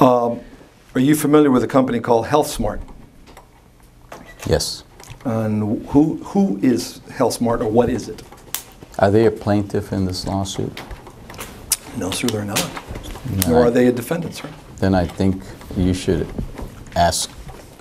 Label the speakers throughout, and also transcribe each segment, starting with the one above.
Speaker 1: Um, Are you familiar with a company called HealthSmart?
Speaker 2: Yes.
Speaker 1: And who, who is HealthSmart or what is it?
Speaker 2: Are they a plaintiff in this lawsuit?
Speaker 1: No, sir, they're not.
Speaker 2: No,
Speaker 1: Nor are they a defendant, sir.
Speaker 2: Then I think you should ask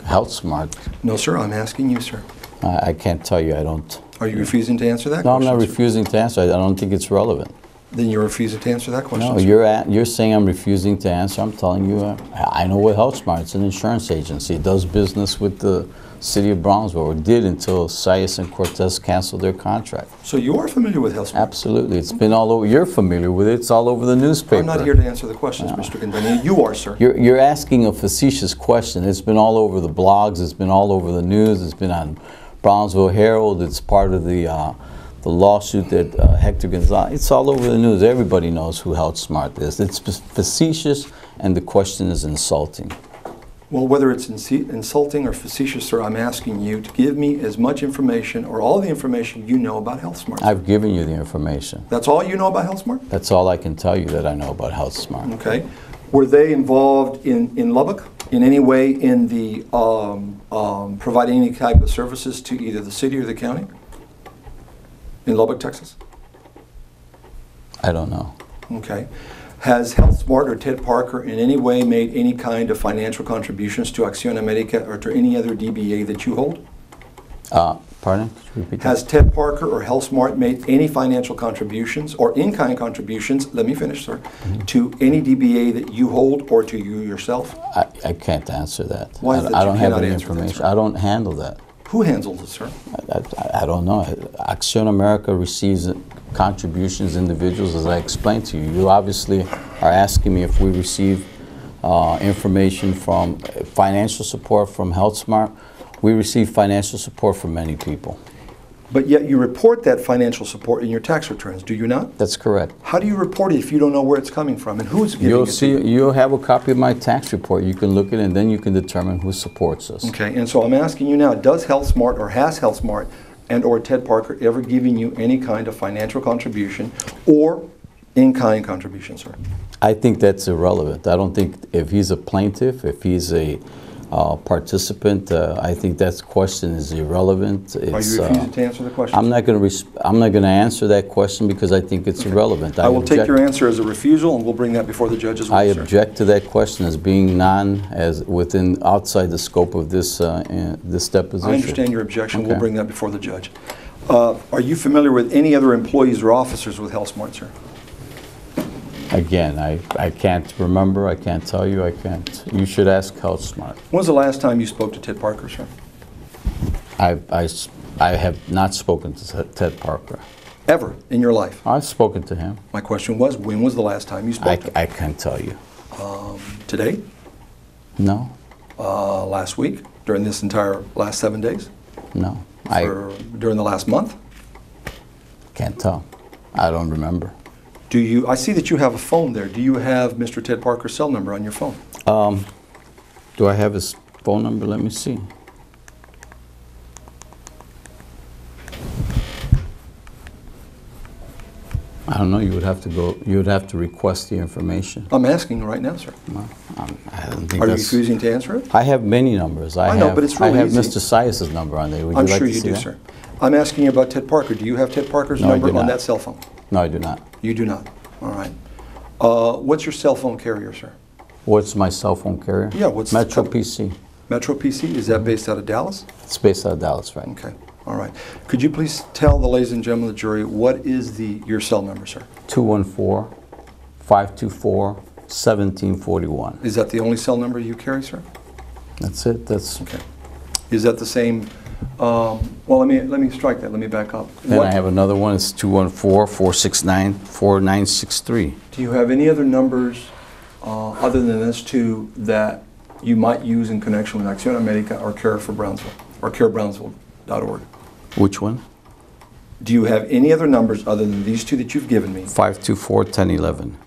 Speaker 2: HealthSmart.
Speaker 1: No, sir, I'm asking you, sir.
Speaker 2: I, I can't tell you, I don't.
Speaker 1: Are you refusing to answer that
Speaker 2: No, I'm not
Speaker 1: sir?
Speaker 2: refusing to answer. I I don't think it's relevant.
Speaker 1: Then you're refusing to answer that question,
Speaker 2: No,
Speaker 1: sir?
Speaker 2: you're at, you're saying I'm refusing to answer. I'm telling you, uh, I know what HealthSmart. It's an insurance agency. It does business with the city of Brownsville, or did until Sias and Cortez canceled their contract.
Speaker 1: So you are familiar with HealthSmart?
Speaker 2: Absolutely, it's been all over. You're familiar with it. It's all over the newspaper.
Speaker 1: I'm not here to answer the questions, Mr. Gandini. You are, sir.
Speaker 2: You're, you're asking a facetious question. It's been all over the blogs. It's been all over the news. It's been on Brownsville Herald. It's part of the uh, the lawsuit that uh, Hector Gonzalez. It's all over the news. Everybody knows who HealthSmart is. It's facetious, and the question is insulting.
Speaker 1: Well, whether it's insulting or facetious, sir, I'm asking you to give me as much information or all the information you know about HealthSmart.
Speaker 2: I've given you the information.
Speaker 1: That's all you know about HealthSmart?
Speaker 2: That's all I can tell you that I know about HealthSmart.
Speaker 1: Okay. Were they involved in, in Lubbock in any way in the um, um, providing any type of services to either the city or the county in Lubbock, Texas?
Speaker 2: I don't know.
Speaker 1: Okay. Has HealthSmart or Ted Parker in any way made any kind of financial contributions to Acción America or to any other DBA that you hold?
Speaker 2: Uh, pardon? That?
Speaker 1: Has Ted Parker or HealthSmart made any financial contributions or in-kind contributions, let me finish, sir,
Speaker 2: Mm-hmm.
Speaker 1: to any DBA that you hold or to you yourself?
Speaker 2: I, I can't answer that.
Speaker 1: Why is
Speaker 2: I,
Speaker 1: it
Speaker 2: I don't have any
Speaker 1: answer that,
Speaker 2: information. I don't handle that.
Speaker 1: Who handles it, sir?
Speaker 2: I, I, I don't know. Acción America receives contributions, individuals, as I explained to you. You obviously are asking me if we receive uh, information from uh, financial support from HealthSmart. We receive financial support from many people.
Speaker 1: But yet you report that financial support in your tax returns, do you not?
Speaker 2: That's correct.
Speaker 1: How do you report it if you don't know where it's coming from and who's giving
Speaker 2: You'll
Speaker 1: it
Speaker 2: see.
Speaker 1: you?
Speaker 2: You'll have a copy of my tax report. You can look at it, and then you can determine who supports us.
Speaker 1: Okay, and so I'm asking you now, does HealthSmart or has HealthSmart and or Ted Parker ever given you any kind of financial contribution or in-kind contribution, sir?
Speaker 2: I think that's irrelevant. I don't think if he's a plaintiff, if he's a uh, participant, uh, I think that question is irrelevant.
Speaker 1: Are
Speaker 2: It's,
Speaker 1: you
Speaker 2: uh,
Speaker 1: refusing to answer the question?
Speaker 2: I'm not going to. I'm not going to answer that question because I think it's irrelevant.
Speaker 1: I will take
Speaker 2: object-
Speaker 1: your answer as a refusal, and we'll bring that before the judge as well,
Speaker 2: I
Speaker 1: sir.
Speaker 2: object to that question as being non, as within outside the scope of this uh, uh, this deposition.
Speaker 1: I understand your objection. We'll
Speaker 2: Okay.
Speaker 1: bring that before the judge. Uh, Are you familiar with any other employees or officers with HealthSmart, sir?
Speaker 2: Again, I, I can't remember. I can't tell you. I can't. You should ask HealthSmart.
Speaker 1: When was the last time you spoke to Ted Parker, sir?
Speaker 2: I, I I have not spoken to Ted Parker.
Speaker 1: Ever in your life?
Speaker 2: I've spoken to him.
Speaker 1: My question was, when was the last time you
Speaker 2: I,
Speaker 1: spoke to him?
Speaker 2: I can't tell you.
Speaker 1: Today?
Speaker 2: No,
Speaker 1: Uh, Last week? During this entire last seven days?
Speaker 2: no. I
Speaker 1: during the last month?
Speaker 2: can't tell. I don't remember.
Speaker 1: Do you, I see that you have a phone there. Do you have Mr. Ted Parker's cell number on your phone?
Speaker 2: Um, do I have his phone number? Let me see. I don't know. You would have to go. You would have to request the information.
Speaker 1: I'm asking right now, sir.
Speaker 2: No, I don't think
Speaker 1: Are you refusing to answer it?
Speaker 2: I have many numbers. I,
Speaker 1: I know,
Speaker 2: have,
Speaker 1: but it's really I
Speaker 2: have
Speaker 1: easy.
Speaker 2: Mr. Sias's number on there. Would
Speaker 1: I'm
Speaker 2: you like
Speaker 1: sure
Speaker 2: to
Speaker 1: you
Speaker 2: see
Speaker 1: do,
Speaker 2: that?
Speaker 1: sir. I'm asking you about Ted Parker. Do you have Ted Parker's
Speaker 2: No,
Speaker 1: number on
Speaker 2: not.
Speaker 1: that cell phone?
Speaker 2: No, I do not.
Speaker 1: You do not. All right. Uh, What's your cell phone carrier, sir?
Speaker 2: What's my cell phone carrier?
Speaker 1: Yeah, what's
Speaker 2: Metro PC?
Speaker 1: Metro PC? Is that based out of Dallas?
Speaker 2: It's based out of Dallas, right?
Speaker 1: Okay. All right. Could you please tell the ladies and gentlemen of the jury what is the your cell number, sir?
Speaker 2: 214 524 1741.
Speaker 1: Is that the only cell number you carry, sir?
Speaker 2: That's it. That's.
Speaker 1: Okay. Is that the same? Um, well, let me let me strike that. Let me back up.
Speaker 2: Then
Speaker 1: What-
Speaker 2: I have another one. It's 214 469 4963.
Speaker 1: Do you have any other numbers uh, other than this two that you might use in connection with Acción America or Care for Brownsville or carebrownsville.org?
Speaker 2: Which one?
Speaker 1: Do you have any other numbers other than these two that you've given me?
Speaker 2: 524 1011.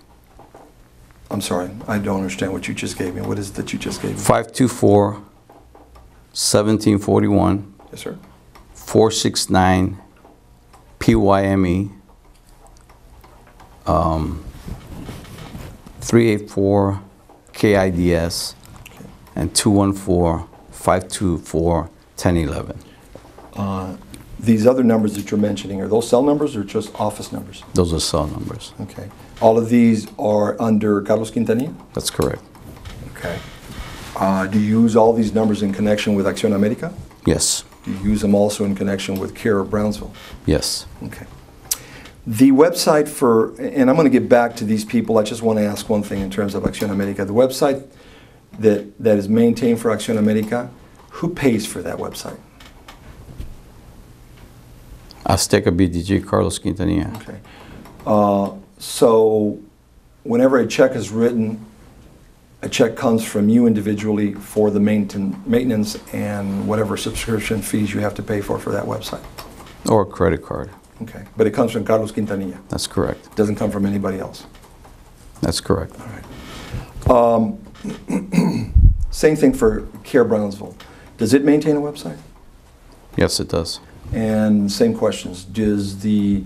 Speaker 1: I'm sorry, I don't understand what you just gave me. What is it that you just gave me?
Speaker 2: 524 1741
Speaker 1: Yes, sir.
Speaker 2: 469 PYME um, 384 KIDS and 214 524 1011.
Speaker 1: Uh, These other numbers that you're mentioning, are those cell numbers or just office numbers?
Speaker 2: Those are cell numbers.
Speaker 1: Okay. All of these are under Carlos Quintanilla?
Speaker 2: That's correct.
Speaker 1: Okay. Uh, Do you use all these numbers in connection with Acción America?
Speaker 2: Yes.
Speaker 1: Do you use them also in connection with CARE of Brownsville?
Speaker 2: Yes.
Speaker 1: Okay. The website for, and I'm going to get back to these people, I just want to ask one thing in terms of Acción America. The website that, that is maintained for Acción America, who pays for that website?
Speaker 2: Azteca BDG, Carlos Quintanilla.
Speaker 1: Okay. Uh, So whenever a check is written, a check comes from you individually for the mainten- maintenance and whatever subscription fees you have to pay for for that website.
Speaker 2: Or a credit card.
Speaker 1: Okay. But it comes from Carlos Quintanilla.
Speaker 2: That's correct.
Speaker 1: It doesn't come from anybody else.
Speaker 2: That's correct.
Speaker 1: All right. Um, Same thing for Care Brownsville. Does it maintain a website?
Speaker 2: Yes, it does.
Speaker 1: And same questions. Does the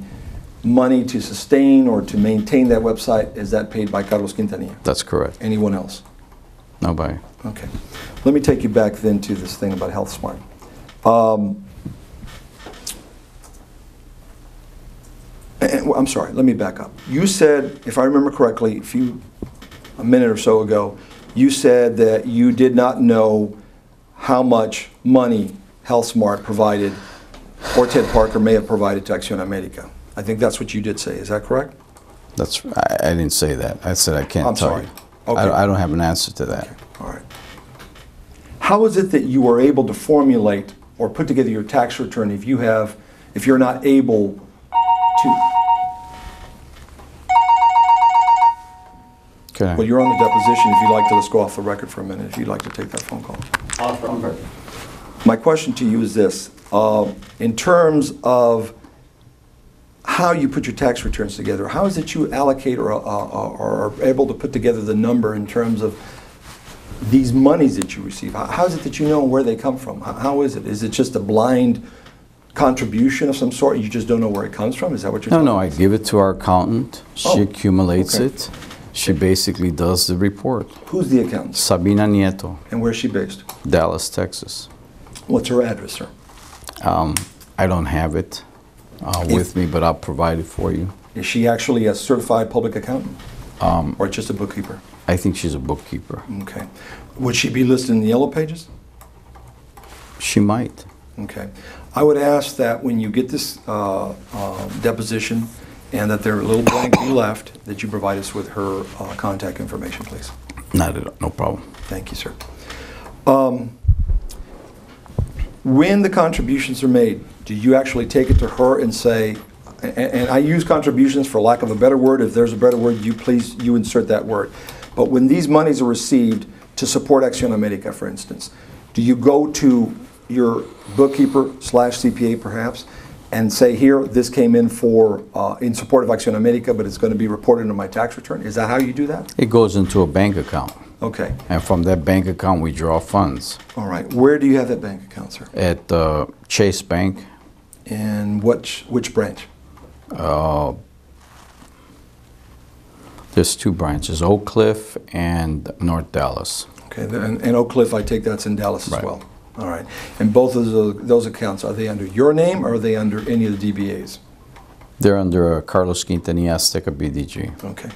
Speaker 1: money to sustain or to maintain that website, is that paid by Carlos Quintanilla?
Speaker 2: That's correct.
Speaker 1: Anyone else?
Speaker 2: Nobody.
Speaker 1: Okay. Let me take you back then to this thing about HealthSmart. Um, and- and- I'm sorry, let me back up. You said, if I remember correctly, a few, a minute or so ago, you said that you did not know how much money HealthSmart provided or Ted Parker may have provided to Acción America. I think that's what you did say, is that correct?
Speaker 2: That's. I, I didn't say that. I said I can't
Speaker 1: I'm
Speaker 2: tell
Speaker 1: sorry.
Speaker 2: you.
Speaker 1: Okay.
Speaker 2: I, I don't have an answer to that.
Speaker 1: All right. How is it that you are able to formulate or put together your tax return if you have, if you're not able to,
Speaker 2: Okay.
Speaker 1: well, you're on the deposition, if you'd like to, let's go off the record for a minute, if you'd like to take that phone call. My question to you is this, uh, in terms of how you put your tax returns together, how is it you allocate or, uh, or are able to put together the number in terms of these monies that you receive? How- How is it that you know where they come from? How- How is it? Is it just a blind contribution of some sort? You just don't know where it comes from? Is that what you're
Speaker 2: No, no.
Speaker 1: me?
Speaker 2: I give it to our accountant. She
Speaker 1: Oh,
Speaker 2: accumulates
Speaker 1: okay.
Speaker 2: it. She basically does the report.
Speaker 1: Who's the accountant?
Speaker 2: Sabina Nieto,
Speaker 1: And where's she based?
Speaker 2: Dallas, Texas.
Speaker 1: What's her address, sir?
Speaker 2: Um, I don't have it uh, with me, but I'll provide it for you.
Speaker 1: Is she actually a certified public accountant?
Speaker 2: Um,
Speaker 1: Or just a bookkeeper?
Speaker 2: I think she's a bookkeeper.
Speaker 1: Okay. Would she be listed in the yellow pages?
Speaker 2: She might.
Speaker 1: Okay. I would ask that when you get this uh, um, deposition and that there are a little blank left, that you provide us with her uh, contact information, please.
Speaker 2: Not at all. No problem.
Speaker 1: Thank you, sir. Um, When the contributions are made, do you actually take it to her and say, a- a- and I use contributions for lack of a better word, if there's a better word, you please, you insert that word. But when these monies are received to support Acción America, for instance, do you go to your bookkeeper slash CPA perhaps and say, here, this came in for, uh, in support of Acción America, but it's going to be reported in my tax return? Is that how you do that?
Speaker 2: It goes into a bank account.
Speaker 1: Okay,
Speaker 2: And from that bank account, we draw funds
Speaker 1: all right. Where do you have that bank account, sir?
Speaker 2: at uh, Chase Bank.
Speaker 1: And which, which branch?
Speaker 2: Uh, there's two branches, Oak Cliff and North Dallas.
Speaker 1: Okay, and and Oak Cliff, I take that's in Dallas as
Speaker 2: Right.
Speaker 1: well. All right. And both of those, those accounts, are they under your name or are they under any of the DBAs?
Speaker 2: They're under uh, Carlos Quintanilla Azteca BDG.
Speaker 1: Okay.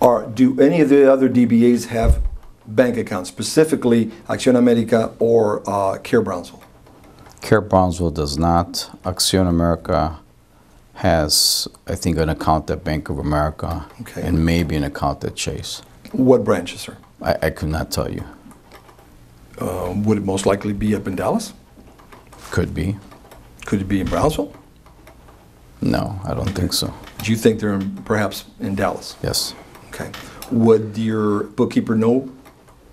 Speaker 1: Or do any of the other DBAs have bank accounts, specifically Acción America or uh, Care Brownsville?
Speaker 2: Care Brownsville does not. Acción America has, I think, an account at Bank of America
Speaker 1: Okay.
Speaker 2: and maybe an account at Chase.
Speaker 1: What branches, sir?
Speaker 2: I, I could not tell you.
Speaker 1: Uh, Would it most likely be up in Dallas?
Speaker 2: Could be.
Speaker 1: Could it be in Brownsville?
Speaker 2: No, I don't think so.
Speaker 1: Do you think they're in- perhaps in Dallas?
Speaker 2: Yes.
Speaker 1: Okay. Would your bookkeeper know,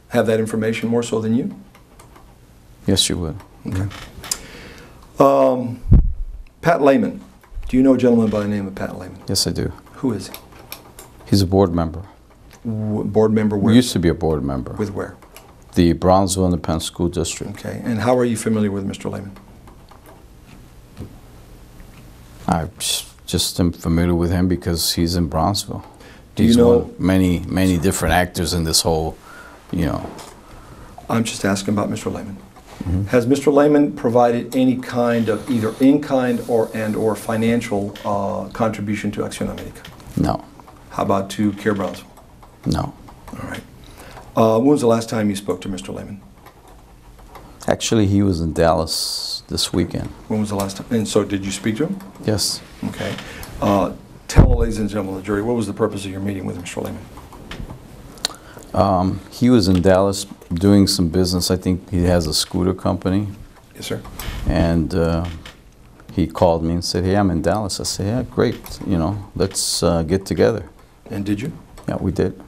Speaker 1: have that information more so than you?
Speaker 2: Yes, you would.
Speaker 1: Okay. Um, Pat Lehman. Do you know a gentleman by the name of Pat Lehman?
Speaker 2: Yes, I do.
Speaker 1: Who is he?
Speaker 2: He's a board member.
Speaker 1: W- Board member where?
Speaker 2: used to be a board member.
Speaker 1: With where?
Speaker 2: the Brownsville Independent School District.
Speaker 1: Okay. And how are you familiar with Mr. Lehman?
Speaker 2: I just- am familiar with him because he's in Brownsville.
Speaker 1: Do you
Speaker 2: He's
Speaker 1: know-
Speaker 2: one, many, many different actors in this whole, you know.
Speaker 1: I'm just asking about Mr. Lehman. Has Mr. Lehman provided any kind of either in-kind or, and/or financial uh, contribution to Acción America?
Speaker 2: No,
Speaker 1: How about to Care Brownsville?
Speaker 2: no.
Speaker 1: All right. Uh, When was the last time you spoke to Mr. Lehman?
Speaker 2: Actually, he was in Dallas this weekend.
Speaker 1: When was the last time? And so did you speak to him?
Speaker 2: Yes.
Speaker 1: Okay. Uh, Tell, ladies and gentlemen of the jury, what was the purpose of your meeting with Mr. Lehman?
Speaker 2: Um, he was in Dallas doing some business. I think he has a scooter company.
Speaker 1: Yes, sir.
Speaker 2: And uh, he called me and said, Hey, I'm in Dallas. I said, Yeah, great. You know, let's uh, get together.
Speaker 1: And did you?
Speaker 2: Yeah, we did.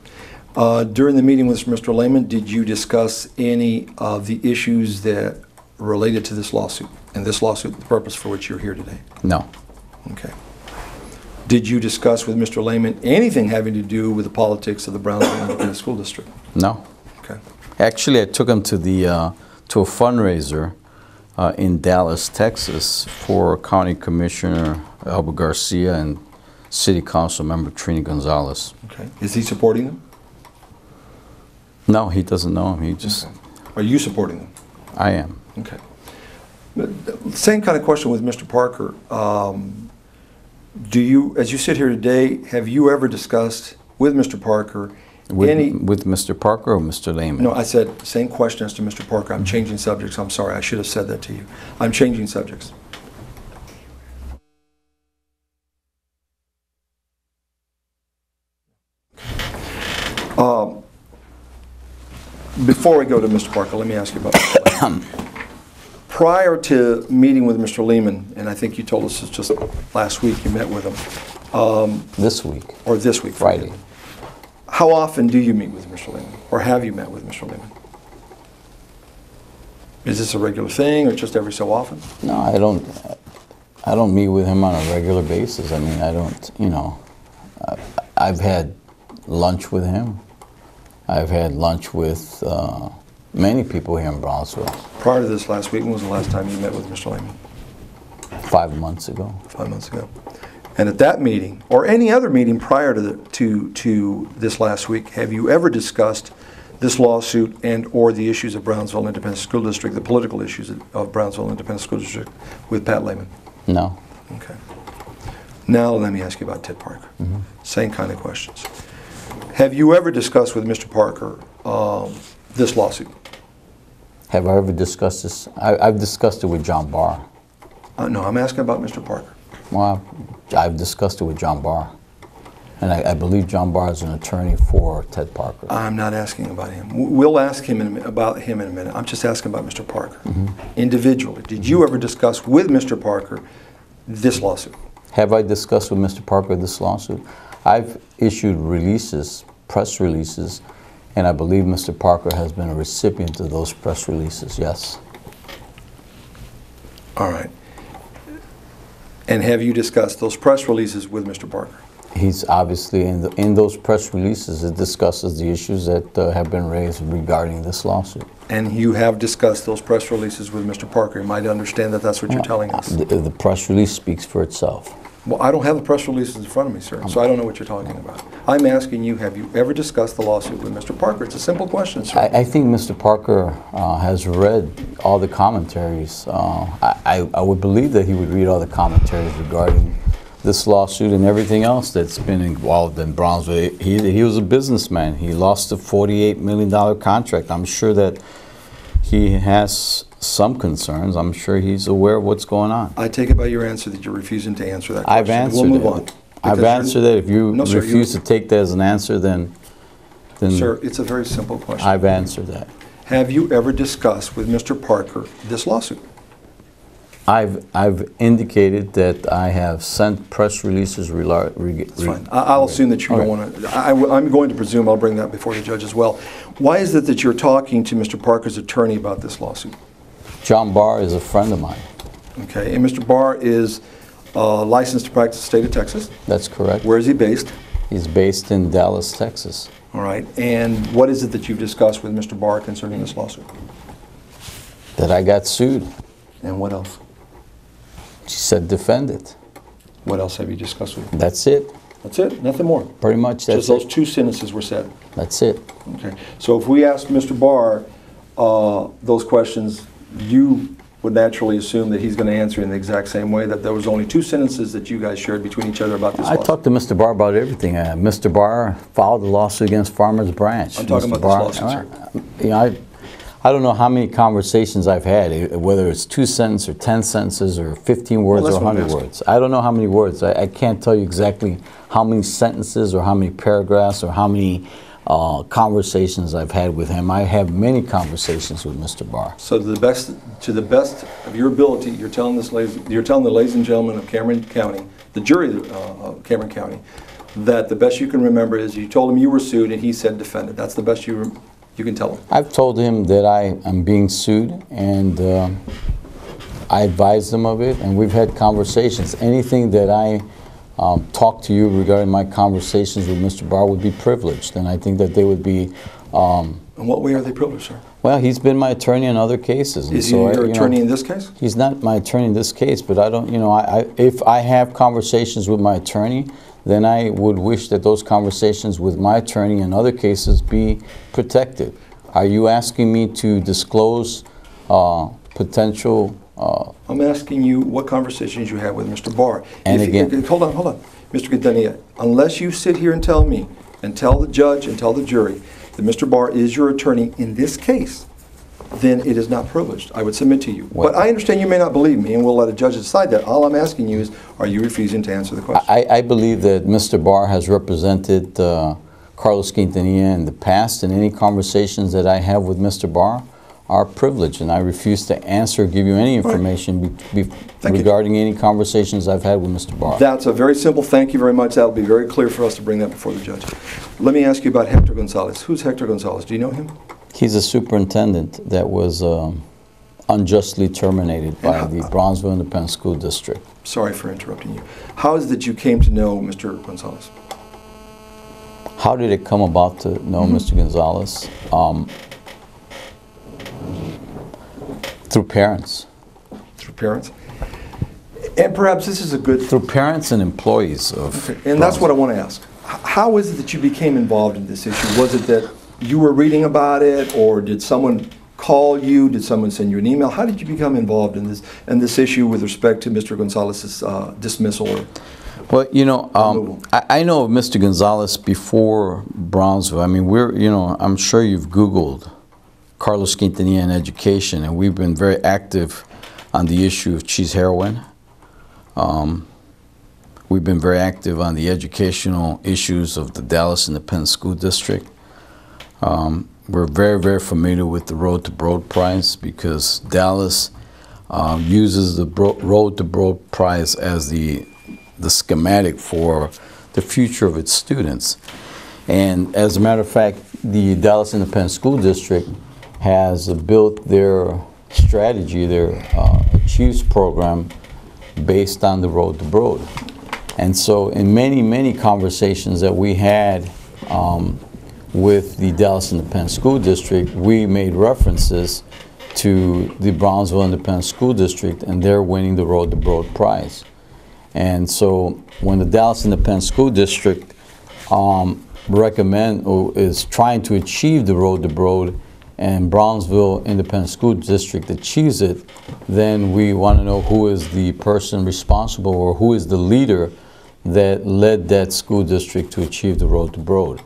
Speaker 1: Uh, During the meeting with Mr. Lehman, did you discuss any of the issues that related to this lawsuit? And this lawsuit, the purpose for which you're here today?
Speaker 2: No,
Speaker 1: Okay. Did you discuss with Mr. Lehman anything having to do with the politics of the Brownsville Independent School District?
Speaker 2: no.
Speaker 1: Okay.
Speaker 2: Actually, I took him to the uh, to a fundraiser uh, in Dallas, Texas, for County Commissioner Albert Garcia and City Council Member Trini Gonzalez.
Speaker 1: Okay. Is he supporting them?
Speaker 2: No, he doesn't know him. He just,
Speaker 1: Okay. Are you supporting them?
Speaker 2: I am.
Speaker 1: Okay. Uh, Same kind of question with Mr. Parker. Um, Do you, as you sit here today, have you ever discussed with Mr. Parker
Speaker 2: With,
Speaker 1: any?
Speaker 2: with Mr. Parker or Mr. Lehman?
Speaker 1: No, I said, same question as to Mr. Parker. I'm changing subjects. I'm sorry, I should have said that to you. I'm changing subjects. Um, Before we go to Mr. Parker, let me ask you about. Prior to meeting with Mr. Lehman, and I think you told us this just last week, you met with him,
Speaker 2: This week,
Speaker 1: or this week.
Speaker 2: Friday.
Speaker 1: How often do you meet with Mr. Lehman, or have you met with Mr. Lehman? Is this a regular thing, or just every so often?
Speaker 2: No, I don't. I don't meet with him on a regular basis. I mean, I don't. You know, I, I've had lunch with him. I've had lunch with uh, many people here in Brownsville.
Speaker 1: Prior to this last week, when was the last time you met with Mr. Lehman?
Speaker 2: Five months ago.
Speaker 1: Five months ago. And at that meeting, or any other meeting prior to, the, to, to this last week, have you ever discussed this lawsuit and/or the issues of Brownsville Independent School District, the political issues of Brownsville Independent School District with Pat Lehman?
Speaker 2: No.
Speaker 1: Okay. Now let me ask you about Ted Parker. Same kind of questions. Have you ever discussed with Mr. Parker um, this lawsuit?
Speaker 2: Have I ever discussed this? I, I've discussed it with John Barr.
Speaker 1: Uh, no, I'm asking about Mr. Parker.
Speaker 2: Well, I've discussed it with John Barr, and I, I believe John Barr is an attorney for Ted Parker.
Speaker 1: I'm not asking about him. We'll ask him in a, about him in a minute. I'm just asking about Mr. Parker. Individually, did you ever discuss with Mr. Parker this lawsuit?
Speaker 2: Have I discussed with Mr. Parker this lawsuit? I've issued releases, press releases, and I believe Mr. Parker has been a recipient of those press releases, yes.
Speaker 1: All right. And have you discussed those press releases with Mr. Parker?
Speaker 2: He's obviously, in, the, in those press releases, it discusses the issues that uh, have been raised regarding this lawsuit.
Speaker 1: And you have discussed those press releases with Mr. Parker. You might understand that that's what you're telling us.
Speaker 2: The, the press release speaks for itself.
Speaker 1: Well, I don't have the press releases in front of me, sir, so I don't know what you're talking about. I'm asking you, have you ever discussed the lawsuit with Mr. Parker? It's a simple question, sir.
Speaker 2: I, I think Mr. Parker uh, has read all the commentaries. Uh, I, I, would believe that he would read all the commentaries regarding this lawsuit and everything else that's been involved in Brownsville. He, he was a businessman. He lost a $48 million contract. I'm sure that he has some concerns. I'm sure he's aware of what's going on.
Speaker 1: I take it by your answer that you're refusing to answer that question.
Speaker 2: I've answered
Speaker 1: We'll move
Speaker 2: it.
Speaker 1: on.
Speaker 2: I've
Speaker 1: Because you're-
Speaker 2: answered it. If you
Speaker 1: No, sir, you-
Speaker 2: refuse to take that as an answer, then, then
Speaker 1: Sir, it's a very simple question.
Speaker 2: I've answered that.
Speaker 1: Have you ever discussed with Mr. Parker this lawsuit?
Speaker 2: I've, I've indicated that I have sent press releases rela- reg-
Speaker 1: That's fine. I- I'll assume that you don't want to, I'm going to presume, I'll bring that before the judge as well. Why is it that you're talking to Mr. Parker's attorney about this lawsuit?
Speaker 2: John Barr is a friend of mine.
Speaker 1: Okay, and Mr. Barr is uh, licensed to practice in the state of Texas.
Speaker 2: That's correct.
Speaker 1: Where is he based?
Speaker 2: He's based in Dallas, Texas.
Speaker 1: All right, and what is it that you've discussed with Mr. Barr concerning this lawsuit?
Speaker 2: That I got sued.
Speaker 1: And what else?
Speaker 2: She said defend it.
Speaker 1: What else have you discussed with him?
Speaker 2: That's it.
Speaker 1: That's it? Nothing more?
Speaker 2: Pretty much that's
Speaker 1: Just those
Speaker 2: it.
Speaker 1: two sentences were said?
Speaker 2: That's it.
Speaker 1: Okay. So if we ask Mr. Barr uh, those questions, you would naturally assume that he's going to answer in the exact same way, that there was only two sentences that you guys shared between each other about this
Speaker 2: I
Speaker 1: lawsuit?
Speaker 2: talked to Mr. Barr about everything. Uh, Mr. Barr filed a lawsuit against Farmers Branch.
Speaker 1: I'm talking
Speaker 2: Mr.
Speaker 1: about this
Speaker 2: Barr-
Speaker 1: lawsuit,
Speaker 2: uh, You know, I, I don't know how many conversations I've had, eh, whether it's two sentences or 10 sentences or 15 words
Speaker 1: that's
Speaker 2: or 100 words. I don't know how many words. I, I can't tell you exactly how many sentences or how many paragraphs or how many uh, conversations I've had with him. I have many conversations with Mr. Barr.
Speaker 1: So to the best, to the best of your ability, you're telling this, ladies- you're telling the ladies and gentlemen of Cameron County, the jury uh, of Cameron County, that the best you can remember is you told him you were sued and he said defendant. That's the best you, you can tell him.
Speaker 2: I've told him that I am being sued, and um I advised him of it, and we've had conversations. Anything that I um, talk to you regarding my conversations with Mr. Barr would be privileged, and I think that they would be. Um,
Speaker 1: In what way are they privileged, sir?
Speaker 2: well, he's been my attorney in other cases.
Speaker 1: Is he
Speaker 2: so I-
Speaker 1: your
Speaker 2: you know,
Speaker 1: attorney in this case?
Speaker 2: He's not my attorney in this case, but I don't, you know, I, I, if I have conversations with my attorney, then I would wish that those conversations with my attorney in other cases be protected. Are you asking me to disclose uh, potential? Uh,
Speaker 1: I'm asking you what conversations you had with Mr. Barr.
Speaker 2: And
Speaker 1: If-
Speaker 2: again-
Speaker 1: Hold on, hold on. Mr. Gadania, unless you sit here and tell me, and tell the judge and tell the jury that Mr. Barr is your attorney in this case, then it is not privileged. I would submit to you.
Speaker 2: What-
Speaker 1: But I understand you may not believe me, and we'll let a judge decide that. All I'm asking you is, are you refusing to answer the question?
Speaker 2: I, I believe that Mr. Barr has represented uh, Carlos Quintanilla in the past, and any conversations that I have with Mr. Barr are privileged, and I refuse to answer or give you any information be, be,
Speaker 1: Thank you.
Speaker 2: regarding any conversations I've had with Mr. Barr.
Speaker 1: That's a very simple, thank you very much. That'll be very clear for us to bring that before the judge. Let me ask you about Hector Gonzalez. Who's Hector Gonzalez? Do you know him?
Speaker 2: He's a superintendent that was um, unjustly terminated by the Brownsville Independent School District.
Speaker 1: Sorry for interrupting you. How is it that you came to know Mr. Gonzalez?
Speaker 2: How did it come about to know Mr. Gonzalez? Um, through parents.
Speaker 1: Through parents? And perhaps this is a good,
Speaker 2: Through parents and employees of.
Speaker 1: and that's what I want to ask. How is it that you became involved in this issue? Was it that you were reading about it, or did someone call you? Did someone send you an email? How did you become involved in this, in this issue with respect to Mr. Gonzalez's uh, dismissal? or-
Speaker 2: Well, you know, um, I, I know of Mr. Gonzalez before Brownsville. I mean, we're, you know, I'm sure you've Googled Carlos Quintanilla in education, and we've been very active on the issue of cheese heroin. Um, we've been very active on the educational issues of the Dallas Independent School District. Um, we're very, very familiar with the Road to Broad Prize because Dallas um, uses the Bro- Road to Broad Prize as the the schematic for the future of its students. And as a matter of fact, the Dallas Independent School District has built their strategy, their uh, program, based on the Road to Broad. And so, in many, many conversations that we had um, with the Dallas Independent School District, we made references to the Brownsville Independent School District and they're winning the Road to Broad Prize. And so, when the Dallas Independent School District um, recommend or is trying to achieve the Road to Broad, and Brownsville Independent School District achieves it, then we want to know who is the person responsible or who is the leader that led that school district to achieve the Road to Broad.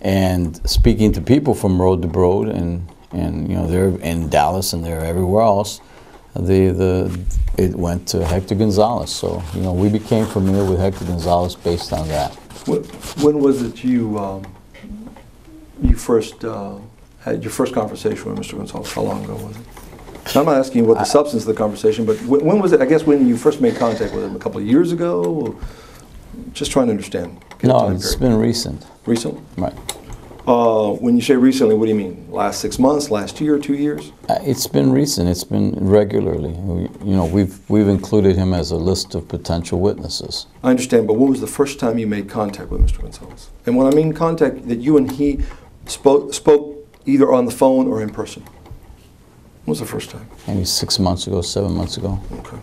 Speaker 2: And speaking to people from Road to Broad, and, and you know they're in Dallas and they're everywhere else, the, the it went to Hector Gonzalez. So you know we became familiar with Hector Gonzalez based on that.
Speaker 1: Wh- When was it you, um, you first uh, had your first conversation with Mr. Gonzalez? How long ago was it? I'm not asking you what the substance of the conversation, but wh- when was it, I guess when you first made contact with him, a couple of years ago? or- Just trying to understand.
Speaker 2: No, it's
Speaker 1: period.
Speaker 2: been recent.
Speaker 1: Recent?
Speaker 2: Right.
Speaker 1: Uh, When you say recently, what do you mean? Last six months, last year, two years?
Speaker 2: Uh, It's been recent. It's been regularly. We, you know, we've we've included him as a list of potential witnesses.
Speaker 1: I understand, but when was the first time you made contact with Mr. Gonzalez? And when I mean contact, that you and he spoke, spoke either on the phone or in person? When was the first time?
Speaker 2: Maybe six months ago, seven months ago.
Speaker 1: Okay.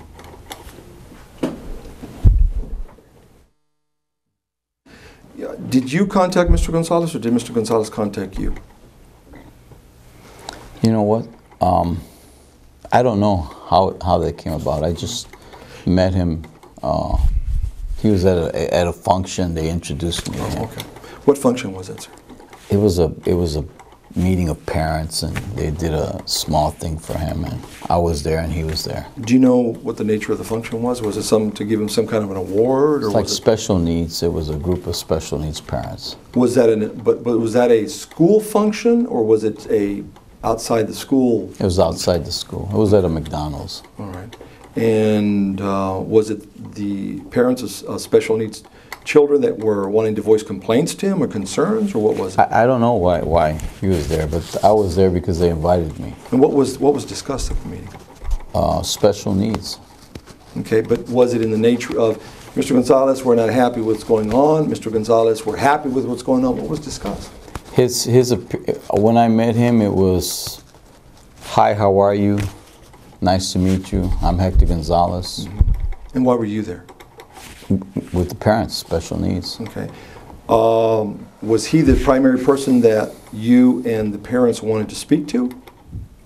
Speaker 1: Did you contact Mr. Gonzalez or did Mr. Gonzalez contact you?
Speaker 2: You know what? Um, I don't know how, how that came about. I just met him. Uh, he was at a, at a function. They introduced me.
Speaker 1: Oh, okay. What function was that, sir?
Speaker 2: It was a it was a meeting of parents, and they did a small thing for him, and I was there, and he was there.
Speaker 1: Do you know what the nature of the function was? Was it some to give him some kind of an award, or
Speaker 2: It's like
Speaker 1: was, it,
Speaker 2: special needs. It was a group of special needs parents.
Speaker 1: was that an but, but was that a school function or was it a outside the school?
Speaker 2: It was outside the school. It was at a McDonald's.
Speaker 1: All right. And uh, was it the parents of uh, special needs children that were wanting to voice complaints to him or concerns, or what was it?
Speaker 2: I, I don't know why why he was there, but I was there because they invited me.
Speaker 1: And what was what was discussed at the meeting?
Speaker 2: Uh, special needs.
Speaker 1: Okay, but was it in the nature of Mr. Gonzalez, we're not happy with what's going on. Mr. Gonzalez, we're happy with what's going on. What was discussed?
Speaker 2: His his when I met him, it was, "Hi, how are you? Nice to meet you. I'm Hector Gonzalez
Speaker 1: And why were you there?
Speaker 2: With the parents, special needs."
Speaker 1: Okay. Um, was he the primary person that you and the parents wanted to speak to,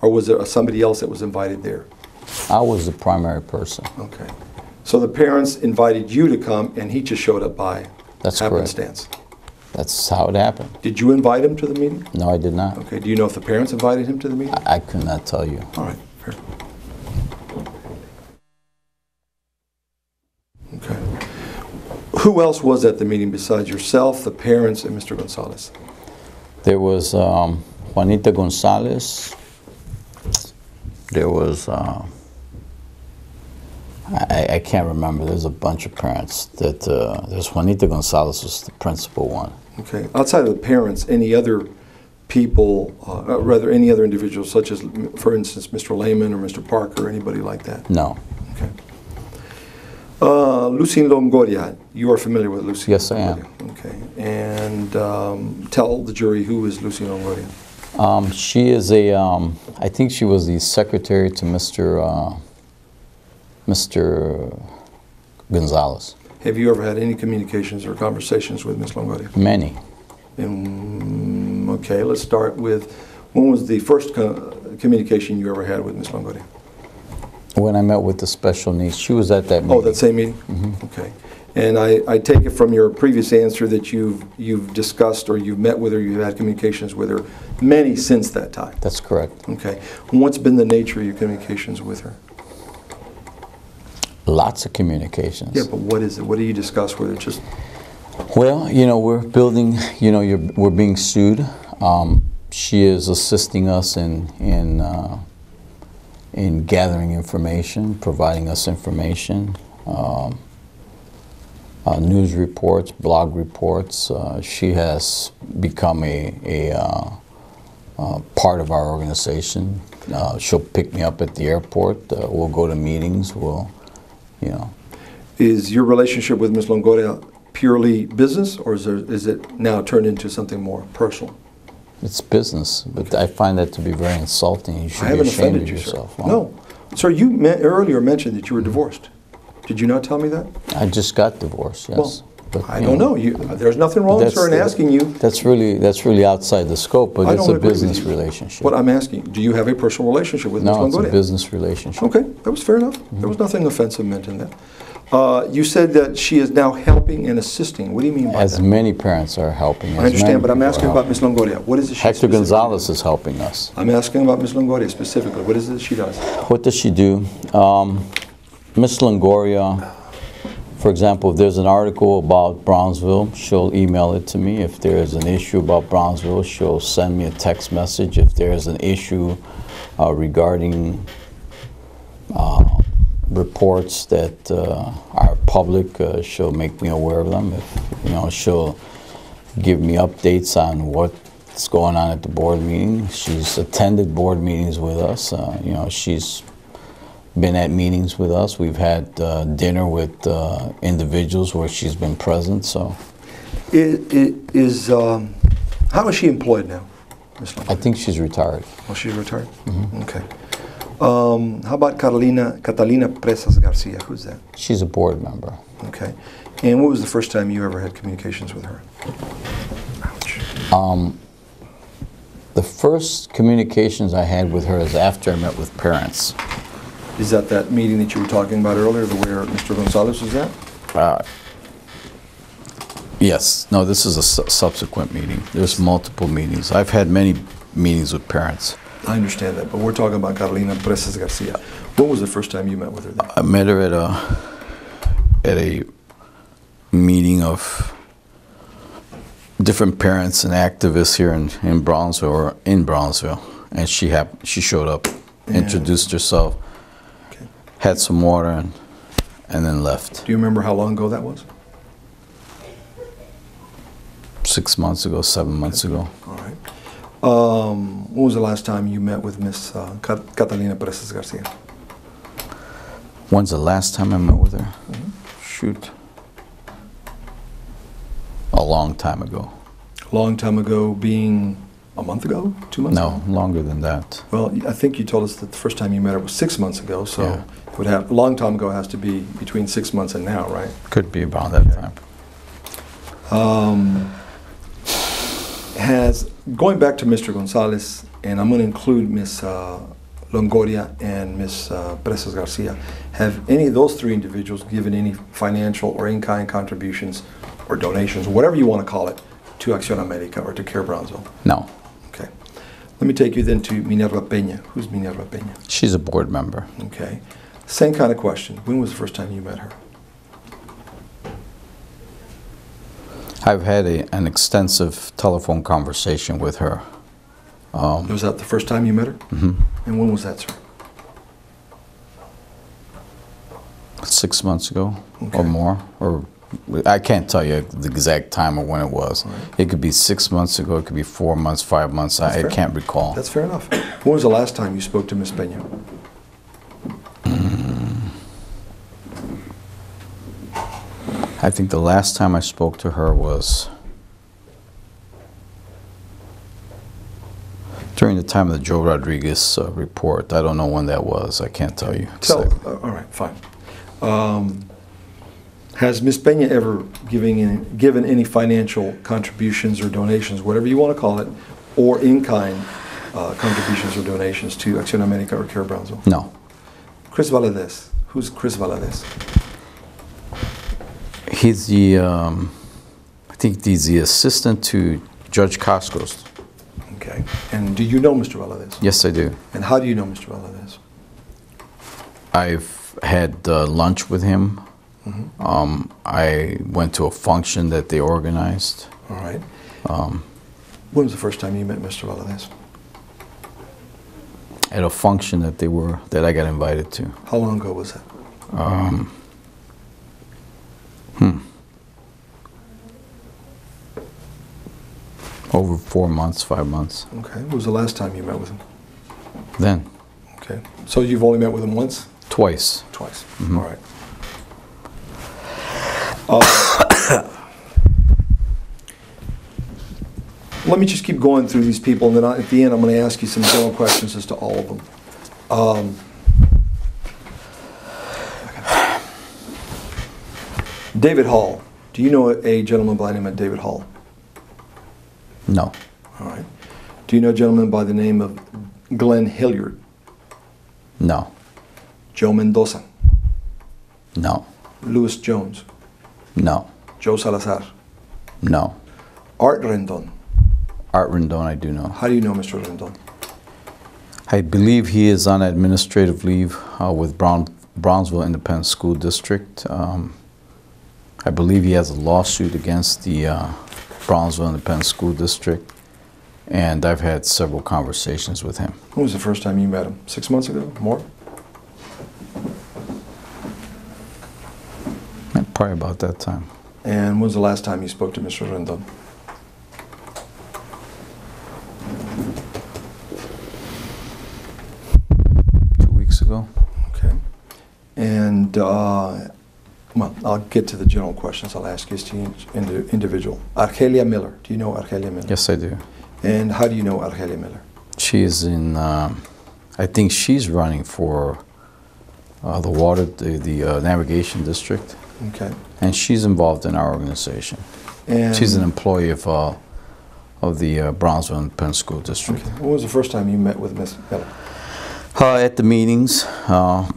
Speaker 1: or was there somebody else that was invited there?
Speaker 2: I was the primary person.
Speaker 1: Okay. So the parents invited you to come, and he just showed up by
Speaker 2: That's correct. That's how it happened.
Speaker 1: Did you invite him to the meeting?
Speaker 2: No, I did not.
Speaker 1: Okay. Do you know if the parents invited him to the meeting?
Speaker 2: I, I could not tell you.
Speaker 1: All right. Fair. Okay. Who else was at the meeting besides yourself, the parents, and Mr. Gonzalez?
Speaker 2: There was um, Juanita Gonzalez. There was, uh, I, I can't remember. There's a bunch of parents. That uh, there's Juanita Gonzalez was the principal one.
Speaker 1: Okay. Outside of the parents, any other people, uh, uh, rather any other individuals, such as, for instance, Mr. Lehman or Mr. Parker, or anybody like that?
Speaker 2: No.
Speaker 1: Uh, Lucine Longoria, you are familiar with Lucine?
Speaker 2: Yes, I am.
Speaker 1: Longoria. Okay. And um, tell the jury who is Lucine Longoria.
Speaker 2: Um, she is a. Um, I think she was the secretary to Mr. Uh, Mr. Gonzalez.
Speaker 1: Have you ever had any communications or conversations with Ms. Longoria?
Speaker 2: Many.
Speaker 1: And, okay, let's start with, when was the first co- communication you ever had with Ms. Longoria?
Speaker 2: When I met with the special needs, she was at that meeting.
Speaker 1: Oh, that same meeting? Okay. And I, I take it from your previous answer that you've, you've discussed or you've met with her, you've had communications with her, many since that time?
Speaker 2: That's correct.
Speaker 1: Okay. What's been the nature of your communications with her?
Speaker 2: Lots of communications.
Speaker 1: Yeah, but what is it? What do you discuss with her? Just,
Speaker 2: Well, you know, we're building, you know, you're, we're being sued. Um, she is assisting us in, in, uh, in gathering information, providing us information, um, uh, news reports, blog reports. Uh, she has become a, a uh, uh, part of our organization. Uh, she'll pick me up at the airport. Uh, we'll go to meetings. We'll, you know,
Speaker 1: is your relationship with Ms. Longoria purely business or is, there, is it now turned into something more personal?
Speaker 2: It's business, but I find that to be very insulting. You should
Speaker 1: I
Speaker 2: be
Speaker 1: haven't
Speaker 2: ashamed
Speaker 1: offended
Speaker 2: of
Speaker 1: you, sir.
Speaker 2: yourself. Well,
Speaker 1: No. Sir, you me- earlier mentioned that you were divorced. Did you not tell me that?
Speaker 2: I just got divorced. Yes.
Speaker 1: Well,
Speaker 2: But,
Speaker 1: I don't
Speaker 2: know,
Speaker 1: know. You, there's nothing wrong, sir, in
Speaker 2: the-
Speaker 1: asking you.
Speaker 2: That's really that's really outside the scope, but it's a business relationship.
Speaker 1: What I'm asking, do you have a personal relationship with
Speaker 2: no,
Speaker 1: Ms.
Speaker 2: it's a business relationship.
Speaker 1: Okay, that was fair enough. There
Speaker 2: Mm-hmm.
Speaker 1: was nothing offensive meant in that. Uh, you said that she is now helping and assisting. What do you mean by
Speaker 2: As
Speaker 1: that?
Speaker 2: many parents are helping.
Speaker 1: I understand, but I'm asking about. Ms. Longoria. What is it she
Speaker 2: Hector Gonzalez is helping us.
Speaker 1: I'm asking about Ms. Longoria specifically. What is it she does?
Speaker 2: What does she do? Um, Miss Longoria, for example, if there's an article about Brownsville, she'll email it to me. If there's an issue about Brownsville, she'll send me a text message. If there's an issue uh, regarding uh, reports that uh, are public, uh, she'll make me aware of them. If you know, she'll give me updates on what's going on at the board meeting. She's attended board meetings with us. Uh, you know, she's been at meetings with us. We've had uh, dinner with uh, individuals where she's been present. So
Speaker 1: It, it is, um, how is she employed now,
Speaker 2: I think she's retired.
Speaker 1: Oh, she's retired?
Speaker 2: Mm-hmm.
Speaker 1: Okay. Um, how about Catalina, Catalina Presas Garcia? Who's that?
Speaker 2: She's a board member.
Speaker 1: Okay. And what was the first time you ever had communications with her? Ouch.
Speaker 2: Um, the first communications I had with her is after I met with parents.
Speaker 1: Is that that meeting that you were talking about earlier, the where Mr. Gonzalez was at?
Speaker 2: Uh, yes, no, this is a su- subsequent meeting. There's multiple meetings. I've had many meetings with parents.
Speaker 1: I understand that, but we're talking about Catalina Presas Garcia. When was the first time you met with her then?
Speaker 2: I met her at a at a meeting of different parents and activists here in, in Brownsville or in Brownsville, and she hap- she showed up, introduced herself,
Speaker 1: Okay.
Speaker 2: had some water, and and then left.
Speaker 1: Do you remember how long ago that was?
Speaker 2: Six months ago, seven months ago.
Speaker 1: All right. Um, when was the last time you met with Miss uh, Cat- Catalina Presas Garcia?
Speaker 2: When's the last time I met with her? Shoot. A long time ago.
Speaker 1: A long time ago, being a month ago, two months ago.
Speaker 2: No, longer than that.
Speaker 1: Well, I think you told us that the first time you met her was six months ago, so
Speaker 2: Yeah.
Speaker 1: it would have a long time ago has to be between six months and now, right?
Speaker 2: Could be about that time.
Speaker 1: Um, has going back to Mr. Gonzalez, and I'm going to include Miss uh, Longoria and Miss uh, Presas Garcia. Have any of those three individuals given any financial or in-kind contributions or donations, whatever you want to call it, to Acción America or to Care Brownsville?
Speaker 2: No,
Speaker 1: Okay. Let me take you then to Minerva Peña. Who's Minerva Peña?
Speaker 2: she's a board member.
Speaker 1: Okay. Same kind of question. When was the first time you met her?
Speaker 2: I've had a, an extensive telephone conversation with her. Um,
Speaker 1: Was that the first time you met her?
Speaker 2: mhm.
Speaker 1: And when was that, sir?
Speaker 2: Six months ago
Speaker 1: Okay.
Speaker 2: or more, or I can't tell you the exact time or when it was.
Speaker 1: Right.
Speaker 2: It could be six months ago. It could be four months, five months.
Speaker 1: That's
Speaker 2: I, I can't recall.
Speaker 1: That's fair enough. When was the last time you spoke to Miss Peña?
Speaker 2: I think the last time I spoke to her was during the time of the Joe Rodriguez uh, report. I don't know when that was. I can't tell you.
Speaker 1: Tell,
Speaker 2: exactly.
Speaker 1: uh, all right, fine. Um, has Miss Peña ever giving any, given any financial contributions or donations, whatever you want to call it, or in-kind uh, contributions or donations to Acción America or Care Brownsville?
Speaker 2: No.
Speaker 1: Chris Valadez. Who's Chris Valadez?
Speaker 2: He's the, um, I think he's the assistant to Judge Cascos.
Speaker 1: Okay. And do you know Mr. Valadez?
Speaker 2: Yes, I do.
Speaker 1: And how do you know Mr. Valadez?
Speaker 2: I've had uh, lunch with him.
Speaker 1: Mhm.
Speaker 2: Um, I went to a function that they organized.
Speaker 1: All right.
Speaker 2: Um,
Speaker 1: When was the first time you met Mr. Valadez?
Speaker 2: at a function that they were that I got invited to.
Speaker 1: How long ago was that?
Speaker 2: Um, hmm. Over four months, five months.
Speaker 1: Okay. When was the last time you met with him?
Speaker 2: Then
Speaker 1: Okay. So you've only met with him once?
Speaker 2: twice.
Speaker 1: Twice.
Speaker 2: Mhm.
Speaker 1: All right. Uh, Let me just keep going through these people, and then I- at the end, I'm going to ask you some general questions as to all of them. Um, David Hall. Do you know a gentleman by the name of David Hall?
Speaker 2: No,
Speaker 1: All right. Do you know a gentleman by the name of Glenn Hilliard?
Speaker 2: no,
Speaker 1: Joe Mendoza?
Speaker 2: no,
Speaker 1: Louis Jones?
Speaker 2: no,
Speaker 1: Joe Salazar?
Speaker 2: no.
Speaker 1: Art Rendon?
Speaker 2: Art Rendon, I do know.
Speaker 1: How do you know Mr. Rendon?
Speaker 2: I believe he is on administrative leave uh, with Brown, Brownsville Independent School District. Um, I believe he has a lawsuit against the uh, Brownsville Independent School District, and I've had several conversations with him.
Speaker 1: When was the first time you met him? Six months ago? More?
Speaker 2: Probably about that time.
Speaker 1: And when was the last time you spoke to Mr. Rendon?
Speaker 2: Two weeks ago?
Speaker 1: Okay. And, uh, well, I'll get to the general questions I'll ask each indi- individual. Argelia Miller. Do you know Argelia Miller?
Speaker 2: Yes, I do.
Speaker 1: And how do you know Argelia Miller?
Speaker 2: She is in, um, I think she's running for uh, the water, the, the uh, navigation district,
Speaker 1: Okay.
Speaker 2: and she's involved in our organization.
Speaker 1: And
Speaker 2: She's an employee of, uh, of the uh, Brownsville Independent School District.
Speaker 1: Okay. When was the first time you met with Ms. Miller?
Speaker 2: Uh, at the meetings, uh,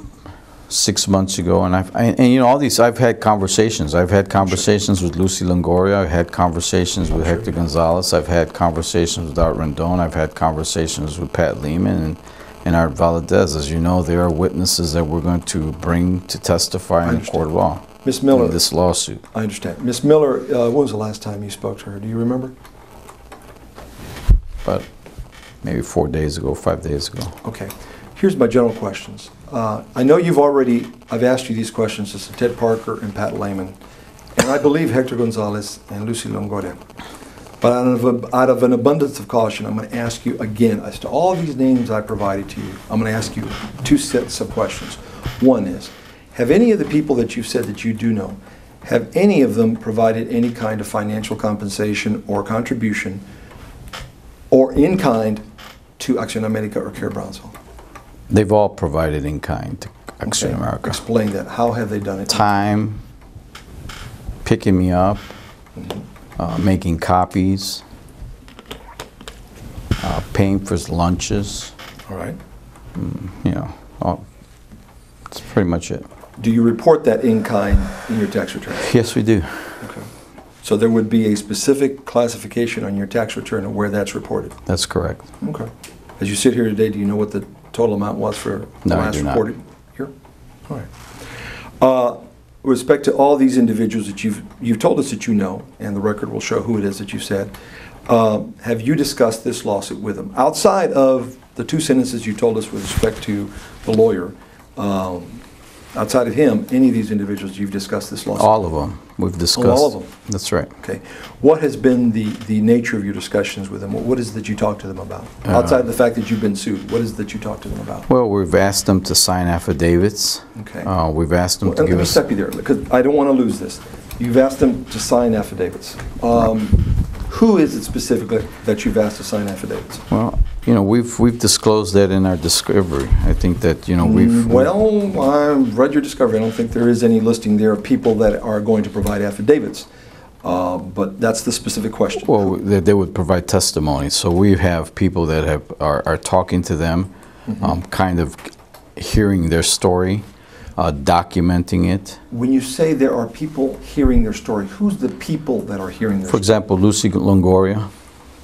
Speaker 2: six months ago, and I've, and, and, you know, all these, I've had conversations. I've had conversations with Lucy Longoria, I've had conversations with Hector Gonzalez, I've had conversations with Art Rendon, I've had conversations with Pat Lehman and, and Art Valadez. As you know, they are witnesses that we're going to bring to testify in the court of law
Speaker 1: Miss Miller,
Speaker 2: in this lawsuit.
Speaker 1: I understand. Miss Miller, uh, when was the last time you spoke to her? Do you remember?
Speaker 2: But maybe four days ago, five days ago.
Speaker 1: Okay. Here's my general questions. Uh, I know you've already, I've asked you these questions to Ted Parker and Pat Lehman, and I believe Hector Gonzalez and Lucy Longoria. But out of, out of an abundance of caution, I'm going to ask you again, as to all these names I provided to you, I'm going to ask you two sets of questions. One is, have any of the people that you've said that you do know, have any of them provided any kind of financial compensation or contribution or in kind to Acción America or Care Brownsville?
Speaker 2: They've all provided in kind to Acción
Speaker 1: Okay.
Speaker 2: America.
Speaker 1: Explain that. How have they done it?
Speaker 2: time, picking me up, uh, making copies, uh, paying for lunches,
Speaker 1: All right.
Speaker 2: you know, all, that's pretty much it.
Speaker 1: Do you report that in kind in your tax return?
Speaker 2: Yes, we do.
Speaker 1: Okay. So there would be a specific classification on your tax return of where that's reported?
Speaker 2: That's correct.
Speaker 1: Okay. As you sit here today, do you know what the total amount was for the
Speaker 2: No, I
Speaker 1: last reported here? All right. Uh, With respect to all these individuals that you've, you've told us that you know, and the record will show who it is that you said, uh, have you discussed this lawsuit with them? Outside of the two sentences you told us with respect to the lawyer, um, outside of him, any of these individuals, you've discussed this lawsuit?
Speaker 2: All of them, we've discussed.
Speaker 1: all of them?
Speaker 2: That's right.
Speaker 1: Okay. What has been the, the nature of your discussions with them? What- is it that you talk to them about?
Speaker 2: Uh,
Speaker 1: Outside of the fact that you've been sued, what is it that you talk to them about?
Speaker 2: Well, we've asked them to sign affidavits.
Speaker 1: Okay.
Speaker 2: Uh, we've asked them
Speaker 1: Well,
Speaker 2: to
Speaker 1: Let
Speaker 2: give
Speaker 1: me
Speaker 2: us.
Speaker 1: stop you there, because I don't want to lose this. You've asked them to sign affidavits. Um, Who is it specifically that you've asked to sign affidavits?
Speaker 2: Well, you know, we've we've disclosed that in our discovery. I think that you know we've.
Speaker 1: Well, I've read your discovery. I don't think there is any listing there of people that are going to provide affidavits. Uh, But that's the specific question.
Speaker 2: Well, they, they would provide testimony. So we have people that have are, are talking to them,
Speaker 1: Mm-hmm.
Speaker 2: um, kind of hearing their story, uh, documenting it.
Speaker 1: When you say there are people hearing their story, who's the people that are hearing their
Speaker 2: For
Speaker 1: story?
Speaker 2: example, Lucy Longoria.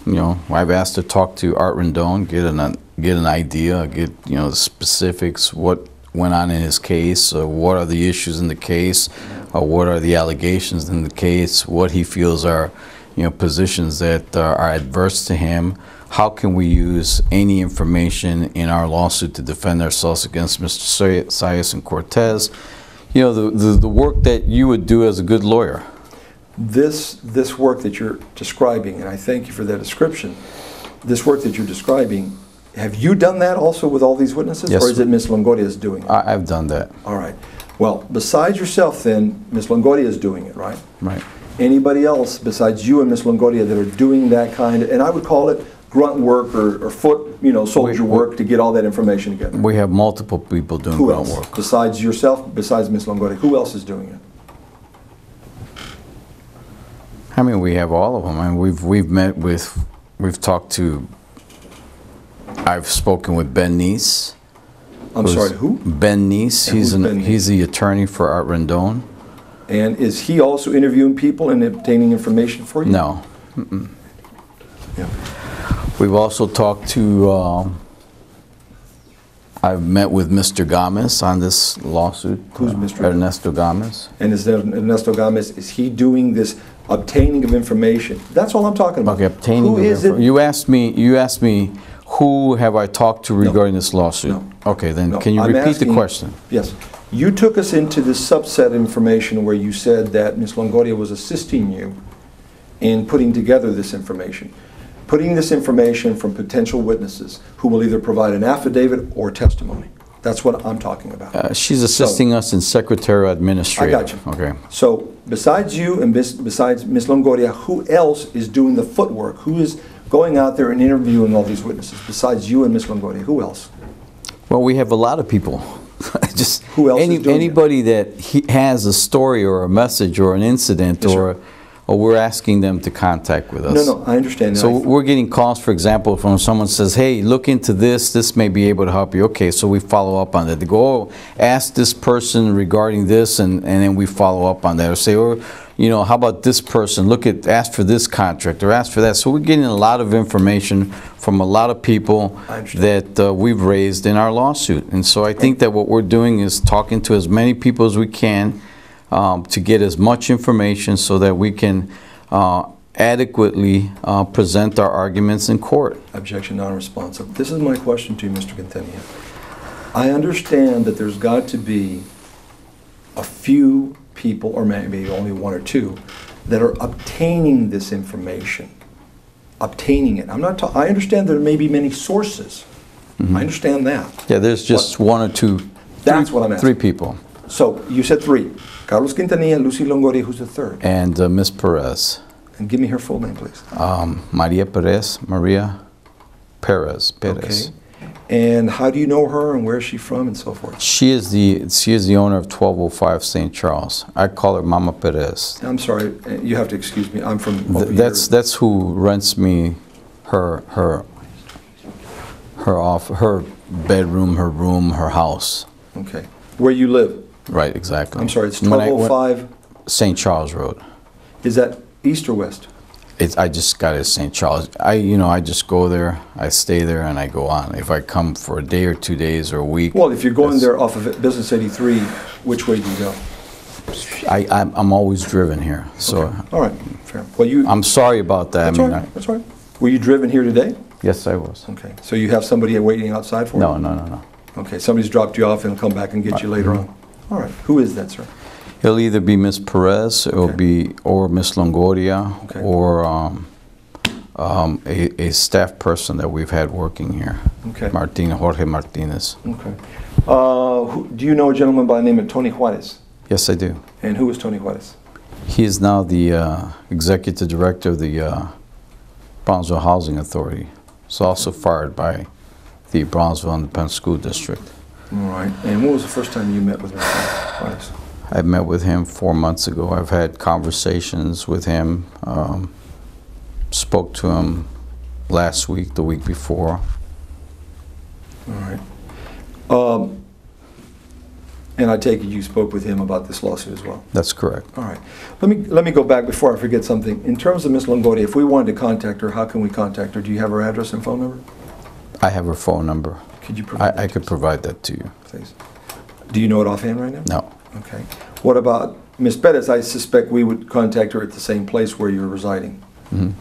Speaker 2: You know, I've asked to talk to Art Rendon, get an get an idea, get you know the specifics, what went on in his case, uh, what are the issues in the case, uh, what are the allegations in the case, what he feels are you know positions that uh, are adverse to him. How can we use any information in our lawsuit to defend ourselves against Mr. Say- Sayas and Cortez? You know, the, the, the work that you would do as a good lawyer.
Speaker 1: this, this work that you're describing, and I thank you for that description, this work that you're describing, have you done that also with all these witnesses?
Speaker 2: Yes.
Speaker 1: Or is it Ms. Longoria's doing it?
Speaker 2: I, I've done that.
Speaker 1: All right. Well, besides yourself then, Ms. Longoria is doing it, right?
Speaker 2: Right.
Speaker 1: Anybody else besides you and Ms. Longoria that are doing that kind of, and I would call it grunt work or, or foot, you know, soldier
Speaker 2: We- we-
Speaker 1: work to get all that information together?
Speaker 2: We have multiple people doing
Speaker 1: Who
Speaker 2: groundwork.
Speaker 1: else? Besides yourself, besides Ms. Longoria, who else is doing it?
Speaker 2: I mean, we have all of them. I mean, we've we've met with, we've talked to. I've spoken with Ben Neese.
Speaker 1: I'm sorry, who?
Speaker 2: Ben Neese.
Speaker 1: And
Speaker 2: He's an,
Speaker 1: Ben
Speaker 2: he's the attorney for Art Rendon.
Speaker 1: And is he also interviewing people and obtaining information for you?
Speaker 2: No,
Speaker 1: Yeah.
Speaker 2: We've also talked to. Um, I've met with Mr. Gomez on this lawsuit.
Speaker 1: Who's
Speaker 2: uh,
Speaker 1: Mr.
Speaker 2: Ernesto Gomez.
Speaker 1: And is there- Ernesto Gomez, is he doing this obtaining of information? That's all I'm talking about.
Speaker 2: Okay, obtaining.
Speaker 1: Who
Speaker 2: of
Speaker 1: is it?
Speaker 2: You asked me. You asked me. Who have I talked to regarding this lawsuit?
Speaker 1: No.
Speaker 2: Okay, then
Speaker 1: No,
Speaker 2: can you
Speaker 1: I'm
Speaker 2: repeat the
Speaker 1: asking-
Speaker 2: question?
Speaker 1: Yes. You took us into this subset information where you said that Ms. Longoria was assisting you in putting together this information. Putting this information from potential witnesses who will either provide an affidavit or testimony. That's what I'm talking about.
Speaker 2: Uh, she's assisting us in secretarial
Speaker 1: I got you.
Speaker 2: Okay.
Speaker 1: So besides you and bis- besides Ms. Longoria, who else is doing the footwork? Who is going out there and interviewing all these witnesses besides you and Ms. Longoria? Who else?
Speaker 2: Well, we have a lot of people. Just
Speaker 1: Who else is
Speaker 2: any,
Speaker 1: doing it?
Speaker 2: anybody that he has a story or a message or an incident
Speaker 1: Yes,
Speaker 2: or,
Speaker 1: sir.
Speaker 2: Or we're asking them to contact with us.
Speaker 1: No, no, I understand.
Speaker 2: That.
Speaker 1: So
Speaker 2: we're getting calls, for example, from someone says, "Hey, look into this. This may be able to help you." Okay, so we follow up on that. They go, "Oh, ask this person regarding this," and, and then we follow up on that. Or say, "Or, you know, how about this person? Look at ask for this contract or ask for that." So we're getting a lot of information from a lot of people that uh, we've raised in our lawsuit. And so I think that what we're doing is talking to as many people as we can um, to get as much information so that we can uh, adequately uh, present our arguments in court.
Speaker 1: Objection non-responsive. This is my question to you, Mr. Quintanilla. I understand that there's got to be a few people, or maybe only one or two, that are obtaining this information. Obtaining it. I'm not, I understand there may be many sources. I understand that.
Speaker 2: Yeah, there's just one or two.
Speaker 1: That's
Speaker 2: three-
Speaker 1: what I'm asking.
Speaker 2: Three people.
Speaker 1: So, you said three. Carlos Quintanilla, Lucy Longoria, who's the third?
Speaker 2: And uh, Ms. Perez,
Speaker 1: And give me her full name, please.
Speaker 2: um, Maria Perez, Maria Perez, Perez.
Speaker 1: Okay. And how do you know her and where is she from and so forth?
Speaker 2: She is the she is the owner of 1205 St. Charles. I call her Mama Perez.
Speaker 1: I'm sorry, uh, you have to excuse me, I'm from
Speaker 2: Th- That's
Speaker 1: here.
Speaker 2: that's who rents me her her her off her bedroom, her room, her house.
Speaker 1: Okay. Where you live?
Speaker 2: Right, exactly.
Speaker 1: I'm sorry, it's
Speaker 2: When I- when-
Speaker 1: 1205,
Speaker 2: St. Charles Road.
Speaker 1: is that east or west?
Speaker 2: It's, I just got it St. Charles. I you know I just go there, I stay there, and I go on. If I come for a day or two days or a week,
Speaker 1: Well, if you're going
Speaker 2: that's-
Speaker 1: there off of Business 83, which way do you go?
Speaker 2: I I'm, I'm always driven here. So.
Speaker 1: All right, fair. Well, you,
Speaker 2: I'm sorry about that.
Speaker 1: that's
Speaker 2: I
Speaker 1: all
Speaker 2: mean,
Speaker 1: right, that's all right. Were you driven here today?
Speaker 2: Yes, I was.
Speaker 1: Okay, so you have somebody waiting outside for you?
Speaker 2: No, no, no, no.
Speaker 1: Okay, somebody's dropped you off and come back and get you later mm-hmm. on. All right, who is that, sir?
Speaker 2: It'll either be Miss Perez, it'll
Speaker 1: Okay.
Speaker 2: be or Miss Longoria,
Speaker 1: Okay.
Speaker 2: or um, um, a, a staff person that we've had working here,
Speaker 1: Okay,
Speaker 2: Martina Jorge Martinez.
Speaker 1: okay. Uh, who- Do you know a gentleman by the name of Tony Juarez?
Speaker 2: Yes, I do.
Speaker 1: And who is Tony Juarez?
Speaker 2: He is now the uh, executive director of the uh, Brownsville Housing Authority. He's also fired by the Brownsville Independent School District.
Speaker 1: All right, and when was the first time you met with. Juarez?
Speaker 2: I met with him four months ago. I've had conversations with him. Um, spoke to him last week, the week before.
Speaker 1: All right. Um, And I take it you spoke with him about this lawsuit as well?
Speaker 2: That's correct.
Speaker 1: All right. Let me, let me go back before I forget something. In terms of Ms. Longoria, if we wanted to contact her, how can we contact her? Do you have her address and phone number?
Speaker 2: I have her phone number.
Speaker 1: Could you provide
Speaker 2: I, I could
Speaker 1: us,
Speaker 2: provide that to you.
Speaker 1: Please. Do you know it offhand right now?
Speaker 2: No.
Speaker 1: Okay. What about Ms. Bettis? I suspect we would contact her at the same place where you're residing.
Speaker 2: Mhm.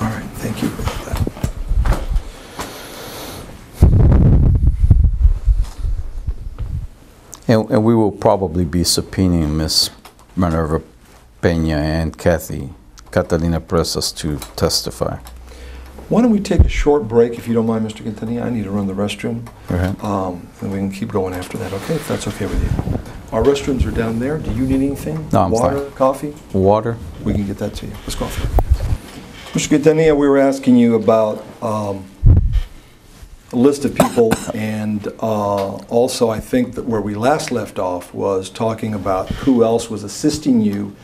Speaker 1: All right, thank you.
Speaker 2: And, and we will probably be subpoenaing Miss Minerva Pena and Kathy Catalina Presas to testify.
Speaker 1: Why don't we take a short break, if you don't mind, Mr. Quintanilla? I need to run the restroom. Um, And we can keep going after that, okay? If that's okay with you. Our restrooms are down there. Do you need anything?
Speaker 2: No, I'm
Speaker 1: Water,
Speaker 2: fine.
Speaker 1: coffee?
Speaker 2: Water?
Speaker 1: We can get that to you. Let's go. Mr. Quintanilla, we were asking you about um, a list of people, and uh, also, I think that where we last left off was talking about who else was assisting you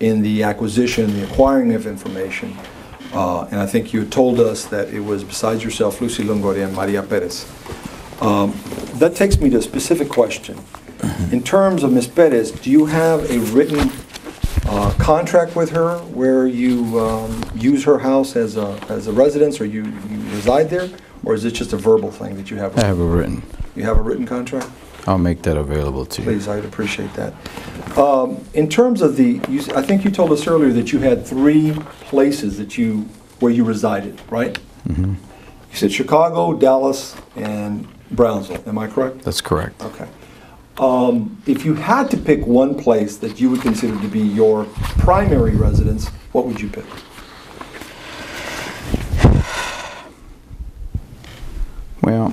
Speaker 1: in the acquisition, the acquiring of information. Uh, And I think you told us that it was besides yourself, Lucy Longoria and Maria Perez. Um, That takes me to a specific question. In terms of Ms. Perez, do you have a written uh, contract with her where you um, use her house as a, as a residence or you you reside there? Or is it just a verbal thing that you have?
Speaker 2: I have it written.
Speaker 1: You have a written contract?
Speaker 2: I'll make that available to you.
Speaker 1: Please, I'd appreciate that. Um, In terms of the, you I think you told us earlier that you had three places that you, where you resided, right?
Speaker 2: Mm-hmm.
Speaker 1: You said Chicago, Dallas, and Brownsville, am I correct?
Speaker 2: That's correct.
Speaker 1: Okay. Um, If you had to pick one place that you would consider to be your primary residence, what would you pick?
Speaker 2: Well,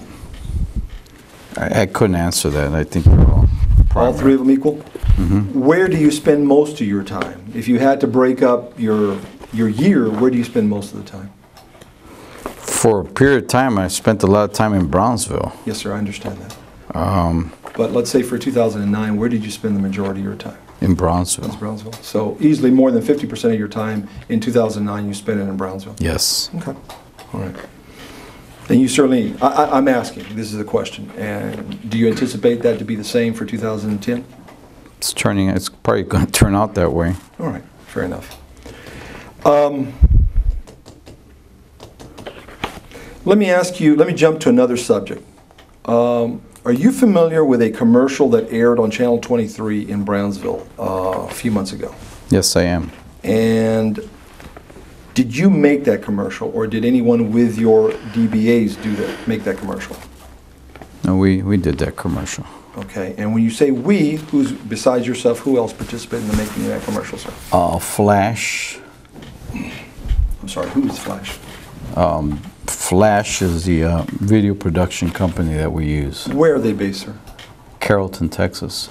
Speaker 2: I, I couldn't answer that. I think they're all
Speaker 1: All three of them equal?
Speaker 2: Mhm.
Speaker 1: Where do you spend most of your time? If you had to break up your, your year, where do you spend most of the time?
Speaker 2: For a period of time, I spent a lot of time in Brownsville.
Speaker 1: Yes, sir, I understand that.
Speaker 2: Um,
Speaker 1: But let's say for 2009, where did you spend the majority of your time?
Speaker 2: in Brownsville.
Speaker 1: Brownsville. So easily more than 50% of your time in 2009, you spent it in Brownsville.
Speaker 2: Yes.
Speaker 1: Okay, all right. And you certainly, I, I'm asking, this is a question, and do you anticipate that to be the same for 2010?
Speaker 2: It's turning. It's probably going to turn out that way.
Speaker 1: All right, fair enough. Um, Let me ask you, let me jump to another subject. Um, Are you familiar with a commercial that aired on Channel 23 in Brownsville uh, a few months ago?
Speaker 2: Yes, I am.
Speaker 1: And did you make that commercial, or did anyone with your DBAs do that, make that commercial?
Speaker 2: No, we we did that commercial.
Speaker 1: Okay, and when you say "we," who's, besides yourself, who else participated in the making of that commercial, sir?
Speaker 2: Uh, Flash.
Speaker 1: I'm sorry, who is Flash?
Speaker 2: Um, Flash is the uh, video production company that we use.
Speaker 1: Where are they based, sir?
Speaker 2: Carrollton, Texas.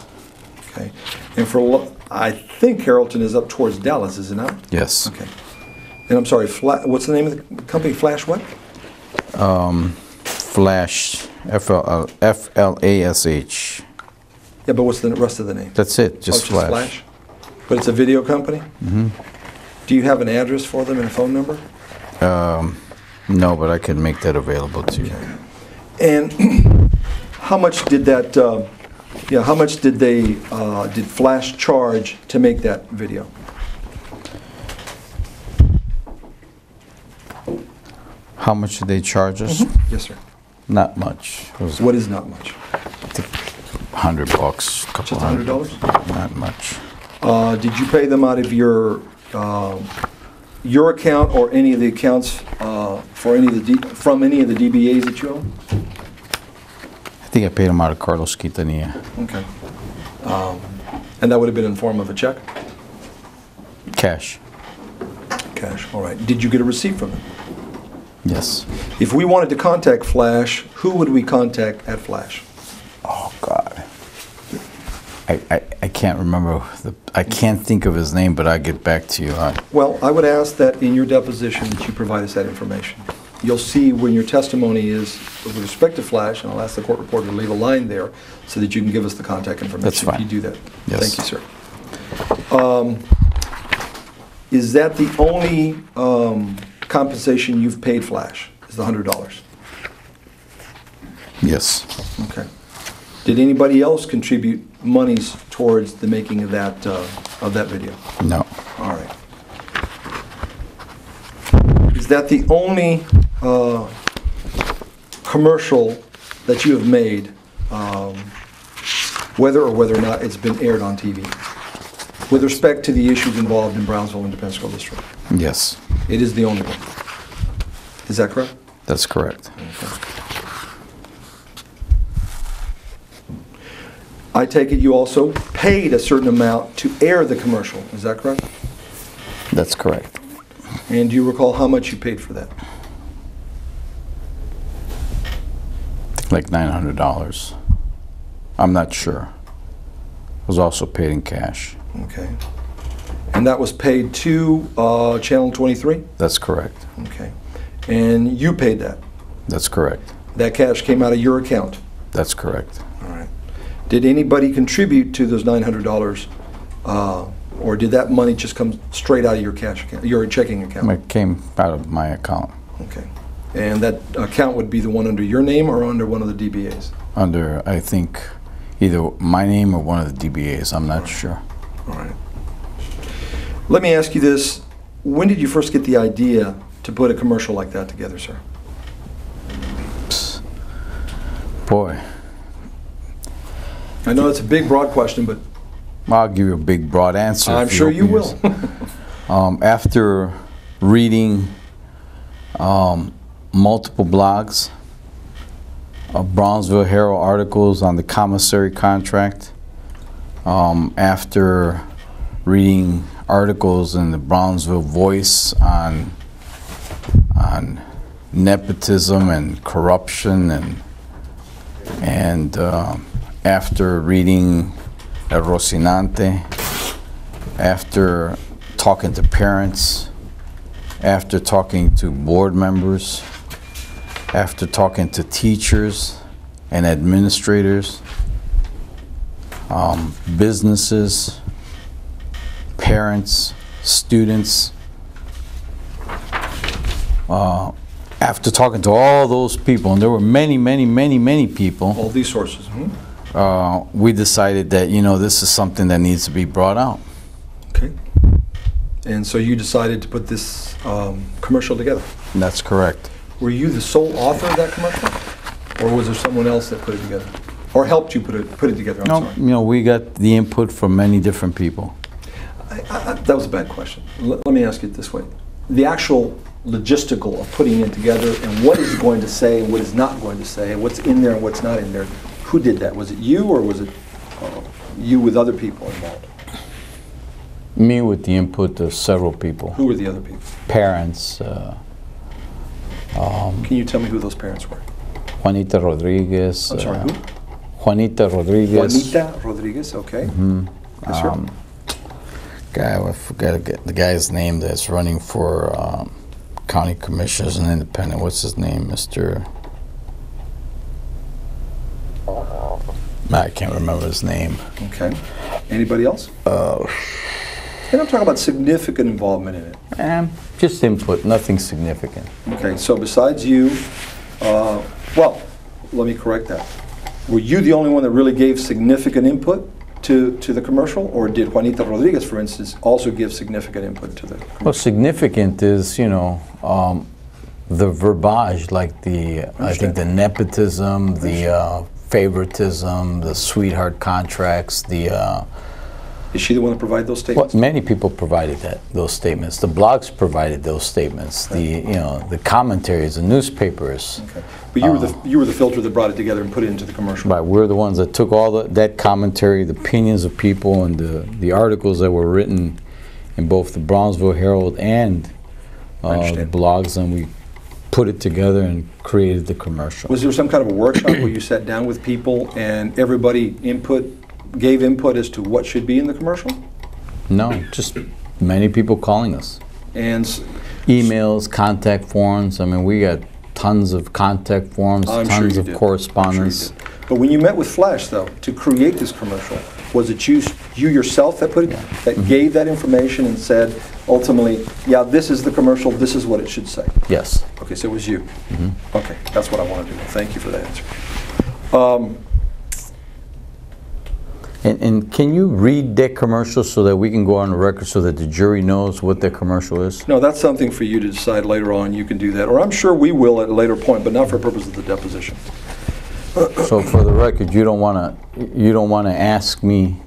Speaker 1: Okay, and for, I think Carrollton is up towards Dallas, is it not?
Speaker 2: Yes.
Speaker 1: Okay. And I'm sorry, Fla, what's the name of the company, Flash what?
Speaker 2: Flash. F L uh, F L A S H.
Speaker 1: Yeah, but what's the rest of the name?
Speaker 2: That's it.
Speaker 1: Oh,
Speaker 2: Just Flash.
Speaker 1: But it's a video company? Mm-hmm. Do you have an address for them and a phone number?
Speaker 2: Um, No, but I can make that available to you.
Speaker 1: And how much did that, uh, yeah, how much did they, uh, did Flash charge to make that video?
Speaker 2: How much did they charge us?
Speaker 1: Yes, sir.
Speaker 2: Not much. It was
Speaker 1: What is not much?
Speaker 2: hundred bucks. Couple
Speaker 1: Just hundred dollars?
Speaker 2: Not much.
Speaker 1: Uh, Did you pay them out of your, um, your account or any of the accounts uh, for any of the, D- from any of the DBAs that you own?
Speaker 2: I think I paid him out of Carlos Quintanilla.
Speaker 1: Okay. Um, And that would have been in form of a check?
Speaker 2: Cash.
Speaker 1: Cash, all right. Did you get a receipt from them?
Speaker 2: Yes.
Speaker 1: If we wanted to contact Flash, who would we contact at Flash?
Speaker 2: Oh God. I, I, I can't remember the I can't think of his name, but I'll get back to you.
Speaker 1: Well, I would ask that in your deposition that you provide us that information. You'll see when your testimony is with respect to Flash, and I'll ask the court reporter to leave a line there so that you can give us the contact information.
Speaker 2: That's fine.
Speaker 1: If you do that.
Speaker 2: Yes.
Speaker 1: Thank you, sir. Um, Is that the only um, compensation you've paid Flash, is the hundred dollars?
Speaker 2: yes.
Speaker 1: Okay. Did anybody else contribute monies towards the making of that, uh, of that video?
Speaker 2: No.
Speaker 1: All right. Is that the only uh, commercial that you have made, um, whether or whether or not it's been aired on TV? With respect to the issues involved in Brownsville Independent School District?
Speaker 2: Yes.
Speaker 1: It is the only one. Is that correct?
Speaker 2: That's correct.
Speaker 1: I take it you also paid a certain amount to air the commercial, is that correct?
Speaker 2: That's correct.
Speaker 1: And do you recall how much you paid for that?
Speaker 2: Like nine hundred dollars. I'm not sure. It was also paid in cash.
Speaker 1: Okay. And that was paid to uh, Channel 23?
Speaker 2: That's correct.
Speaker 1: Okay. And you paid that?
Speaker 2: That's correct.
Speaker 1: That cash came out of your account?
Speaker 2: That's correct.
Speaker 1: All right. Did anybody contribute to those $900? uh, Or did that money just come straight out of your cash account, your checking account?
Speaker 2: It came out of my account
Speaker 1: Okay. And that account would be the one under your name or under one of the DBAs?
Speaker 2: under I think either my name or one of the DBAs. I'm not sure.
Speaker 1: All right. Let me ask you this. When did you first get the idea to put a commercial like that together, sir?
Speaker 2: Boy,
Speaker 1: I know it's a big, broad question, but
Speaker 2: I'll give you a big, broad answer.
Speaker 1: I'm sure you will.
Speaker 2: um, after reading um, multiple blogs, of Brownsville Herald articles on the commissary contract, um, after reading articles in the Brownsville Voice on on nepotism and corruption and and um after reading El Rocinante, after talking to parents, after talking to board members, after talking to teachers and administrators, um, businesses, parents, students, uh, after talking to all those people, and there were many, many, many, many people,
Speaker 1: All these sources. hmm?
Speaker 2: uh, we decided that, you know, this is something that needs to be brought out.
Speaker 1: Okay. And so you decided to put this um, commercial together.
Speaker 2: That's correct.
Speaker 1: Were you the sole author of that commercial? Or was there someone else that put it together? Or helped you put it, put it together, I'm
Speaker 2: No,
Speaker 1: sorry?
Speaker 2: you know, we got the input from many different people.
Speaker 1: I- I- That was a bad question. Let let me ask it this way. The actual logistical of putting it together and what is going to say and what is not going to say, and what's in there and what's not in there, who did that? Was it you or was it uh, you with other people involved?
Speaker 2: Me with the input of several people,
Speaker 1: Who were the other people?
Speaker 2: parents, uh,
Speaker 1: Can you tell me who those parents were?
Speaker 2: Juanita Rodriguez.
Speaker 1: I'm sorry,
Speaker 2: uh,
Speaker 1: who?
Speaker 2: Juanita Rodriguez.
Speaker 1: Juanita Rodriguez, okay. Yes, sir.
Speaker 2: Um, guy, I forgot the guy's name that's running for um, county commissioner as an independent. What's his name, Mister? I can't remember his name.
Speaker 1: Okay. Anybody else?
Speaker 2: Uh,
Speaker 1: And I'm talking about significant involvement in it.
Speaker 2: um, just input, nothing significant.
Speaker 1: Okay, so besides you, uh, well, let me correct that. Were you the only one that really gave significant input to, to the commercial? Or did Juanita Rodriguez, for instance, also give significant input to the?
Speaker 2: Well, significant is, you know, um, the verbiage, like the, I think the nepotism, the uh, favoritism, the sweetheart contracts, the, uh,
Speaker 1: Is she the one that provided those statements?
Speaker 2: well, many people provided that, those statements. The blogs provided those statements, the, you know, the commentaries, the newspapers.
Speaker 1: Okay. But you were the, you were the filter that brought it together and put it into the commercial?
Speaker 2: Right, we're the ones that took all the, that commentary, the opinions of people, and the, the articles that were written in both the Brownsville Herald and uh, blogs, and we put it together and created the commercial.
Speaker 1: Was there some kind of a workshop where you sat down with people and everybody input, gave input as to what should be in the commercial?
Speaker 2: No, just many people calling us.
Speaker 1: And
Speaker 2: Emails, contact forms, I mean, we got tons of contact forms,
Speaker 1: I'm
Speaker 2: tons
Speaker 1: you
Speaker 2: of
Speaker 1: did. Sure
Speaker 2: correspondence.
Speaker 1: did. But when you met with Flash, though, to create this commercial, was it you, you yourself that put it, that
Speaker 2: Mm-hmm.
Speaker 1: gave that information and said, ultimately, yeah, this is the commercial, this is what it should say?
Speaker 2: Yes.
Speaker 1: Okay, so it was you?
Speaker 2: Mm-hmm.
Speaker 1: Okay, that's what I wanted to know. Thank you for that answer. Um,
Speaker 2: And, and can you read that commercial so that we can go on the record so that the jury knows what that commercial is?
Speaker 1: No, that's something for you to decide later on. You can do that, or I'm sure we will at a later point, but not for purpose of the deposition.
Speaker 2: So for the record, you don't want to, you don't want to ask me,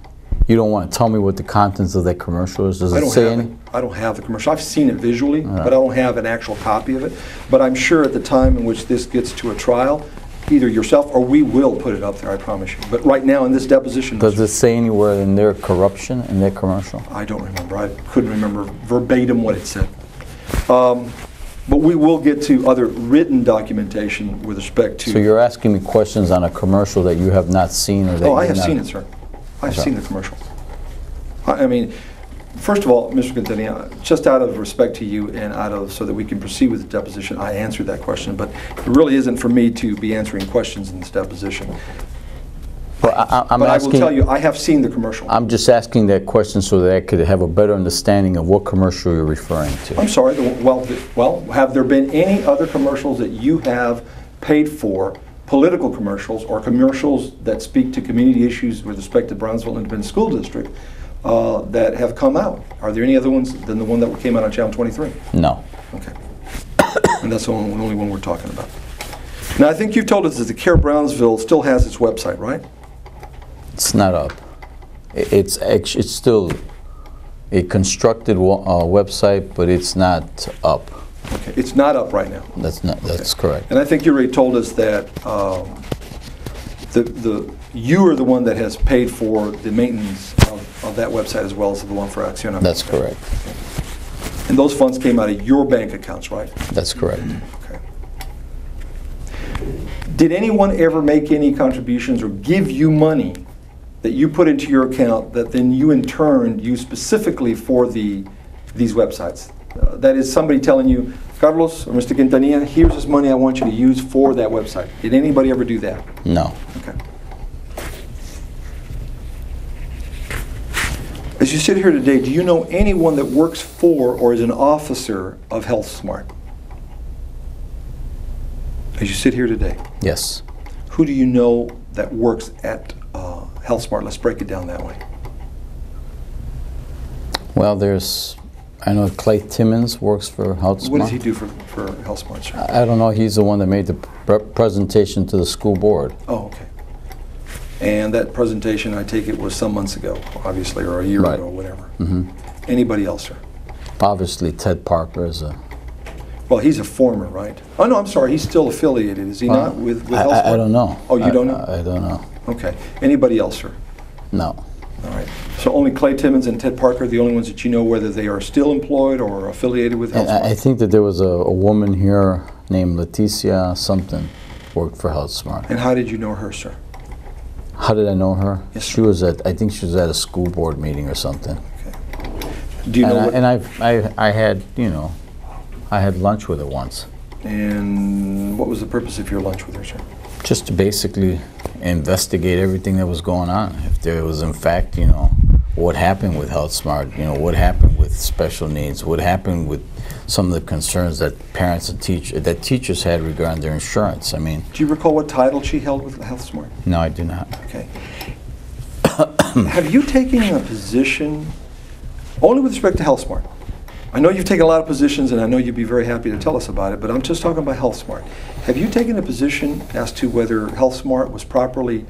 Speaker 2: you don't want to tell me what the contents of that commercial is? Does
Speaker 1: I
Speaker 2: it
Speaker 1: don't
Speaker 2: say
Speaker 1: have
Speaker 2: any?
Speaker 1: it. I don't have the commercial. I've seen it visually, but I don't have an actual copy of it. But I'm sure at the time in which this gets to a trial, either yourself or we will put it up there, I promise you. But right now, in this deposition,
Speaker 2: Does it say anywhere in there corruption in their commercial?
Speaker 1: I don't remember. I couldn't remember verbatim what it said. Um, But we will get to other written documentation with respect to...
Speaker 2: So you're asking me questions on a commercial that you have not seen or that
Speaker 1: Oh, I have
Speaker 2: not-
Speaker 1: seen it, sir. I've
Speaker 2: Okay.
Speaker 1: seen the commercial. I I mean, first of all, Mr. Quintanilla, uh, just out of respect to you and out of, so that we can proceed with the deposition, I answered that question, but it really isn't for me to be answering questions in this deposition.
Speaker 2: Well, I- I'm
Speaker 1: But I will
Speaker 2: asking-
Speaker 1: tell you, I have seen the commercial.
Speaker 2: I'm just asking that question so that I could have a better understanding of what commercial you're referring to.
Speaker 1: I'm sorry, the- well, the- well, have there been any other commercials that you have paid for, political commercials or commercials that speak to community issues with respect to Brownsville Independent School District uh, that have come out? Are there any other ones than the one that came out on Channel 23?
Speaker 2: No.
Speaker 1: Okay. And that's the only one we're talking about. Now, I think you've told us that the Care Brownsville still has its website, right?
Speaker 2: It's not up. It's it's still a constructed uh, website, but it's not up.
Speaker 1: Okay, it's not up right now.
Speaker 2: That's not, that's correct.
Speaker 1: And I think you already told us that um, the, the, you are the one that has paid for the maintenance of, of that website as well as the one for Acciona.
Speaker 2: That's correct.
Speaker 1: And those funds came out of your bank accounts, right?
Speaker 2: That's correct.
Speaker 1: Okay. Did anyone ever make any contributions or give you money that you put into your account that then you in turn use specifically for the, these websites? Uh, That is somebody telling you, Carlos or Mr. Quintanilla, here's this money I want you to use for that website. Did anybody ever do that?
Speaker 2: No.
Speaker 1: Okay. As you sit here today, do you know anyone that works for or is an officer of HealthSmart? As you sit here today,
Speaker 2: Yes.
Speaker 1: who do you know that works at uh, HealthSmart? Let's break it down that way.
Speaker 2: Well, there's, I know Clay Timmons works for HealthSmart.
Speaker 1: What does he do for, for HealthSmart, sir?
Speaker 2: I I don't know, he's the one that made the pre- presentation to the school board.
Speaker 1: Oh, okay. And that presentation, I take it, was some months ago, obviously, or a year
Speaker 2: Right.
Speaker 1: ago, or whatever. Mm-hmm. Anybody else, sir?
Speaker 2: Obviously, Ted Parker is a,
Speaker 1: Well, he's a former, right? Oh, no, I'm sorry, he's still affiliated, is he not, uh, with, with
Speaker 2: I-
Speaker 1: HealthSmart?
Speaker 2: I, I don't know.
Speaker 1: Oh, you
Speaker 2: I-
Speaker 1: don't know?
Speaker 2: I don't know.
Speaker 1: Okay. Anybody else, sir?
Speaker 2: No.
Speaker 1: All right. So only Clay Timmons and Ted Parker are the only ones that you know whether they are still employed or affiliated with
Speaker 2: And I, I think that there was a, a woman here named Leticia something worked for HealthSmart.
Speaker 1: And how did you know her, sir?
Speaker 2: How did I know her?
Speaker 1: Yes,
Speaker 2: she was at, I think she was at a school board meeting or something. Okay.
Speaker 1: Do you
Speaker 2: and
Speaker 1: know
Speaker 2: I,
Speaker 1: what?
Speaker 2: and I've, I, I had, you know, I had lunch with her once,
Speaker 1: And what was the purpose of your lunch with her, sir?
Speaker 2: just to basically investigate everything that was going on. If there was, in fact, you know, what happened with HealthSmart, you know, what happened with special needs, what happened with some of the concerns that parents and teach, that teachers had regarding their insurance. I mean,
Speaker 1: Do you recall what title she held with HealthSmart?
Speaker 2: no, I do not.
Speaker 1: Okay. Have you taken a position, only with respect to HealthSmart? I know you've taken a lot of positions, and I know you'd be very happy to tell us about it, but I'm just talking about HealthSmart. Have you taken a position as to whether HealthSmart was properly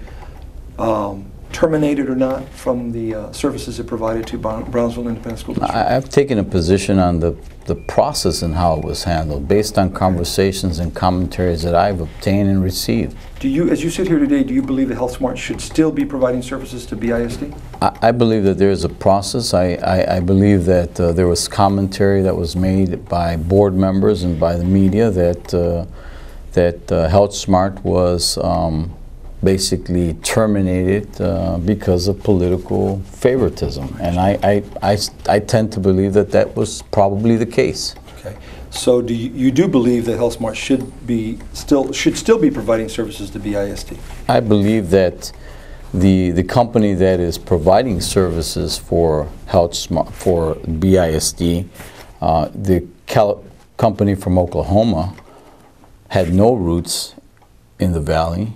Speaker 1: um, terminated or not from the uh, services it provided to Brownsville Independent School District?
Speaker 2: I, I've taken a position on the, the process and how it was handled, based on conversations and commentaries that I've obtained and received.
Speaker 1: Do you, as you sit here today, do you believe that HealthSmart should still be providing services to BISD?
Speaker 2: I, I believe that there is a process. I, I, I believe that uh, there was commentary that was made by board members and by the media that uh, that uh, HealthSmart was um, basically terminated uh, because of political favoritism, and I I I tend to believe that that was probably the case.
Speaker 1: Okay. So do you, you do believe that HealthSmart should be, still, should still be providing services to BISD?
Speaker 2: I believe that the the company that is providing services for HealthSmart for BISD, uh, the Cal- company from Oklahoma, had no roots in the valley,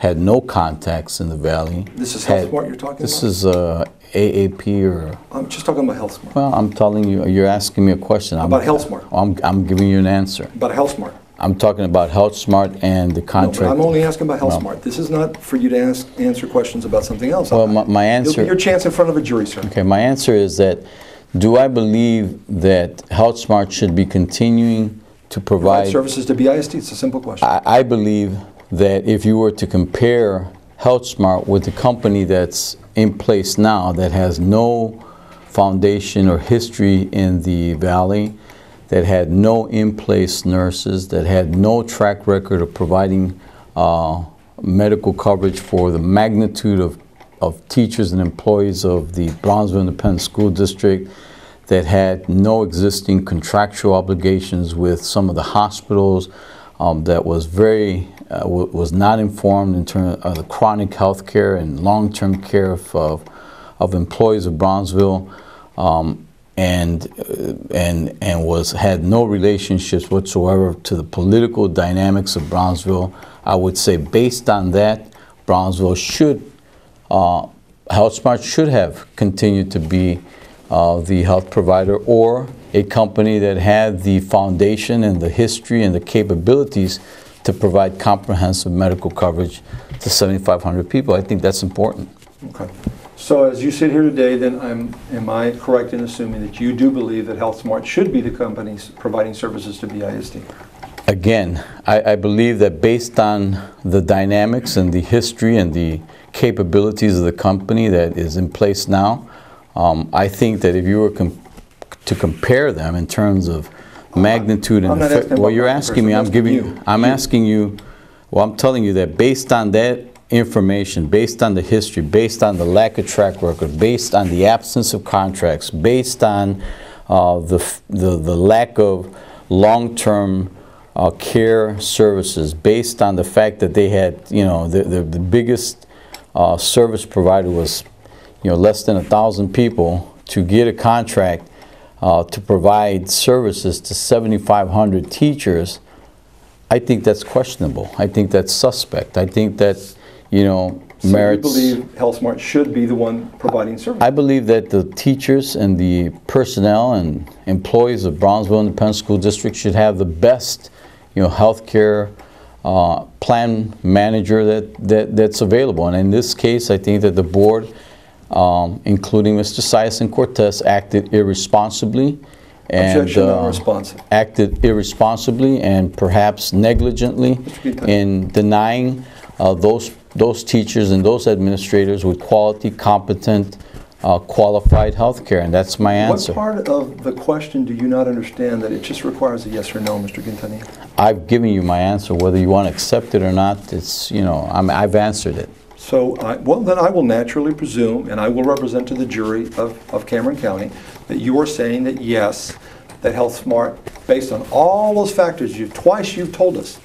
Speaker 2: had no contacts in the valley.
Speaker 1: This is
Speaker 2: had-
Speaker 1: HealthSmart you're talking
Speaker 2: This
Speaker 1: about?
Speaker 2: This is uh, AAP or.
Speaker 1: I'm just talking about HealthSmart.
Speaker 2: Well, I'm telling you, you're asking me a question. I'm-
Speaker 1: About HealthSmart.
Speaker 2: I'm, I'm giving you an answer.
Speaker 1: About HealthSmart.
Speaker 2: I'm talking about HealthSmart and the contract.
Speaker 1: but I'm only asking about HealthSmart. This is not for you to ask, answer questions about something else.
Speaker 2: Well, my- my answer-
Speaker 1: your chance in front of a jury, sir.
Speaker 2: Okay, my answer is that, do I believe that HealthSmart should be continuing to
Speaker 1: Provide
Speaker 2: provide?
Speaker 1: services to BISD, it's a simple question.
Speaker 2: I, I believe that if you were to compare HealthSmart with the company that's in place now that has no foundation or history in the valley, that had no in-place nurses, that had no track record of providing uh, medical coverage for the magnitude of, of teachers and employees of the Brownsville Independent School District, that had no existing contractual obligations with some of the hospitals, um, that was very, uh, was not informed in terms of the chronic health care and long-term care of, of, of employees of Brownsville, um, and, uh, and, and was, had no relationships whatsoever to the political dynamics of Brownsville. I would say based on that, Brownsville should uh, HealthSmart should have continued to be uh, the health provider or a company that had the foundation and the history and the capabilities to provide comprehensive medical coverage to 7,500 people. I think that's important.
Speaker 1: Okay. So as you sit here today, then I'm, am I correct in assuming that you do believe that HealthSmart should be the company providing services to BISD?
Speaker 2: Again, I, I believe that based on the dynamics and the history and the capabilities of the company that is in place now, um, I think that if you were com- to compare them in terms of magnitude and effect- well, you're asking me. I'm giving
Speaker 1: you.
Speaker 2: I'm asking you. Well, I'm telling you that based on that information, based on the history, based on the lack of track record, based on the absence of contracts, based on uh, the, the the lack of long-term uh, care services based on the fact that they had, you know, the, the, the biggest uh, service provider was, you know, less than a thousand people to get a contract uh, to provide services to 7,500 teachers. I think that's questionable. I think that's suspect. I think that, you know,
Speaker 1: So you
Speaker 2: merits.
Speaker 1: believe HealthSmart should be the one providing service?
Speaker 2: I believe that the teachers and the personnel and employees of Brownsville Independent School District should have the best, you know, healthcare uh, plan manager that, that that's available. And in this case, I think that the board, um, including Mr. Sias and Cortez, acted irresponsibly and uh, acted irresponsibly and perhaps negligently in denying uh, those those teachers and those administrators with quality, competent, uh, qualified health care, and that's my answer.
Speaker 1: What part of the question do you not understand that it just requires a yes or no, Mr. Quintanilla?
Speaker 2: I've given you my answer, whether you want to accept it or not. It's you know I'm, I've answered it.
Speaker 1: So, I- well, then I will naturally presume, and I will represent to the jury of of Cameron County, that you are saying that yes, that HealthSmart, based on all those factors, you've, twice you've told us,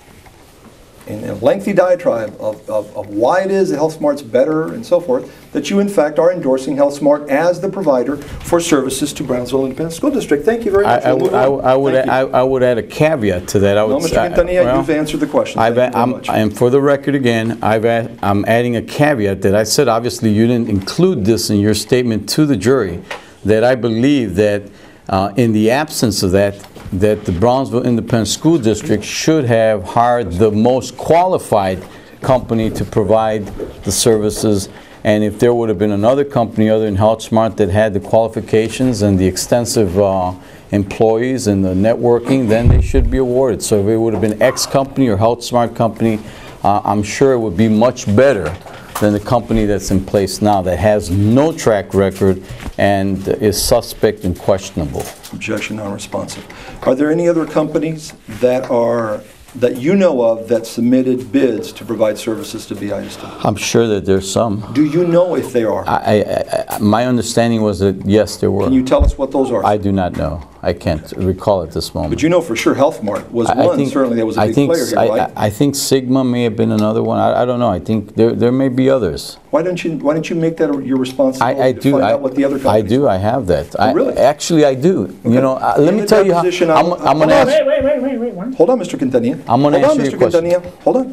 Speaker 1: in a lengthy diatribe of, of, of why it is that HealthSmart's better and so forth, that you in fact are endorsing HealthSmart as the provider for services to Brownsville Independent School District. Thank you very much.
Speaker 2: I would, I,
Speaker 1: on.
Speaker 2: I would,
Speaker 1: you.
Speaker 2: I, I would add a caveat to that. I would
Speaker 1: No, Mr.
Speaker 2: say-
Speaker 1: Quintanilla,
Speaker 2: well,
Speaker 1: you've answered the question.
Speaker 2: I've,
Speaker 1: very
Speaker 2: I'm, and for the record again, I've, add- I'm adding a caveat that I said, obviously, you didn't include this in your statement to the jury, that I believe that uh, in the absence of that, that the Brownsville Independent School District should have hired the most qualified company to provide the services. And if there would have been another company other than HealthSmart that had the qualifications and the extensive uh, employees and the networking, then they should be awarded. So if it would have been X company or HealthSmart company, uh, I'm sure it would be much better than the company that's in place now that has no track record and is suspect and questionable.
Speaker 1: Objection non-responsive. Are there any other companies that are, that you know of that submitted bids to provide services to BISD?
Speaker 2: I'm sure that there's some.
Speaker 1: Do you know if they are?
Speaker 2: I, I, I- my understanding was that, yes, there were.
Speaker 1: Can you tell us what those are?
Speaker 2: I do not know. I can't recall at this moment.
Speaker 1: But you know for sure HealthSmart was
Speaker 2: I- I
Speaker 1: one,
Speaker 2: think-
Speaker 1: certainly that was a
Speaker 2: I
Speaker 1: big
Speaker 2: think
Speaker 1: player
Speaker 2: s-
Speaker 1: here,
Speaker 2: I-
Speaker 1: right?
Speaker 2: I I think Cigna may have been another one. I, I don't know. I think there, there may be others.
Speaker 1: Why don't you, why don't you make that your responsibility
Speaker 2: I
Speaker 1: to
Speaker 2: do.
Speaker 1: find
Speaker 2: I,
Speaker 1: out what the other
Speaker 2: I
Speaker 1: companies
Speaker 2: do.
Speaker 1: are?
Speaker 2: I have that. I-
Speaker 1: really?
Speaker 2: Actually, I do. You know, uh, let
Speaker 1: In
Speaker 2: me
Speaker 1: the
Speaker 2: tell you how.
Speaker 1: deposition,
Speaker 2: I'm,
Speaker 1: I'll-
Speaker 2: I'm going to
Speaker 1: hold on.
Speaker 2: ask.
Speaker 3: Wait, wait, wait, wait, wait, one.
Speaker 1: Hold on, Mr. Quintanilla.
Speaker 2: I'm gonna
Speaker 1: Hold on, Mr.
Speaker 2: your question.
Speaker 1: Quintanilla. Hold on.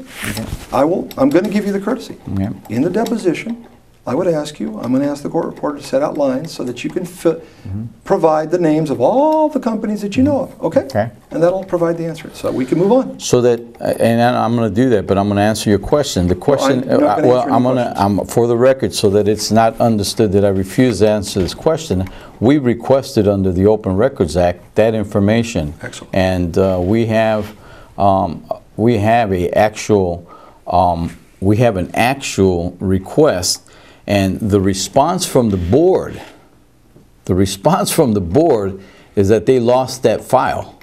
Speaker 1: I will, I'm going to give you the courtesy.
Speaker 2: Okay.
Speaker 1: In the deposition, I would ask you, I'm going to ask the court reporter to set out lines so that you can fi- provide the names of all the companies that you know of, okay?
Speaker 2: Okay.
Speaker 1: And that'll provide the answer, so we can move on.
Speaker 2: So that, uh, and I'm going to do that, but I'm going to answer your question. The question,
Speaker 1: you're not gonna
Speaker 2: well,
Speaker 1: any
Speaker 2: I'm going to. I'm, for the record, so that it's not understood that I refuse to answer this question, we requested under the Open Records Act that information.
Speaker 1: Excellent.
Speaker 2: And uh, we have, um, we have a actual, um, we have an actual request, and the response from the board, the response from the board is that they lost that file.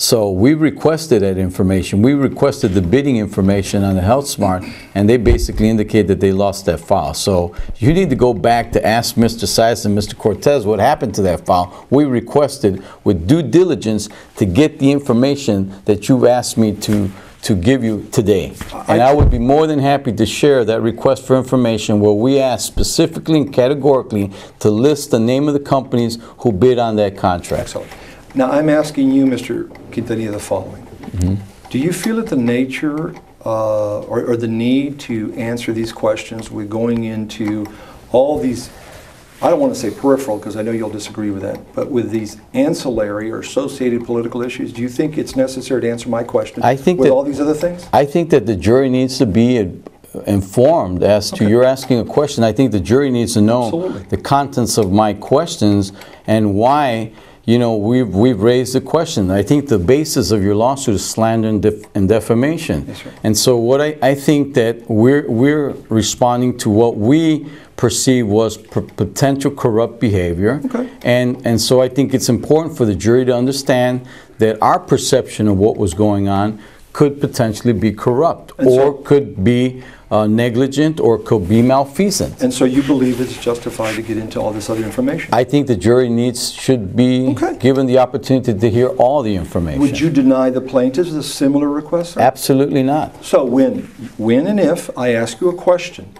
Speaker 2: So we requested that information. We requested the bidding information on the HealthSmart, and they basically indicate that they lost that file. So you need to go back to ask Mr. Sias and Mr. Cortez what happened to that file. We requested with due diligence to get the information that you've asked me to, to give you today. And I would be more than happy to share that request for information where we ask specifically and categorically to list the name of the companies who bid on that contract.
Speaker 1: Excellent. Now, I'm asking you, Mr. Quintanilla, the following. Do you feel that the nature uh, or or the need to answer these questions with going into all these, I don't want to say peripheral, because I know you'll disagree with that, but with these ancillary or associated political issues, do you think it's necessary to answer my question
Speaker 2: I think
Speaker 1: with
Speaker 2: that-
Speaker 1: all these other things?
Speaker 2: I think that the jury needs to be informed as to, you're asking a question, I think the jury needs to know
Speaker 1: Absolutely.
Speaker 2: the contents of my questions and why, you know, we've, we've raised the question. I think the basis of your lawsuit is slander and def- and defamation.
Speaker 1: Yes.
Speaker 2: And so what I, I think that we're, we're responding to what we perceive was p- potential corrupt behavior.
Speaker 1: Okay.
Speaker 2: And, and so I think it's important for the jury to understand that our perception of what was going on could potentially be corrupt
Speaker 1: And so-
Speaker 2: or could be uh, negligent or could be malfeasant.
Speaker 1: And so you believe it's justified to get into all this other information?
Speaker 2: I think the jury needs, should be
Speaker 1: Okay.
Speaker 2: given the opportunity to hear all the information.
Speaker 1: Would you deny the plaintiffs a similar request, sir?
Speaker 2: Absolutely not.
Speaker 1: So when, when and if I ask you a question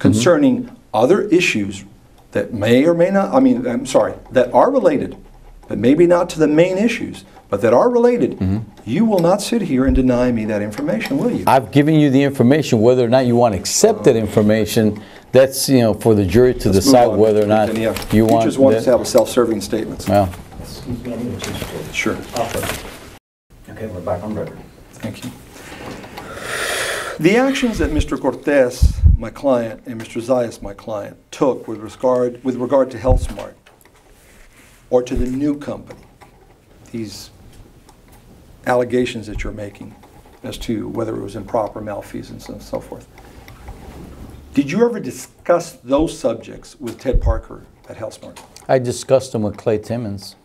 Speaker 1: concerning other issues that may or may not, I mean, I'm sorry, that are related, but maybe not to the main issues, that are related, you will not sit here and deny me that information, will you?
Speaker 2: I've given you the information, whether or not you want to accept that information, that's, you know, for the jury to
Speaker 1: Let's
Speaker 2: decide whether or not
Speaker 1: yeah,
Speaker 2: you want.
Speaker 1: just want
Speaker 2: that-
Speaker 1: to have a self-serving statements.
Speaker 2: Well,
Speaker 1: Sure,
Speaker 3: Okay, we're back on record.
Speaker 1: thank you. The actions that Mr. Cortez, my client, and Mr. Zayas, my client, took with regard, with regard to HealthSmart, or to the new company, these allegations that you're making as to whether it was improper malfeasance and so forth. Did you ever discuss those subjects with Ted Parker at HealthSmart?
Speaker 2: I discussed them with Clay Timmons.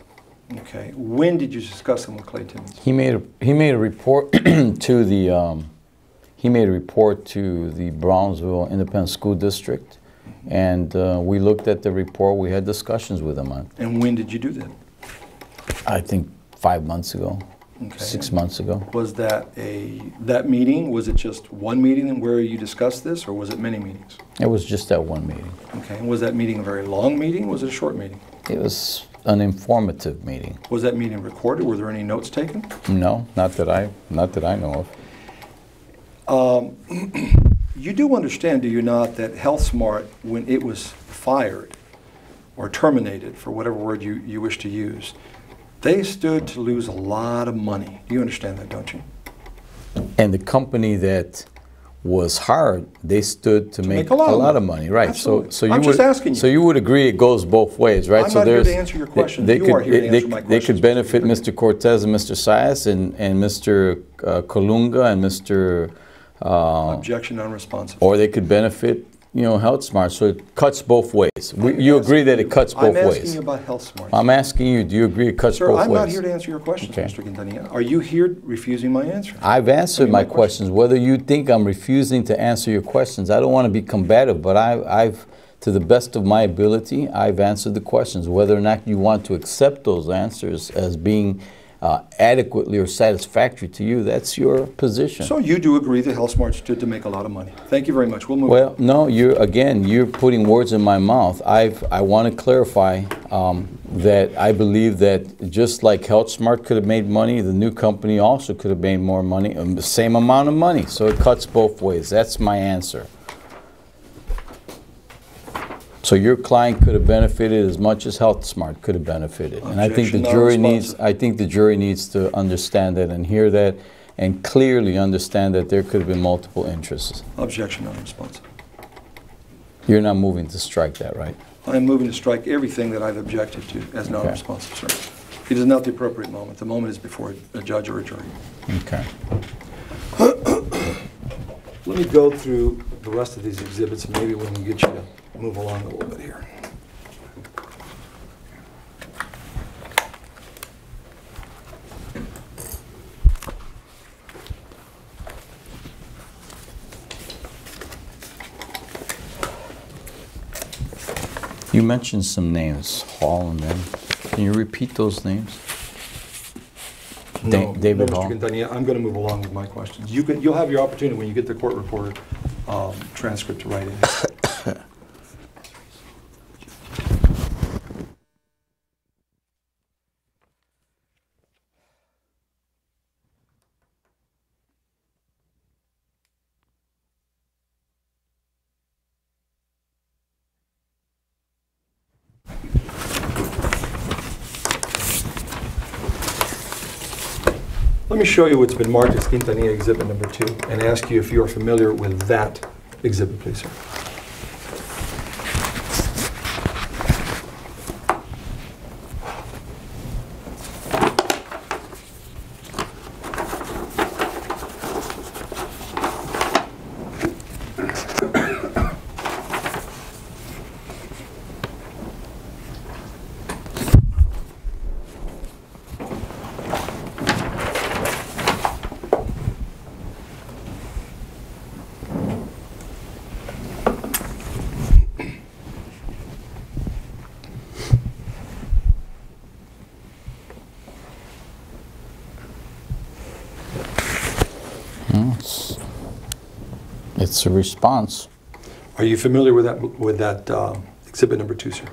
Speaker 1: Okay. When did you discuss them with Clay Timmons?
Speaker 2: He made a, he made a report to the um, he made a report to the Brownsville Independent School District, and uh, we looked at the report. We had discussions with him on.
Speaker 1: And when did you do that?
Speaker 2: I think five months ago,
Speaker 1: Okay.
Speaker 2: six months ago.
Speaker 1: Was that a, that meeting, was it just one meeting where you discussed this, or was it many meetings?
Speaker 2: It was just that one meeting.
Speaker 1: Okay, and was that meeting a very long meeting, was it a short meeting?
Speaker 2: It was an informative meeting.
Speaker 1: Was that meeting recorded, were there any notes taken?
Speaker 2: No, not that I not that I know of.
Speaker 1: Um, you do understand, do you not, that HealthSmart, when it was fired or terminated, for whatever word you, you wish to use, they stood to lose a lot of money. You understand that, don't you?
Speaker 2: And the company that was hired, they stood to, make,
Speaker 1: make a lot of
Speaker 2: money,
Speaker 1: money.
Speaker 2: right?
Speaker 1: Absolutely.
Speaker 2: So, so you
Speaker 1: I'm
Speaker 2: would,
Speaker 1: just asking you.
Speaker 2: So you would agree it goes both ways, right?
Speaker 1: I'm
Speaker 2: so
Speaker 1: not here to answer your
Speaker 2: they- They,
Speaker 1: You
Speaker 2: could,
Speaker 1: here
Speaker 2: they, they could benefit
Speaker 1: Mr.
Speaker 2: Cortez and Mr. Zayas and, and Mr. Uh, Colunga and Mr. Uh,
Speaker 1: Objection unresponsive.
Speaker 2: or they could benefit, you know, HealthSmart. So it cuts both ways. We, you agree that it cuts both
Speaker 1: I'm asking
Speaker 2: ways?
Speaker 1: you about HealthSmart.
Speaker 2: I'm asking you, do you agree it cuts
Speaker 1: Sir,
Speaker 2: both
Speaker 1: I'm
Speaker 2: ways?
Speaker 1: not here to answer your questions,
Speaker 2: Okay.
Speaker 1: Mr. Quintanilla. Are you here refusing my answer?
Speaker 2: I've answered
Speaker 1: mean,
Speaker 2: my
Speaker 1: my question-
Speaker 2: questions. Whether you think I'm refusing to answer your questions, I don't want to be combative, but I, I've, to the best of my ability, I've answered the questions. Whether or not you want to accept those answers as being uh, adequately or satisfactory to you, that's your position.
Speaker 1: So you do agree that HealthSmart stood to make a lot of money? Thank you very much. We'll move on.
Speaker 2: Well, no, you're, again, you're putting words in my mouth. I've, I want to clarify um, that I believe that just like HealthSmart could have made money, the new company also could have made more money, um, the same amount of money. So it cuts both ways. That's my answer. So your client could have benefited as much as HealthSmart could have benefited. And I think the jury needs I think the jury needs to understand that and hear that and clearly understand that there could have been multiple interests.
Speaker 1: Objection unresponsive.
Speaker 2: You're not moving to strike that, right?
Speaker 1: I am moving to strike everything that I've objected to as non-responsive, sir. It is not the appropriate moment. The moment is before a judge or a jury.
Speaker 2: Okay.
Speaker 1: Let me go through the rest of these exhibits, and maybe we can get you to move along a little bit here.
Speaker 2: You mentioned some names, Hall and them. Can you repeat those names? Da-
Speaker 1: No,
Speaker 2: David Hall.
Speaker 1: Mr. Quintanilla, I'm going to move along with my questions. You can, you'll have your opportunity when you get the court reporter um, transcript to write in. Let me show you what's been marked as Quintanilla Exhibit Number Two and ask you if you are familiar with that exhibit, please, sir.
Speaker 2: Response.
Speaker 1: Are you familiar with that, with that uh, exhibit number two, sir?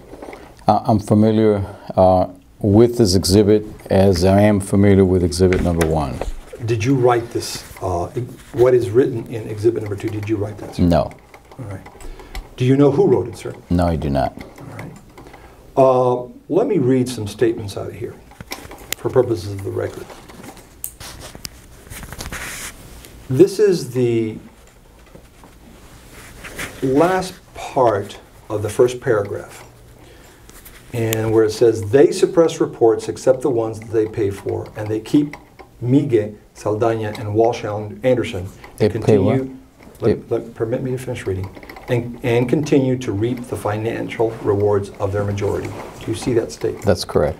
Speaker 2: I- I'm familiar uh, with this exhibit as I am familiar with exhibit number one.
Speaker 1: Did you write this, uh, what is written in exhibit number two, did you write that, sir?
Speaker 2: No,
Speaker 1: All right. Do you know who wrote it, sir?
Speaker 2: no, I do not.
Speaker 1: All right. Uh, Let me read some statements out of here for purposes of the record. This is the last part of the first paragraph. And where it says, "They suppress reports except the ones that they pay for, and they keep Migue, Saldana, and Walsh Anderson
Speaker 2: They
Speaker 1: and
Speaker 2: pay what?
Speaker 1: continue." Let, let- permit me to finish reading. And, and continue to reap the financial rewards of their majority. Do you see that statement?
Speaker 2: That's correct.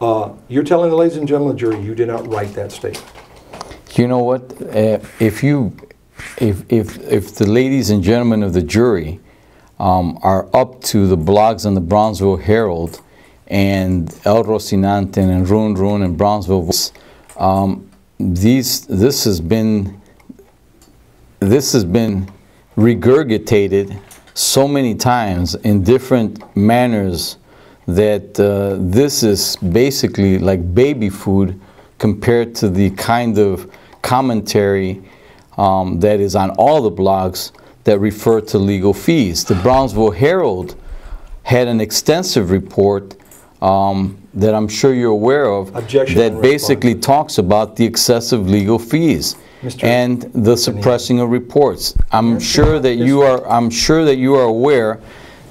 Speaker 1: Uh, You're telling the ladies and gentlemen of the jury, you did not write that statement.
Speaker 2: You know what? Uh, if you, if, if, if the ladies and gentlemen of the jury um, are up to the blogs on the Brownsville Herald and El Rocinante and Run Run and Brownsville, um, these, this has been, this has been regurgitated so many times in different manners that uh, this is basically like baby food compared to the kind of commentary um, that is on all the blogs that refer to legal fees. The Brownsville Herald had an extensive report um, that I'm sure you're aware of
Speaker 1: Objection
Speaker 2: that basically talks about the excessive legal fees
Speaker 1: Mr.
Speaker 2: and the suppressing of reports. I'm sure that you are, I'm sure that you are aware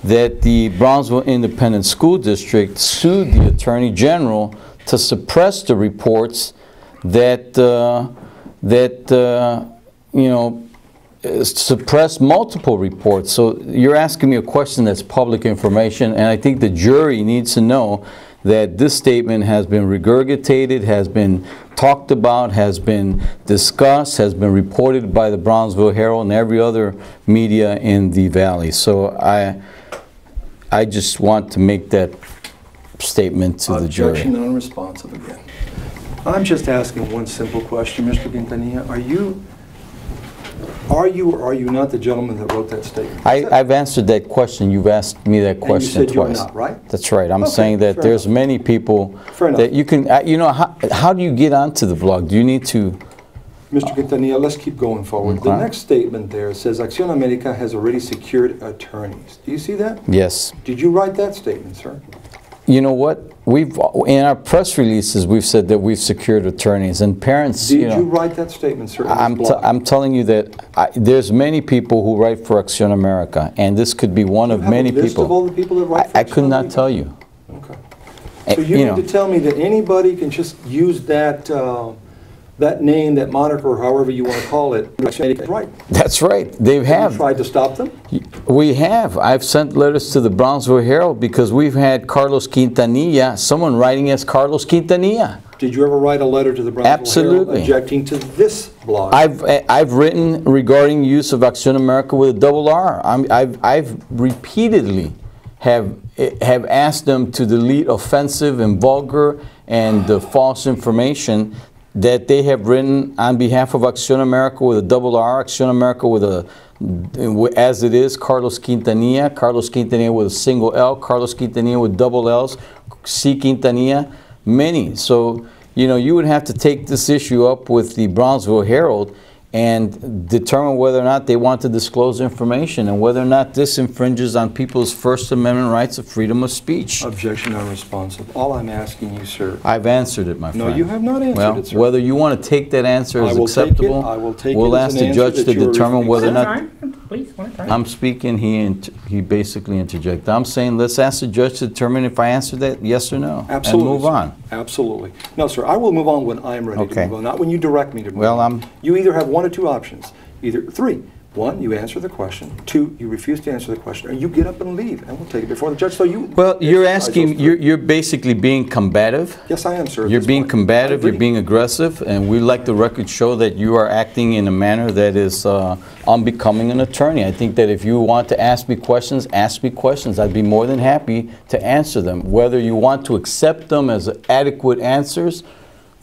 Speaker 2: that the Brownsville Independent School District sued the Attorney General to suppress the reports that, uh, that, uh, you know, uh, suppress multiple reports. So you're asking me a question that's public information, and I think the jury needs to know that this statement has been regurgitated, has been talked about, has been discussed, has been reported by the Brownsville Herald and every other media in the valley. So I, I just want to make that statement to the jury.
Speaker 1: Objection unresponsive again. I'm just asking one simple question, Mr. Quintanilla. Are you, are you or are you not the gentleman that wrote that statement?
Speaker 2: I, I've answered that question. You've asked me that
Speaker 1: you
Speaker 2: question twice.
Speaker 1: not, right?
Speaker 2: That's right. I'm
Speaker 1: Okay,
Speaker 2: saying that there's
Speaker 1: enough.
Speaker 2: many people that you can, uh, you know, how, how do you get onto the blog? Do you need to,
Speaker 1: Mr. Quintanilla, let's keep going forward. The next statement there says Acción America has already secured attorneys. Do you see that?
Speaker 2: yes.
Speaker 1: Did you write that statement, sir?
Speaker 2: You know what? We've, in our press releases, we've said that we've secured attorneys and parents,
Speaker 1: Did
Speaker 2: you
Speaker 1: you write that statement, sir?
Speaker 2: I'm? I'm telling you that I, there's many people who write for Acción America, and this could be one
Speaker 1: You
Speaker 2: of many
Speaker 1: list of all
Speaker 2: people.
Speaker 1: the people that write
Speaker 2: I, I could not tell you.
Speaker 1: Okay.
Speaker 2: Eh,
Speaker 1: So you
Speaker 2: you
Speaker 1: mean
Speaker 2: know.
Speaker 1: to tell me that anybody can just use that, uh, that name, that moniker, however you want to call it, right?
Speaker 2: That's right. They
Speaker 1: You
Speaker 2: have.
Speaker 1: tried to stop them?
Speaker 2: We have. I've sent letters to the Brownsville Herald because we've had Carlos Quintanilla, someone writing as Carlos Quintanilla.
Speaker 1: Did you ever write a letter to the Brownsville Herald objecting to this blog?
Speaker 2: I've I've written regarding use of Acción America with a double R. I'm, I've I've repeatedly have have asked them to delete offensive and vulgar and uh, false information that they have written on behalf of Acción America with a double R, Acción America with a as it is, Carlos Quintanilla, Carlos Quintanilla with a single L, Carlos Quintanilla with double L's, C. Quintanilla, many. So, you know, you would have to take this issue up with the Brownsville Herald and determine whether or not they want to disclose information and whether or not this infringes on people's First Amendment rights of freedom of speech.
Speaker 1: Objection unresponsive. All I'm asking you, sir,
Speaker 2: I've answered it, my friend.
Speaker 1: No, you have not answered
Speaker 2: well,
Speaker 1: it, sir.
Speaker 2: whether you want to take that answer
Speaker 1: I
Speaker 2: as
Speaker 1: will take it-
Speaker 2: acceptable,
Speaker 1: I will take
Speaker 2: we'll ask
Speaker 1: an
Speaker 2: the judge to determine whether or not
Speaker 3: time, please.
Speaker 2: I'm speaking, he, int- he basically interjected. I'm saying, let's ask the judge to determine if I answered that yes or no.
Speaker 1: absolutely.
Speaker 2: And move on.
Speaker 1: Absolutely. No, sir, I will move on when I'm ready to move on, not when you direct me to move
Speaker 2: Well,
Speaker 1: on.
Speaker 2: I'm-
Speaker 1: You either have one or two options, either, three. One, you answer the question. Two, you refuse to answer the question, or you get up and leave, and we'll take it before the judge. So you.
Speaker 2: Well, you're asking, you're, you're basically being combative.
Speaker 1: Yes, I am, sir.
Speaker 2: You're being
Speaker 1: point.
Speaker 2: combative, you're being aggressive, and we like the record show that you are acting in a manner that is uh, unbecoming an attorney. I think that if you want to ask me questions, ask me questions. I'd be more than happy to answer them. Whether you want to accept them as adequate answers,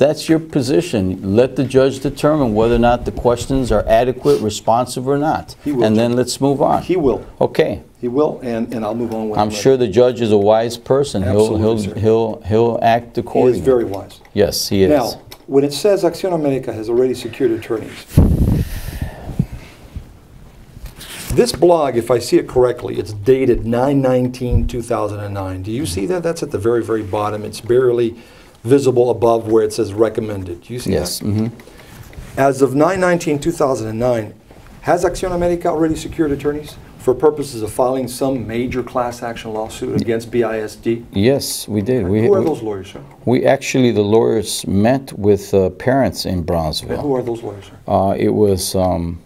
Speaker 2: That's your position. Let the judge determine whether or not the questions are adequate, responsive or not.
Speaker 1: He will,
Speaker 2: And then let's move on.
Speaker 1: He will.
Speaker 2: Okay.
Speaker 1: He will, and, and I'll move on with.
Speaker 2: I'm
Speaker 1: the-
Speaker 2: sure the judge is a wise person. He'll, he'll,
Speaker 1: sir.
Speaker 2: he'll, he'll act accordingly.
Speaker 1: He is very wise.
Speaker 2: Yes, he is.
Speaker 1: Now, when it says Acción America has already secured attorneys, this blog, if I see it correctly, it's dated 9/19/2009. Do you see that? That's at the very, very bottom. It's barely visible above where it says recommended. Do you see that?
Speaker 2: Yes. mhm.
Speaker 1: As of 9/19/2009, has Acción America already secured attorneys for purposes of filing some major class action lawsuit against BISD?
Speaker 2: Yes, we did. We,
Speaker 1: Who are
Speaker 2: we-
Speaker 1: those lawyers, sir?
Speaker 2: we actually, the lawyers met with uh, parents in
Speaker 1: And who are those lawyers, sir?
Speaker 2: Uh, it was um,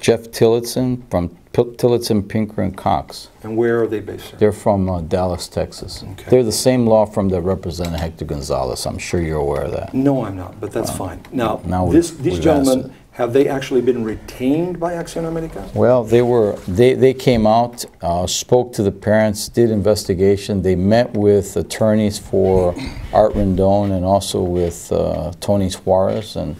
Speaker 2: Jeff Tillotson from Tillotson, Pinker, and Cox.
Speaker 1: And where are they based, sir?
Speaker 2: They're from uh, Dallas, Texas.
Speaker 1: Okay.
Speaker 2: They're the same law firm that represented Hector Gonzalez. I'm sure you're aware of that.
Speaker 1: No, I'm not, but that's fine. Now,
Speaker 2: now
Speaker 1: this, these gentlemen, have they actually been retained by Acción America?
Speaker 2: Well, they were they, they came out, uh, spoke to the parents, did investigation. They met with attorneys for Art Rendon and also with uh, Tony Suarez, and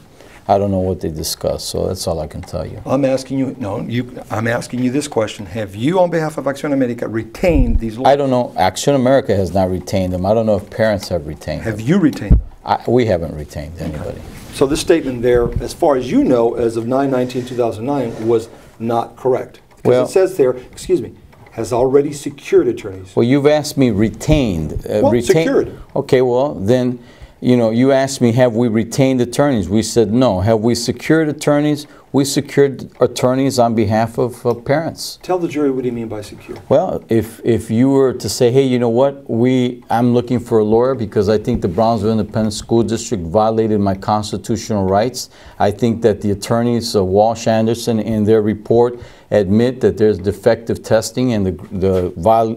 Speaker 2: I don't know what they discussed. So that's all I can tell you.
Speaker 1: I'm asking you, no, you, I'm asking you this question. Have you, on behalf of Acción America, retained these
Speaker 2: I don't know. Acción America has not retained them. I don't know if parents have retained
Speaker 1: Have
Speaker 2: them.
Speaker 1: you retained them?
Speaker 2: I, we haven't retained anybody.
Speaker 1: So this statement there, as far as you know, as of 9/19/2009, was not correct.
Speaker 2: Well-
Speaker 1: Because it says there, excuse me, has already secured attorneys.
Speaker 2: Well, you've asked me retained. Uh,
Speaker 1: Well,
Speaker 2: retain-
Speaker 1: secured.
Speaker 2: Okay, well, then, you know, you asked me, have we retained attorneys? We said no. Have we secured attorneys? We secured attorneys on behalf of uh, parents.
Speaker 1: Tell the jury what do you mean by secure?
Speaker 2: Well, if, if you were to say, hey, you know what, we, I'm looking for a lawyer because I think the Brownsville Independent School District violated my constitutional rights. I think that the attorneys, uh, Walsh Anderson, in their report admit that there's defective testing and the, the,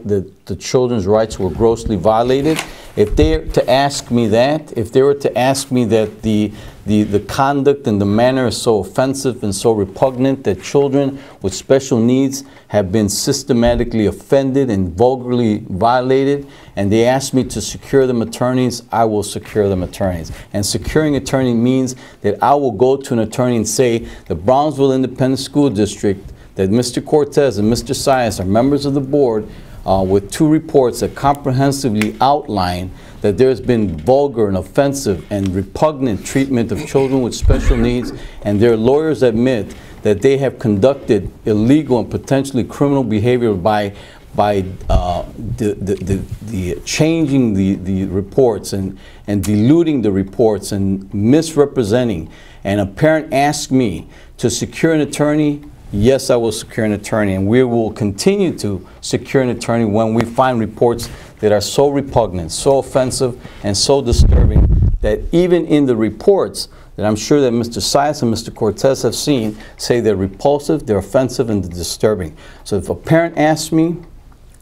Speaker 2: the, the children's rights were grossly violated. If they were to ask me that, if they were to ask me that the, the, the conduct and the manner is so offensive and so repugnant that children with special needs have been systematically offended and vulgarly violated, and they ask me to secure them attorneys, I will secure them attorneys. And securing attorney means that I will go to an attorney and say, the Brownsville Independent School District, that Mr. Cortez and Mr. Zayas are members of the board uh, with two reports that comprehensively outline that there's been vulgar and offensive and repugnant treatment of children with special needs, and their lawyers admit that they have conducted illegal and potentially criminal behavior by by uh, the, the, the, the changing the, the reports and, and diluting the reports and misrepresenting. And a parent asked me to secure an attorney Yes, I will secure an attorney, and we will continue to secure an attorney when we find reports that are so repugnant, so offensive, and so disturbing that even in the reports that I'm sure that Mr. Zayas and Mr. Cortez have seen say they're repulsive, they're offensive, and they're disturbing. So if a parent asks me,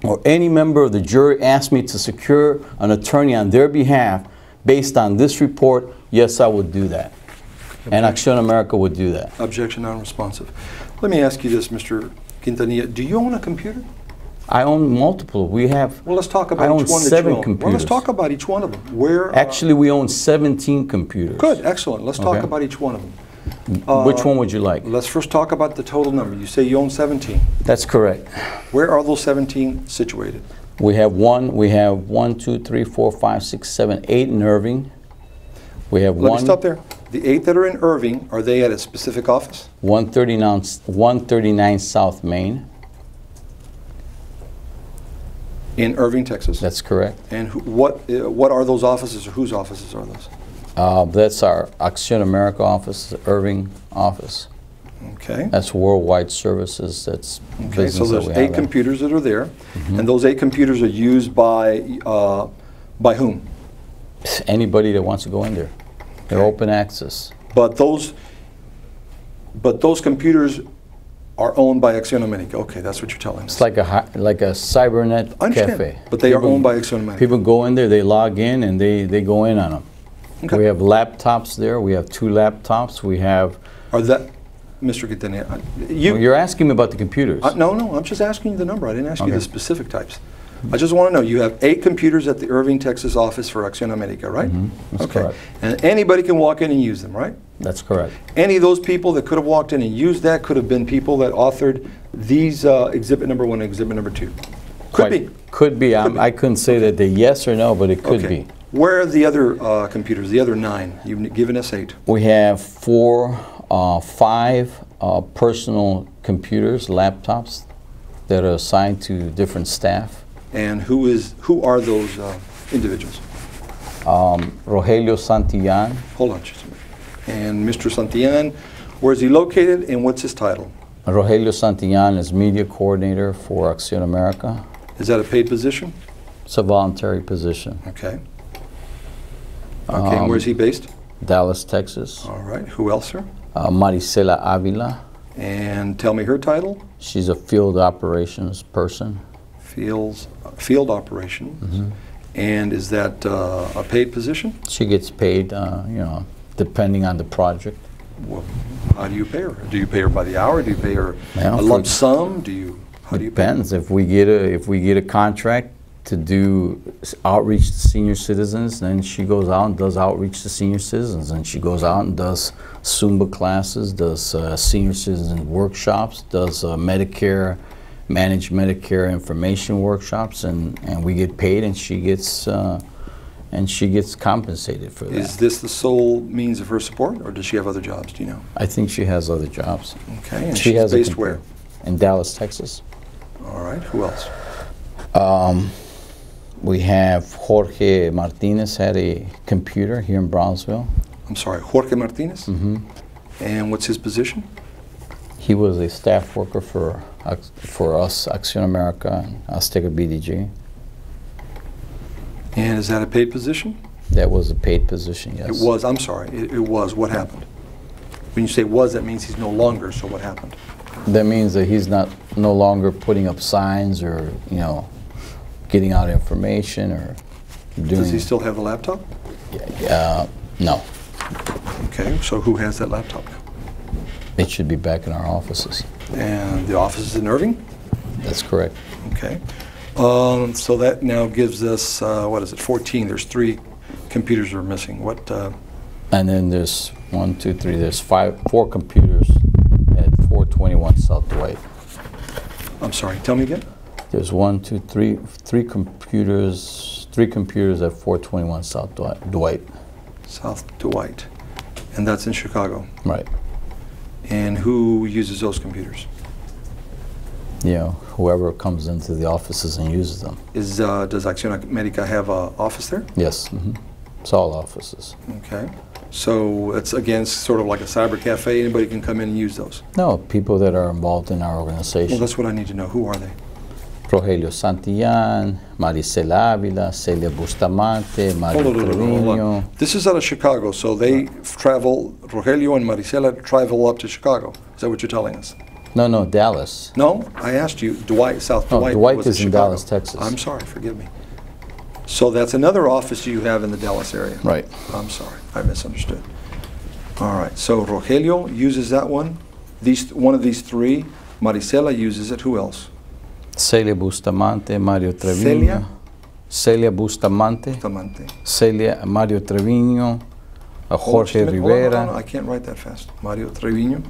Speaker 2: or any member of the jury asks me to secure an attorney on their behalf based on this report, yes, I would do that. And Acción America would do that.
Speaker 1: Objection non-responsive. Let me ask you this, Mr. Quintanilla. Do you own a computer?
Speaker 2: I own multiple. We have.
Speaker 1: Well, let's talk
Speaker 2: I
Speaker 1: about
Speaker 2: own
Speaker 1: each one that
Speaker 2: seven
Speaker 1: you own. Well, let's talk about each one of them. Where? uh,
Speaker 2: Actually, we own 17 computers.
Speaker 1: Good, excellent. Let's talk
Speaker 2: Okay.
Speaker 1: about each one of them.
Speaker 2: Which
Speaker 1: Uh,
Speaker 2: one would you like?
Speaker 1: Let's first talk about the total number. You say you own 17.
Speaker 2: That's correct.
Speaker 1: Where are those 17 situated?
Speaker 2: We have one. We have one, two, three, four, five, six, seven, eight in Irving. We have
Speaker 1: Let
Speaker 2: one.
Speaker 1: me stop there. The eight that are in Irving, are they at a specific office?
Speaker 2: 139, 139 South Main.
Speaker 1: In Irving, Texas?
Speaker 2: That's correct.
Speaker 1: And who- what, uh, what are those offices, or whose offices are those?
Speaker 2: Uh, that's our Acción America office, the Irving office.
Speaker 1: Okay.
Speaker 2: That's Worldwide Services. That's
Speaker 1: Okay, so there's eight computers that are there,
Speaker 2: Mm-hmm.
Speaker 1: and those eight computers are used by, uh, by whom?
Speaker 2: Anybody that wants to go in there. They're
Speaker 1: Okay.
Speaker 2: open access.
Speaker 1: But those, but those computers are owned by America. Okay, that's what you're telling us.
Speaker 2: It's like a like a cybernet cafe.
Speaker 1: but they are owned by America.
Speaker 2: People go in there, they log in, and they, they go in on them.
Speaker 1: Okay.
Speaker 2: We have laptops there. We have two laptops. We have.
Speaker 1: Are that, Mr. Quintanilla, you,
Speaker 2: Well, you're asking me about the computers.
Speaker 1: Uh, No, no, I'm just asking you the number. I didn't ask you the specific types. I just want to know, you have eight computers at the Irving, Texas office for Acción America, right?
Speaker 2: Mhm, that's
Speaker 1: Okay.
Speaker 2: correct.
Speaker 1: And anybody can walk in and use them, right?
Speaker 2: That's correct.
Speaker 1: Any of those people that could have walked in and used that could have been people that authored these uh, exhibit number one and exhibit number two? Could
Speaker 2: Quite-
Speaker 1: be.
Speaker 2: Could be. I'm-
Speaker 1: be.
Speaker 2: I couldn't say that they're yes or no, but it could
Speaker 1: Okay.
Speaker 2: be.
Speaker 1: Where are the other uh, computers, the other nine? You've given us eight.
Speaker 2: We have four, uh, five uh, personal computers, laptops, that are assigned to different staff.
Speaker 1: And who is, who are those uh, individuals?
Speaker 2: Um, Rogelio Santillan,
Speaker 1: Hold on just a minute. And Mr. Santillan, where is he located and what's his title?
Speaker 2: Rogelio Santillan is media coordinator for Acción America.
Speaker 1: Is that a paid position?
Speaker 2: It's a voluntary position.
Speaker 1: Okay. Okay, and
Speaker 2: Um,
Speaker 1: where's he based?
Speaker 2: Dallas, Texas.
Speaker 1: All right, who else, sir?
Speaker 2: Uh, Maricela Avila,
Speaker 1: And tell me her title?
Speaker 2: she's a field operations person.
Speaker 1: Fields, Field Operations. And is that uh, a paid position?
Speaker 2: She gets paid, uh, you know, depending on the project.
Speaker 1: Well, How do you pay her? Do you pay her by the hour? Do you pay her
Speaker 2: Well,
Speaker 1: a lump sum? Do you, how do you pay?
Speaker 2: Depends. If we get a if we get a contract to do outreach to senior citizens, then she goes out and does outreach to senior citizens, and she goes out and does Zumba classes, does uh, senior citizen workshops, does uh, Medicare, managed Medicare information workshops, and, and we get paid, and she gets uh, and she gets compensated for that.
Speaker 1: Is this the sole means of her support, or does she have other jobs? Do you know?
Speaker 2: I think she has other jobs.
Speaker 1: Okay, and
Speaker 2: she
Speaker 1: she's
Speaker 2: has
Speaker 1: based where?
Speaker 2: In Dallas, Texas.
Speaker 1: All right, who else?
Speaker 2: Um, we have Jorge Martinez had a computer here in Brownsville.
Speaker 1: I'm sorry, Jorge Martinez?
Speaker 2: Mm-hmm.
Speaker 1: And what's his position?
Speaker 2: He was a staff worker for for us, Acción America, and Azteca BDG.
Speaker 1: And is that a paid position?
Speaker 2: That was a paid position, yes.
Speaker 1: It was, I'm sorry, it, it was. What happened? When you say was, that means he's no longer, so what happened?
Speaker 2: That means that he's not no longer putting up signs or you know getting out information or doing.
Speaker 1: Does he still have the laptop?
Speaker 2: Uh, no,
Speaker 1: Okay, so who has that laptop now?
Speaker 2: it should be back in our offices.
Speaker 1: And the office is in Irving?
Speaker 2: That's correct.
Speaker 1: Okay. Um, so that now gives us, uh, what is it, 14? There's three computers are missing. What, uh,
Speaker 2: And then there's one, two, three. There's five, four computers at 421 South Dwight.
Speaker 1: I'm sorry, tell me again?
Speaker 2: There's one, two, three, three computers, three computers at 421 South Dwight. Dwight.
Speaker 1: South Dwight. And that's in Chicago.
Speaker 2: Right.
Speaker 1: And who uses those computers?
Speaker 2: You know, whoever comes into the offices and uses them.
Speaker 1: Is, uh, does Acción America have an office there?
Speaker 2: Yes. hmm It's all offices.
Speaker 1: Okay. So it's again sort of like a cyber cafe. Anybody can come in and use those.
Speaker 2: No, people that are involved in our organization.
Speaker 1: Well,
Speaker 2: organization.
Speaker 1: that's what I need to know. Who are they?
Speaker 2: Rogelio Santillan, Maricela Avila, Celia Bustamante, Mario
Speaker 1: Hold on, hold on, hold
Speaker 2: Trevino.
Speaker 1: on. This is out of Chicago, so they travel. Rogelio and Maricela travel up to Chicago. Is that what you're telling us?
Speaker 2: No, no, Dallas.
Speaker 1: No, I asked you. Dwight, South
Speaker 2: No,
Speaker 1: Dwight.
Speaker 2: Dwight
Speaker 1: was
Speaker 2: is in
Speaker 1: Chicago.
Speaker 2: Dallas, Texas.
Speaker 1: I'm sorry. Forgive me. So that's another office you have in the Dallas area.
Speaker 2: Right.
Speaker 1: I'm sorry. I misunderstood. All right. So Rogelio uses that one. These one of these three. Maricela uses it. Who else?
Speaker 2: Celia Bustamante, Mario Trevino.
Speaker 1: Celia?
Speaker 2: Celia Bustamante,
Speaker 1: Tamante.
Speaker 2: Celia Mario Trevino, uh, Jorge
Speaker 1: on, on,
Speaker 2: Rivera,
Speaker 1: I can't write that fast. Mario Trevino.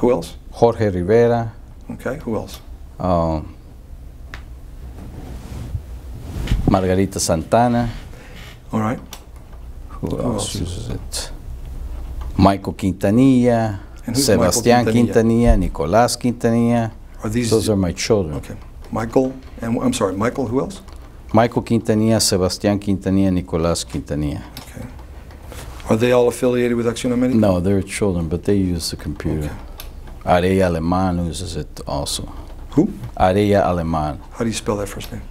Speaker 1: Who else?
Speaker 2: Jorge Rivera,
Speaker 1: Okay. Who else?
Speaker 2: um, Margarita Santana.
Speaker 1: All right.
Speaker 2: Who
Speaker 1: Who
Speaker 2: else
Speaker 1: else?
Speaker 2: uses it? Michael Quintanilla, Sebastián
Speaker 1: Quintanilla?
Speaker 2: Quintanilla, Nicolás Quintanilla.
Speaker 1: Are these?
Speaker 2: Those are my children.
Speaker 1: Okay. Michael and I'm sorry. Michael. Who else?
Speaker 2: Michael Quintanilla, Sebastián Quintanilla, Nicolás Quintanilla.
Speaker 1: Okay. Are they all affiliated with Acción America?
Speaker 2: No, they're children, but they use the computer.
Speaker 1: Okay.
Speaker 2: Arella Aleman uses it also.
Speaker 1: Who?
Speaker 2: Arella Aleman.
Speaker 1: How do you spell that first name?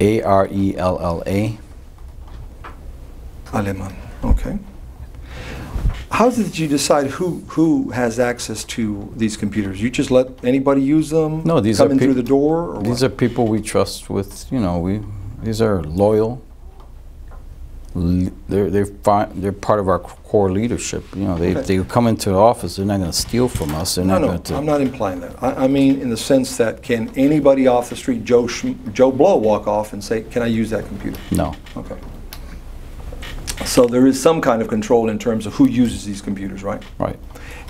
Speaker 2: A R E L L A.
Speaker 1: Aleman. Okay. How did you decide who who has access to these computers? You just let anybody use them?
Speaker 2: No, these
Speaker 1: come
Speaker 2: are
Speaker 1: in through the door. Or
Speaker 2: These
Speaker 1: what?
Speaker 2: are people we trust with, you know, we these are loyal. they're they're fi- they're part of our core leadership. You know, they
Speaker 1: Okay.
Speaker 2: they come into the office. They're not going to steal from us. They're
Speaker 1: No,
Speaker 2: not
Speaker 1: no. I'm not implying that. I, I mean in the sense that can anybody off the street, Joe Joe Blow, walk off and say, "Can I use that computer?"
Speaker 2: No.
Speaker 1: Okay. So there is some kind of control in terms of who uses these computers, right?
Speaker 2: Right.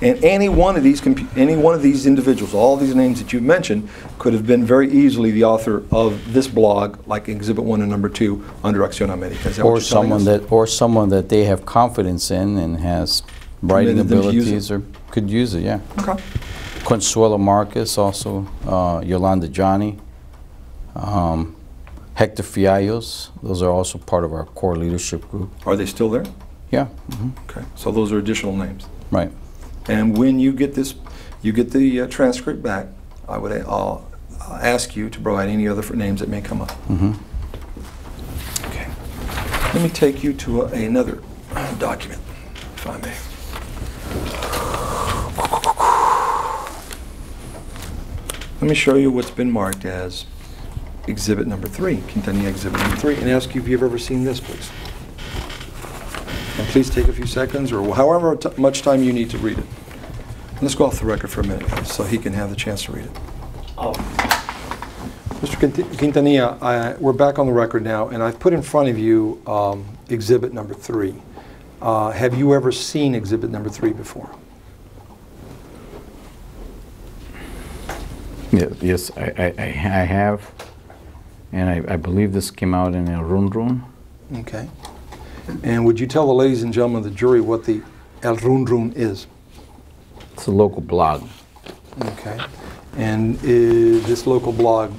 Speaker 1: And any one of these compu- any one of these individuals, all these names that you've mentioned, could have been very easily the author of this blog, like Exhibit One and Number Two, under Acción America. Is that what
Speaker 2: Or someone that or someone that they have confidence in and has writing
Speaker 1: Committed them to use it.
Speaker 2: abilities or could use it. Yeah.
Speaker 1: Okay.
Speaker 2: Consuelo Marcus, also uh, Yolanda Johnny, um, Hector Fiallos. Those are also part of our core leadership group.
Speaker 1: Are they still there?
Speaker 2: Yeah. hmm
Speaker 1: Okay. So those are additional names.
Speaker 2: Right.
Speaker 1: And when you get this, you get the uh, transcript back, I would uh, I'll ask you to provide any other names that may come up.
Speaker 2: hmm
Speaker 1: Okay. Let me take you to a- another document, if I may. Let me show you what's been marked as Exhibit Number Three, Quintanilla Exhibit Number Three, and ask you if you've ever seen this, please. And please take a few seconds, or however t- much time you need to read it. Let's go off the record for a minute, so he can have the chance to read it. Oh. Mr. Quint- Quintanilla, I- we're back on the record now, and I've put in front of you um, Exhibit Number Three. Uh, Have you ever seen Exhibit Number Three before?
Speaker 2: Yeah, yes, I, I, I I have, and I, I believe this came out in El Run Run.
Speaker 1: Okay. And would you tell the ladies and gentlemen of the jury what the El Run Run is?
Speaker 2: It's a local blog.
Speaker 1: Okay. And is this local blog,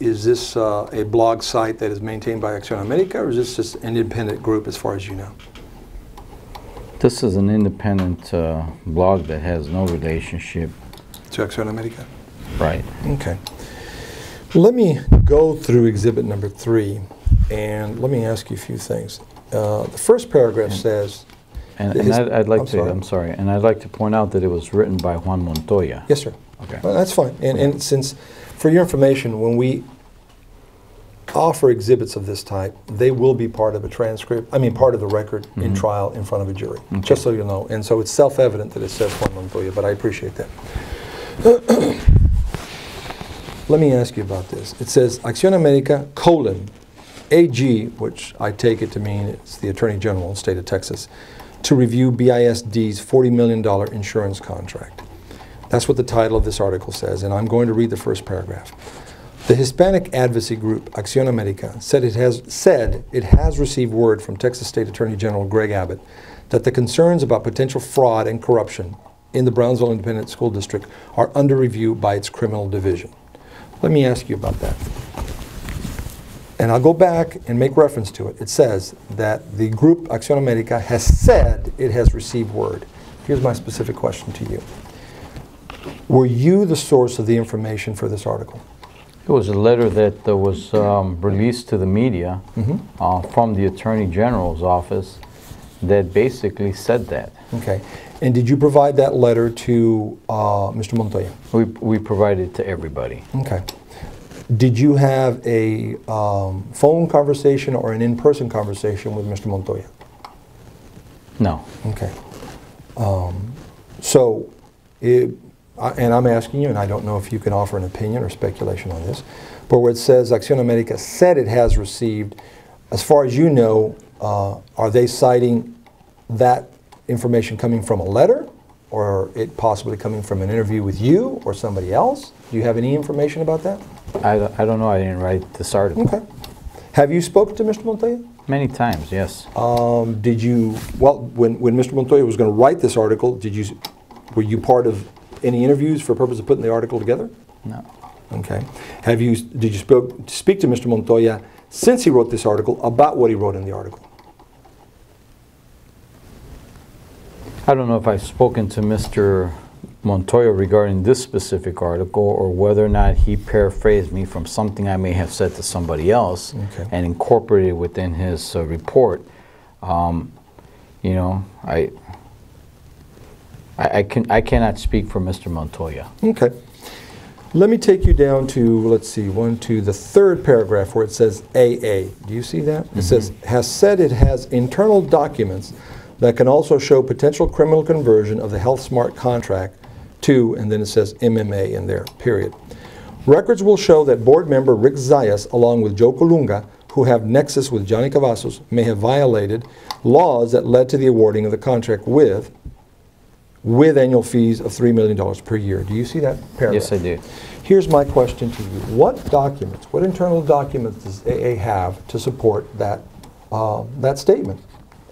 Speaker 1: is this uh, a blog site that is maintained by Acción America, or is this just an independent group as far as you know?
Speaker 2: This is an independent uh, blog that has no relationship.
Speaker 1: To Acción America?
Speaker 2: Right.
Speaker 1: Okay. Let me go through exhibit number three, and let me ask you a few things. Uh, The first paragraph says,
Speaker 2: And, and I'd, I'd like
Speaker 1: I'm
Speaker 2: to,
Speaker 1: sorry.
Speaker 2: I'm sorry, and I'd like to point out that it was written by Juan Montoya.
Speaker 1: yes, sir.
Speaker 2: Okay.
Speaker 1: Well, That's fine. And, and since, for your information, when we offer exhibits of this type, they will be part of a transcript, I mean, part of the record in trial in front of a jury, just so you know. And so it's self-evident that it says Juan Montoya, but I appreciate that. Let me ask you about this. It says Acción America, colon, AG, which I take it to mean it's the Attorney General of the state of Texas, to review BISD's $40 million insurance contract. That's what the title of this article says, and I'm going to read the first paragraph. The Hispanic advocacy group Acción America said it has said it has received word from Texas State Attorney General Greg Abbott that the concerns about potential fraud and corruption in the Brownsville Independent School District are under review by its criminal division. Let me ask you about that. And I'll go back and make reference to it. It says that the group Acción America has said it has received word. Here's my specific question to you. Were you the source of the information for this article?
Speaker 2: It was a letter that uh, was um, released to the media uh, from the Attorney General's office that basically said that.
Speaker 1: Okay. And did you provide that letter to uh, Mr. Montoya?
Speaker 2: We, we provided it to everybody.
Speaker 1: Okay. Did you have a um, phone conversation or an in-person conversation with Mr. Montoya?
Speaker 2: No.
Speaker 1: Okay. Um, So, it- I- and I'm asking you, and I don't know if you can offer an opinion or speculation on this, but where it says Acción America said it has received, as far as you know, uh, are they citing that information coming from a letter? Or it possibly coming from an interview with you or somebody else? Do you have any information about that?
Speaker 2: I, don't- I don't know. I didn't write this article.
Speaker 1: Okay. Have you spoken to Mr. Montoya?
Speaker 2: Many times, yes.
Speaker 1: Um, Did you, well, when, when Mr. Montoya was going to write this article, did you, were you part of any interviews for purpose of putting the article together?
Speaker 2: No.
Speaker 1: Okay. Have you, did you spoke, speak to Mr. Montoya since he wrote this article about what he wrote in the article?
Speaker 2: I don't know if I've spoken to Mr. Montoya regarding this specific article or whether or not he paraphrased me from something I may have said to somebody else
Speaker 1: Okay.
Speaker 2: and incorporated it within his uh, report. Um, you know, I, I, I can I cannot speak for Mr. Montoya.
Speaker 1: Okay. Let me take you down to, let's see, one, two, the third paragraph where it says AA. Do you see that? It says, has said it has internal documents that can also show potential criminal conversion of the HealthSmart contract to, and then it says MMA in there, period. Records will show that board member Rick Zayas, along with Joe Colunga, who have nexus with Johnny Cavazos, may have violated laws that led to the awarding of the contract with, with annual fees of $3 million per year. Do you see that paragraph?
Speaker 2: Yes, I do.
Speaker 1: Here's my question to you. What documents, what internal documents does AA have to support that, uh, that statement,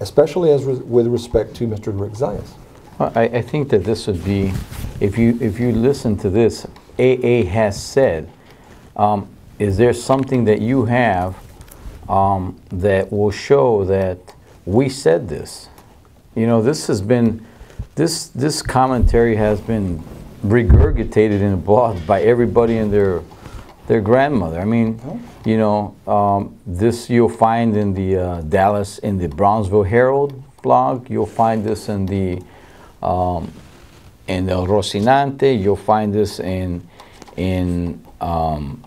Speaker 1: especially as re- with respect to Mr. Rick
Speaker 2: I, I think that this would be, if you, if you listen to this, AA has said, um, is there something that you have um, that will show that we said this? You know, this has been, this, this commentary has been regurgitated in a blog by everybody and their, their grandmother. I mean, you know, um, this you'll find in the uh, Dallas, in the Brownsville Herald blog. You'll find this in the um, in the Rocinante. You'll find this in in um,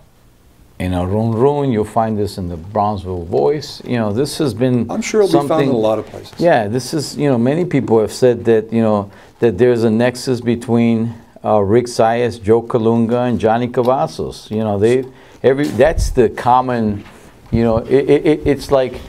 Speaker 2: in El Run Run. You'll find this in the Brownsville Voice. You know, this has been.
Speaker 1: I'm sure it'll be found in a lot of places.
Speaker 2: yeah, this is, you know, many people have said that, you know, that there's a nexus between uh, Rick Zayas, Joe Colunga, and Johnny Cavazos. You know, they, every, that's the common, you know, it, it, it- it's like,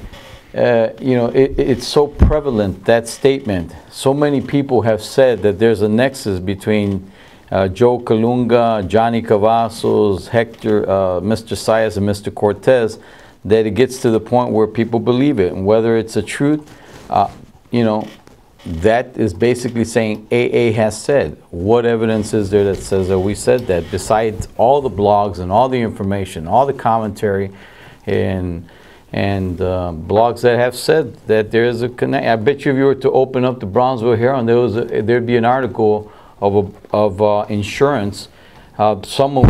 Speaker 2: uh, you know, it, it's so prevalent, that statement. So many people have said that there's a nexus between uh, Joe Colunga, Johnny Cavazos, Hector, uh, Mr. Zayas, and Mr. Cortez, that it gets to the point where people believe it. And whether it's a truth, uh, you know, that is basically saying AA has said. What evidence is there that says that we said that besides all the blogs and all the information, all the commentary and and uh, blogs that have said that there is a connect. I bet you if you were to open up the Brownsville Herald, there was a, there'd be an article of a, of uh, insurance. Uh, someone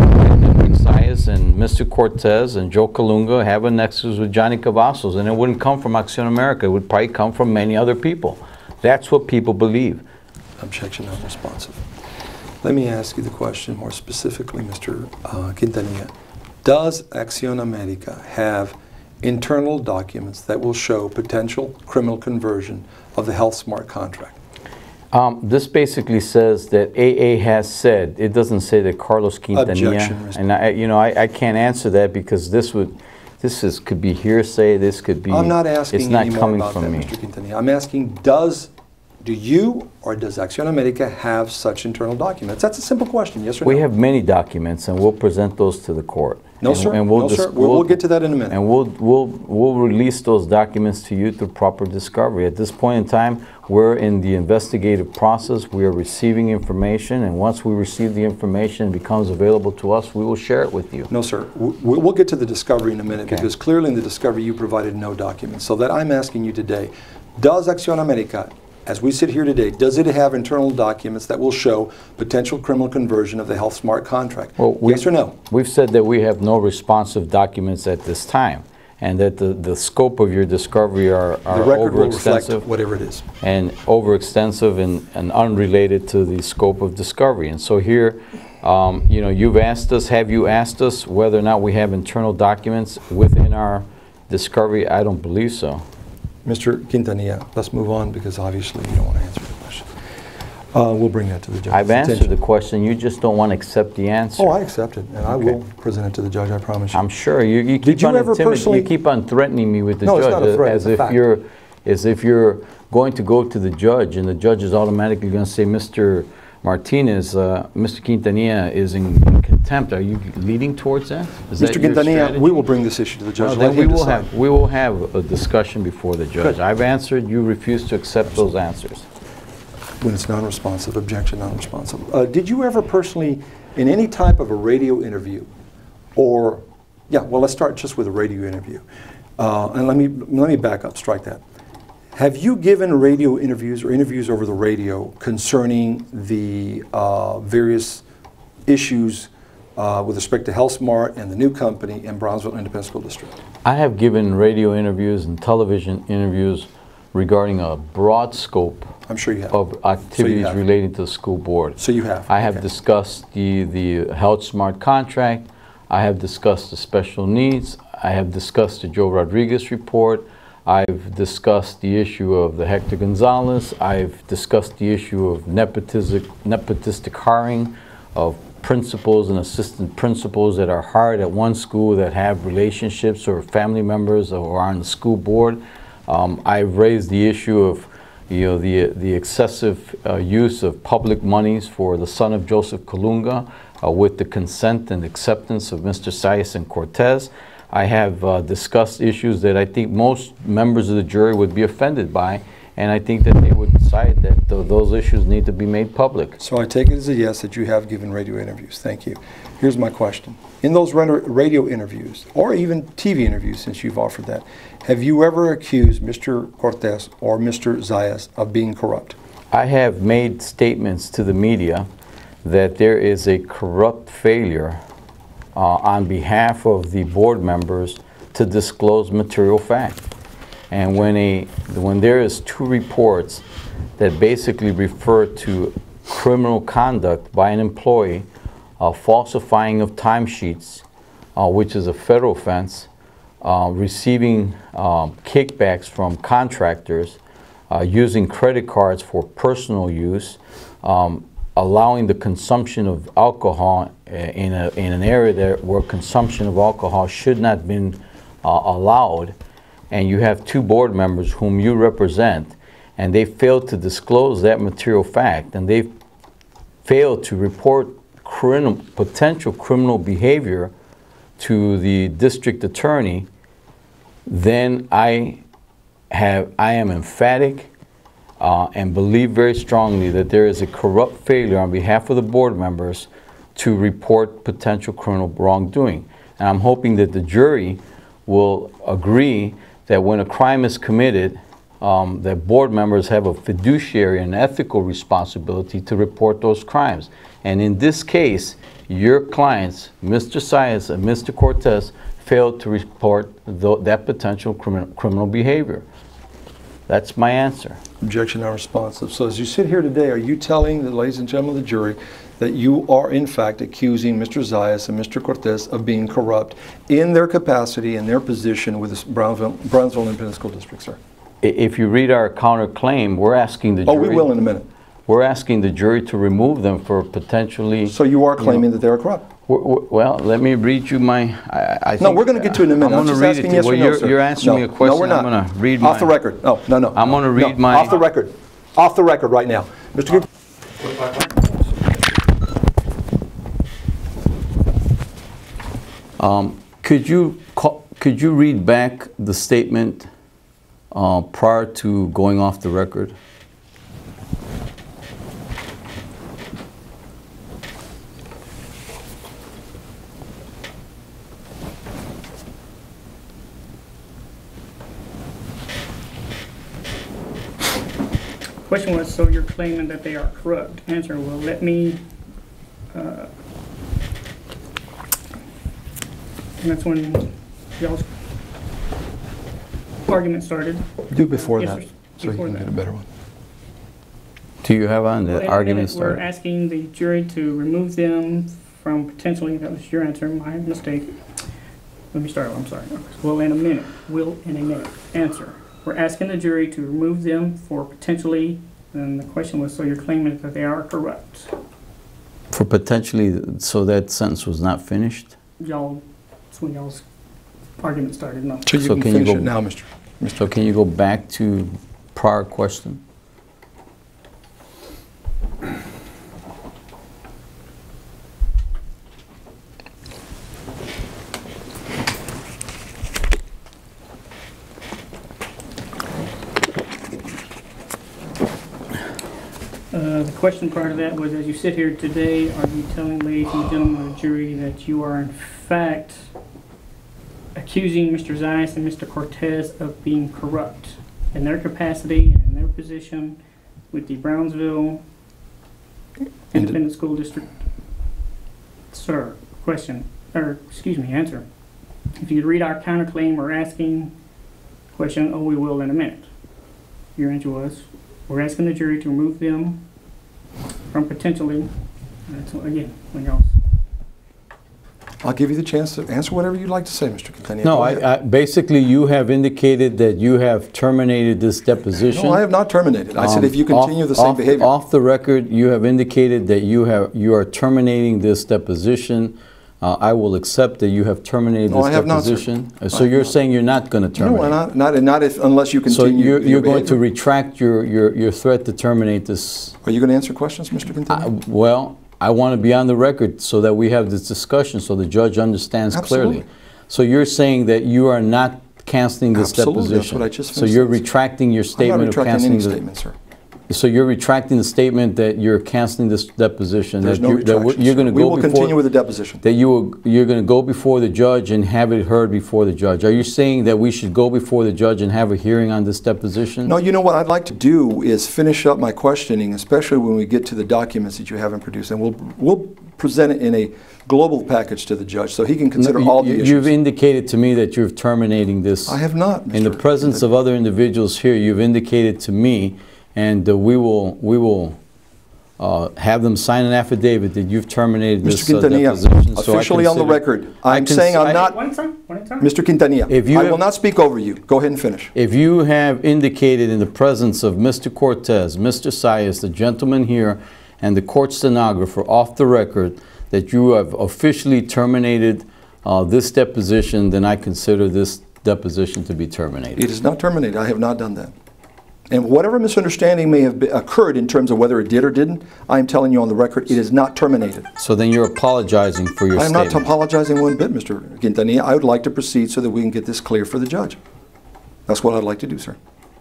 Speaker 2: Zayas and Mr. Cortez and Joe Colunga have a nexus with Johnny Cavazos, and it wouldn't come from Acción America. It would probably come from many other people. That's what people believe.
Speaker 1: Objection not responsive. Let me ask you the question more specifically, Mr. uh, Quintanilla. Does Acción America have internal documents that will show potential criminal conversion of the HealthSmart contract?
Speaker 2: Um, this basically says that AA has said. It doesn't say that Carlos Quintanilla. And I, you know, I, I can't answer that because this would, this is could be hearsay. This could be.
Speaker 1: I'm not asking
Speaker 2: It's not coming
Speaker 1: about that,
Speaker 2: from me.
Speaker 1: Mr. Quintanilla. I'm asking, does, do you or does Acción America have such internal documents? That's a simple question, yes or no?
Speaker 2: We have many documents, and we'll present those to the court.
Speaker 1: No,
Speaker 2: And-
Speaker 1: sir.
Speaker 2: and we'll
Speaker 1: No, sir. We'll- we'll get to that in a minute.
Speaker 2: And we'll, we'll, we'll release those documents to you through proper discovery. At this point in time, we're in the investigative process. We are receiving information, and once we receive the information and becomes available to us, we will share it with you.
Speaker 1: No, sir. W- w- We'll get to the discovery in a minute
Speaker 2: Okay.
Speaker 1: because clearly in the discovery you provided no documents. So that I'm asking you today, does Acción America, as we sit here today, does it have internal documents that will show potential criminal conversion of the HealthSmart contract?
Speaker 2: Well, we-
Speaker 1: Yes or no?
Speaker 2: We've said that we have no responsive documents at this time, and that the, the scope of your discovery are,
Speaker 1: The
Speaker 2: are
Speaker 1: record will reflect
Speaker 2: overextensive.
Speaker 1: whatever it is.
Speaker 2: and overextensive and, and unrelated to the scope of discovery. And so here, um, you know, you've asked us, have you asked us whether or not we have internal documents within our discovery? I don't believe so.
Speaker 1: Mr. Quintanilla, let's move on because obviously you don't want to answer the question. Uh, We'll bring that to the judge's
Speaker 2: I've answered
Speaker 1: attention.
Speaker 2: the question, you just don't want to accept the answer.
Speaker 1: Oh, I accept it, and I will present it to the judge, I promise you.
Speaker 2: I'm sure, you, you
Speaker 1: Did
Speaker 2: keep
Speaker 1: you
Speaker 2: on
Speaker 1: ever personally-
Speaker 2: you keep on threatening me with the
Speaker 1: No, it's
Speaker 2: judge.
Speaker 1: not a threat,
Speaker 2: As
Speaker 1: it's
Speaker 2: if
Speaker 1: fact.
Speaker 2: you're, as if you're going to go to the judge, and the judge is automatically going to say, Mr. Martinez, uh, Mr. Quintanilla is in contempt. Are you leading towards that? Is that
Speaker 1: Mr.
Speaker 2: your
Speaker 1: Quintanilla, we will bring this issue to the judge.
Speaker 2: Then we will
Speaker 1: decide.
Speaker 2: have, we will have a discussion before the judge.
Speaker 1: Good.
Speaker 2: I've answered, you refuse to accept those answers.
Speaker 1: When it's non-responsive, objection non-responsive. Uh, Did you ever personally, in any type of a radio interview, or, yeah, well, let's start just with a radio interview. Uh, And let me, let me back up, strike that. Have you given radio interviews or interviews over the radio concerning the uh, various issues uh, with respect to HealthSmart and the new company in Brownsville Independent School District?
Speaker 2: I have given radio interviews and television interviews regarding a broad scope
Speaker 1: I'm sure you have.
Speaker 2: of activities
Speaker 1: have.
Speaker 2: relating to the school board.
Speaker 1: So you have?
Speaker 2: I have
Speaker 1: Okay.
Speaker 2: discussed the, the HealthSmart contract. I have discussed the special needs. I have discussed the Joe Rodriguez report. I've discussed the issue of the Hector Gonzalez. I've discussed the issue of nepotistic, nepotistic hiring of principals and assistant principals that are hired at one school that have relationships or family members or are on the school board. Um, I've raised the issue of you know, the, the excessive uh, use of public monies for the son of Joseph Colunga uh, with the consent and acceptance of Mr. Zayas and Cortez. I have uh, discussed issues that I think most members of the jury would be offended by, and I think that they would decide that th- those issues need to be made public.
Speaker 1: So I take it as a yes that you have given radio interviews. Thank you. Here's my question. In those radio interviews, or even TV interviews, since you've offered that, have you ever accused Mr. Cortez or Mr. Zayas of being corrupt?
Speaker 2: I have made statements to the media that there is a corrupt failure on behalf of the board members to disclose material fact. And when a when there is two reports that basically refer to criminal conduct by an employee, uh, falsifying of timesheets, uh, which is a federal offense, uh, receiving um, kickbacks from contractors, uh, using credit cards for personal use, um, allowing the consumption of alcohol uh, in, a, in an area there where consumption of alcohol should not have been uh, allowed, and you have two board members whom you represent, and they failed to disclose that material fact, and they failed to report criminal, potential criminal behavior to the district attorney, then I have I am emphatic uh, and believe very strongly that there is a corrupt failure on behalf of the board members to report potential criminal wrongdoing. And I'm hoping that the jury will agree that when a crime is committed, um, that board members have a fiduciary and ethical responsibility to report those crimes. And in this case, your clients, Mr. Zayas and Mr. Cortez, failed to report that potential criminal, criminal behavior. That's my answer.
Speaker 1: Objection unresponsive. So as you sit here today, are you telling the ladies and gentlemen of the jury that you are in fact accusing Mr. Zayas and Mr. Cortez of being corrupt in their capacity and their position with the Brownsville, Brownsville Independent School District, sir?
Speaker 2: If you read our counterclaim, we're asking the
Speaker 1: Oh, we will in a minute.
Speaker 2: We're asking the jury to remove them for potentially.
Speaker 1: So you are claiming that they are corrupt?
Speaker 2: W- w- Well, let me read you my, I, I think.
Speaker 1: No, we're going to get to it in a minute.
Speaker 2: I'm
Speaker 1: I'm
Speaker 2: gonna read it.
Speaker 1: yes
Speaker 2: Well,
Speaker 1: no,
Speaker 2: you're-. You're asking me a question.
Speaker 1: No, we're not.
Speaker 2: I'm going to read my.
Speaker 1: Off the record. No, no, no.
Speaker 2: I'm gonna
Speaker 1: No,
Speaker 2: read my-
Speaker 1: Off the record. Off the record right now. Mr. Gupta.
Speaker 2: Could you, could you read back the statement uh, prior to going off the record?
Speaker 4: Question was, so you're claiming that they are corrupt? Answer, well, let me, uh, and that's when y'all's argument started.
Speaker 1: Do before
Speaker 4: Yes,
Speaker 1: that,
Speaker 4: sir.
Speaker 1: so you
Speaker 4: Before
Speaker 1: can
Speaker 4: that.
Speaker 1: get a better one.
Speaker 2: Do you have on
Speaker 4: Wait
Speaker 2: the
Speaker 4: a
Speaker 2: argument
Speaker 4: minute, We're
Speaker 2: started?
Speaker 4: asking the jury to remove them from potentially, that was your answer, my mistake. Let me start, I'm sorry. Will in a minute, will in a minute. Answer, we're asking the jury to remove them for potentially, and the question was, so you're claiming that they are corrupt?
Speaker 2: For potentially, so that sentence was not finished?
Speaker 4: Y'all, that's when y'all's argument started, no.
Speaker 1: So you
Speaker 2: So
Speaker 1: can
Speaker 2: can you
Speaker 1: finish
Speaker 2: go-
Speaker 1: it now, Mr.
Speaker 2: So can you go back to prior question?
Speaker 4: Uh, The question prior to that was, as you sit here today, are you telling ladies and gentlemen of the jury that you are in fact accusing Mr. Zayas and Mr. Cortez of being corrupt in their capacity and in their position with the Brownsville Independent School District? Sir, question, or, excuse me, answer. If you could read our counterclaim, we're asking, question, oh, we will in a minute. your answer was, we're asking the jury to remove them from potentially, that's, again, when y'all
Speaker 1: I'll give you the chance to answer whatever you'd like to say, Mr. Catania.
Speaker 2: No, I, I, basically, you have indicated that you have terminated this deposition.
Speaker 1: No, I have not terminated. I said
Speaker 2: Um,
Speaker 1: if you
Speaker 2: off-
Speaker 1: continue the same
Speaker 2: off-
Speaker 1: behavior.
Speaker 2: Off the record, you have indicated that you have, you are terminating this deposition. Uh, I will accept that you have terminated
Speaker 1: No,
Speaker 2: this
Speaker 1: I have not,
Speaker 2: deposition. Uh,
Speaker 1: I
Speaker 2: So
Speaker 1: have
Speaker 2: you're
Speaker 1: not.
Speaker 2: saying you're not going to terminate?
Speaker 1: No, not, not, not if, unless you
Speaker 2: So
Speaker 1: continue.
Speaker 2: you're,
Speaker 1: your
Speaker 2: you're going to retract your, your, your threat to terminate this?
Speaker 1: Are you going to answer questions, Mr.
Speaker 2: I-
Speaker 1: Catania?
Speaker 2: Well, I want to be on the record so that we have this discussion, so the judge understands clearly. So you're saying that you are not canceling this
Speaker 1: Absolutely,
Speaker 2: deposition?
Speaker 1: that's what I just
Speaker 2: So you're retracting your
Speaker 1: I'm not
Speaker 2: statement of
Speaker 1: retracting
Speaker 2: canceling
Speaker 1: any
Speaker 2: the...
Speaker 1: statement, sir.
Speaker 2: So you're retracting the statement that you're canceling this deposition?
Speaker 1: There's
Speaker 2: that
Speaker 1: no
Speaker 2: you- that You're going to
Speaker 1: We
Speaker 2: go
Speaker 1: will
Speaker 2: before...
Speaker 1: continue with the deposition.
Speaker 2: That you will, you're going to go before the judge and have it heard before the judge. Are you saying that we should go before the judge and have a hearing on this deposition?
Speaker 1: No, you know what I'd like to do is finish up my questioning, especially when we get to the documents that you haven't produced, and we'll, we'll present it in a global package to the judge, so he can consider
Speaker 2: No,
Speaker 1: all the issues.
Speaker 2: You've indicated to me that you're terminating this.
Speaker 1: I have not,
Speaker 2: In the
Speaker 1: Mr.
Speaker 2: presence of other individuals here, you've indicated to me, and uh, we will, we will uh, have them sign an affidavit that you've terminated this
Speaker 1: Mr.
Speaker 2: uh,
Speaker 1: Quintanilla,
Speaker 2: deposition. so I
Speaker 1: officially on the record,
Speaker 2: I
Speaker 1: I'm
Speaker 2: cons-
Speaker 1: saying I'm not-
Speaker 4: One time, one time.
Speaker 1: Mr. Quintanilla,
Speaker 2: If you
Speaker 1: I
Speaker 2: have-
Speaker 1: will not speak over you. Go ahead and finish.
Speaker 2: If you have indicated in the presence of Mr. Cortez, Mr. Zayas, the gentleman here, and the court stenographer off the record, that you have officially terminated uh, this deposition, then I consider this deposition to be terminated.
Speaker 1: It is not terminated. I have not done that. And whatever misunderstanding may have occurred in terms of whether it did or didn't, I am telling you on the record, it is not terminated.
Speaker 2: So then you're apologizing for your
Speaker 1: I am not apologizing one bit, Mr. Quintanilla. I would like to proceed so that we can get this clear for the judge. That's what I'd like to do, sir.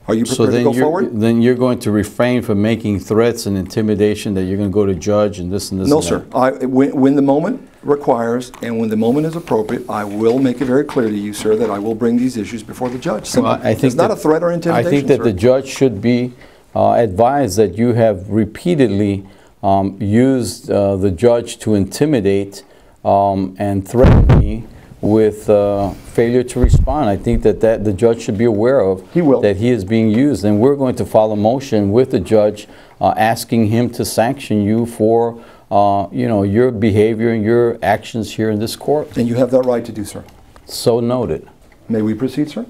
Speaker 1: Are you
Speaker 2: So
Speaker 1: prepared to
Speaker 2: then
Speaker 1: go
Speaker 2: you're,
Speaker 1: forward?
Speaker 2: then you're going to refrain from making threats and intimidation that you're going to go to judge and this and this
Speaker 1: No,
Speaker 2: and
Speaker 1: sir.
Speaker 2: that?
Speaker 1: I, when, when the moment requires and when the moment is appropriate, I will make it very clear to you, sir, that I will bring these issues before the judge.
Speaker 2: Well, I think
Speaker 1: It's not
Speaker 2: that-
Speaker 1: a threat or intimidation,
Speaker 2: I think that
Speaker 1: sir.
Speaker 2: the judge should be uh, advised that you have repeatedly um, used uh, the judge to intimidate um, and threaten me with uh, failure to respond. I think that, that the judge should be aware of
Speaker 1: He will.
Speaker 2: that he is being used, and we're going to file a motion with the judge uh, asking him to sanction you for uh, you know your behavior and your actions here in this court.
Speaker 1: And you have that right to do, sir.
Speaker 2: So noted.
Speaker 1: May we proceed, sir?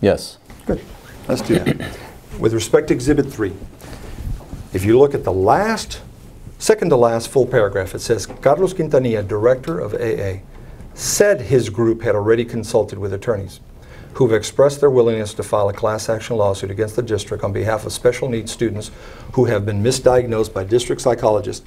Speaker 2: Yes.
Speaker 1: Good. Let's do that. With respect to Exhibit 3, if you look at the last, second to last full paragraph, it says, Carlos Quintanilla, Director of AA, said his group had already consulted with attorneys who have expressed their willingness to file a class action lawsuit against the district on behalf of special needs students who have been misdiagnosed by district psychologists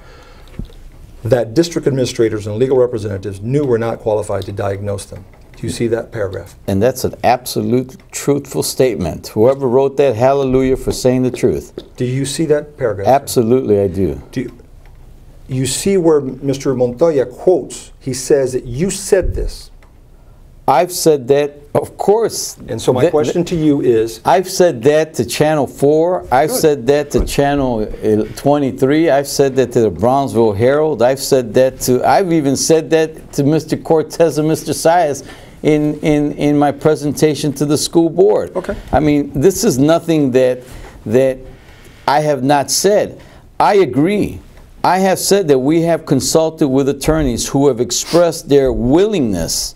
Speaker 1: that district administrators and legal representatives knew were not qualified to diagnose them. Do you see that paragraph?
Speaker 2: And that's an absolute truthful statement. Whoever wrote that, hallelujah for saying the truth.
Speaker 1: Do you see that paragraph?
Speaker 2: Absolutely, I do.
Speaker 1: Do you, you see where Mr. Montoya quotes, he says that you said this.
Speaker 2: I've said that, of course.
Speaker 1: And so my
Speaker 2: That-
Speaker 1: question to you is,
Speaker 2: I've said that to Channel 4. I've
Speaker 1: Good.
Speaker 2: said that to Channel uh, 23. I've said that to the Brownsville Herald. I've said that to, I've even said that to Mr. Cortez and Mr. Zayas in, in, in my presentation to the school board.
Speaker 1: Okay.
Speaker 2: I mean, this is nothing that, that I have not said. I agree. I have said that we have consulted with attorneys who have expressed their willingness.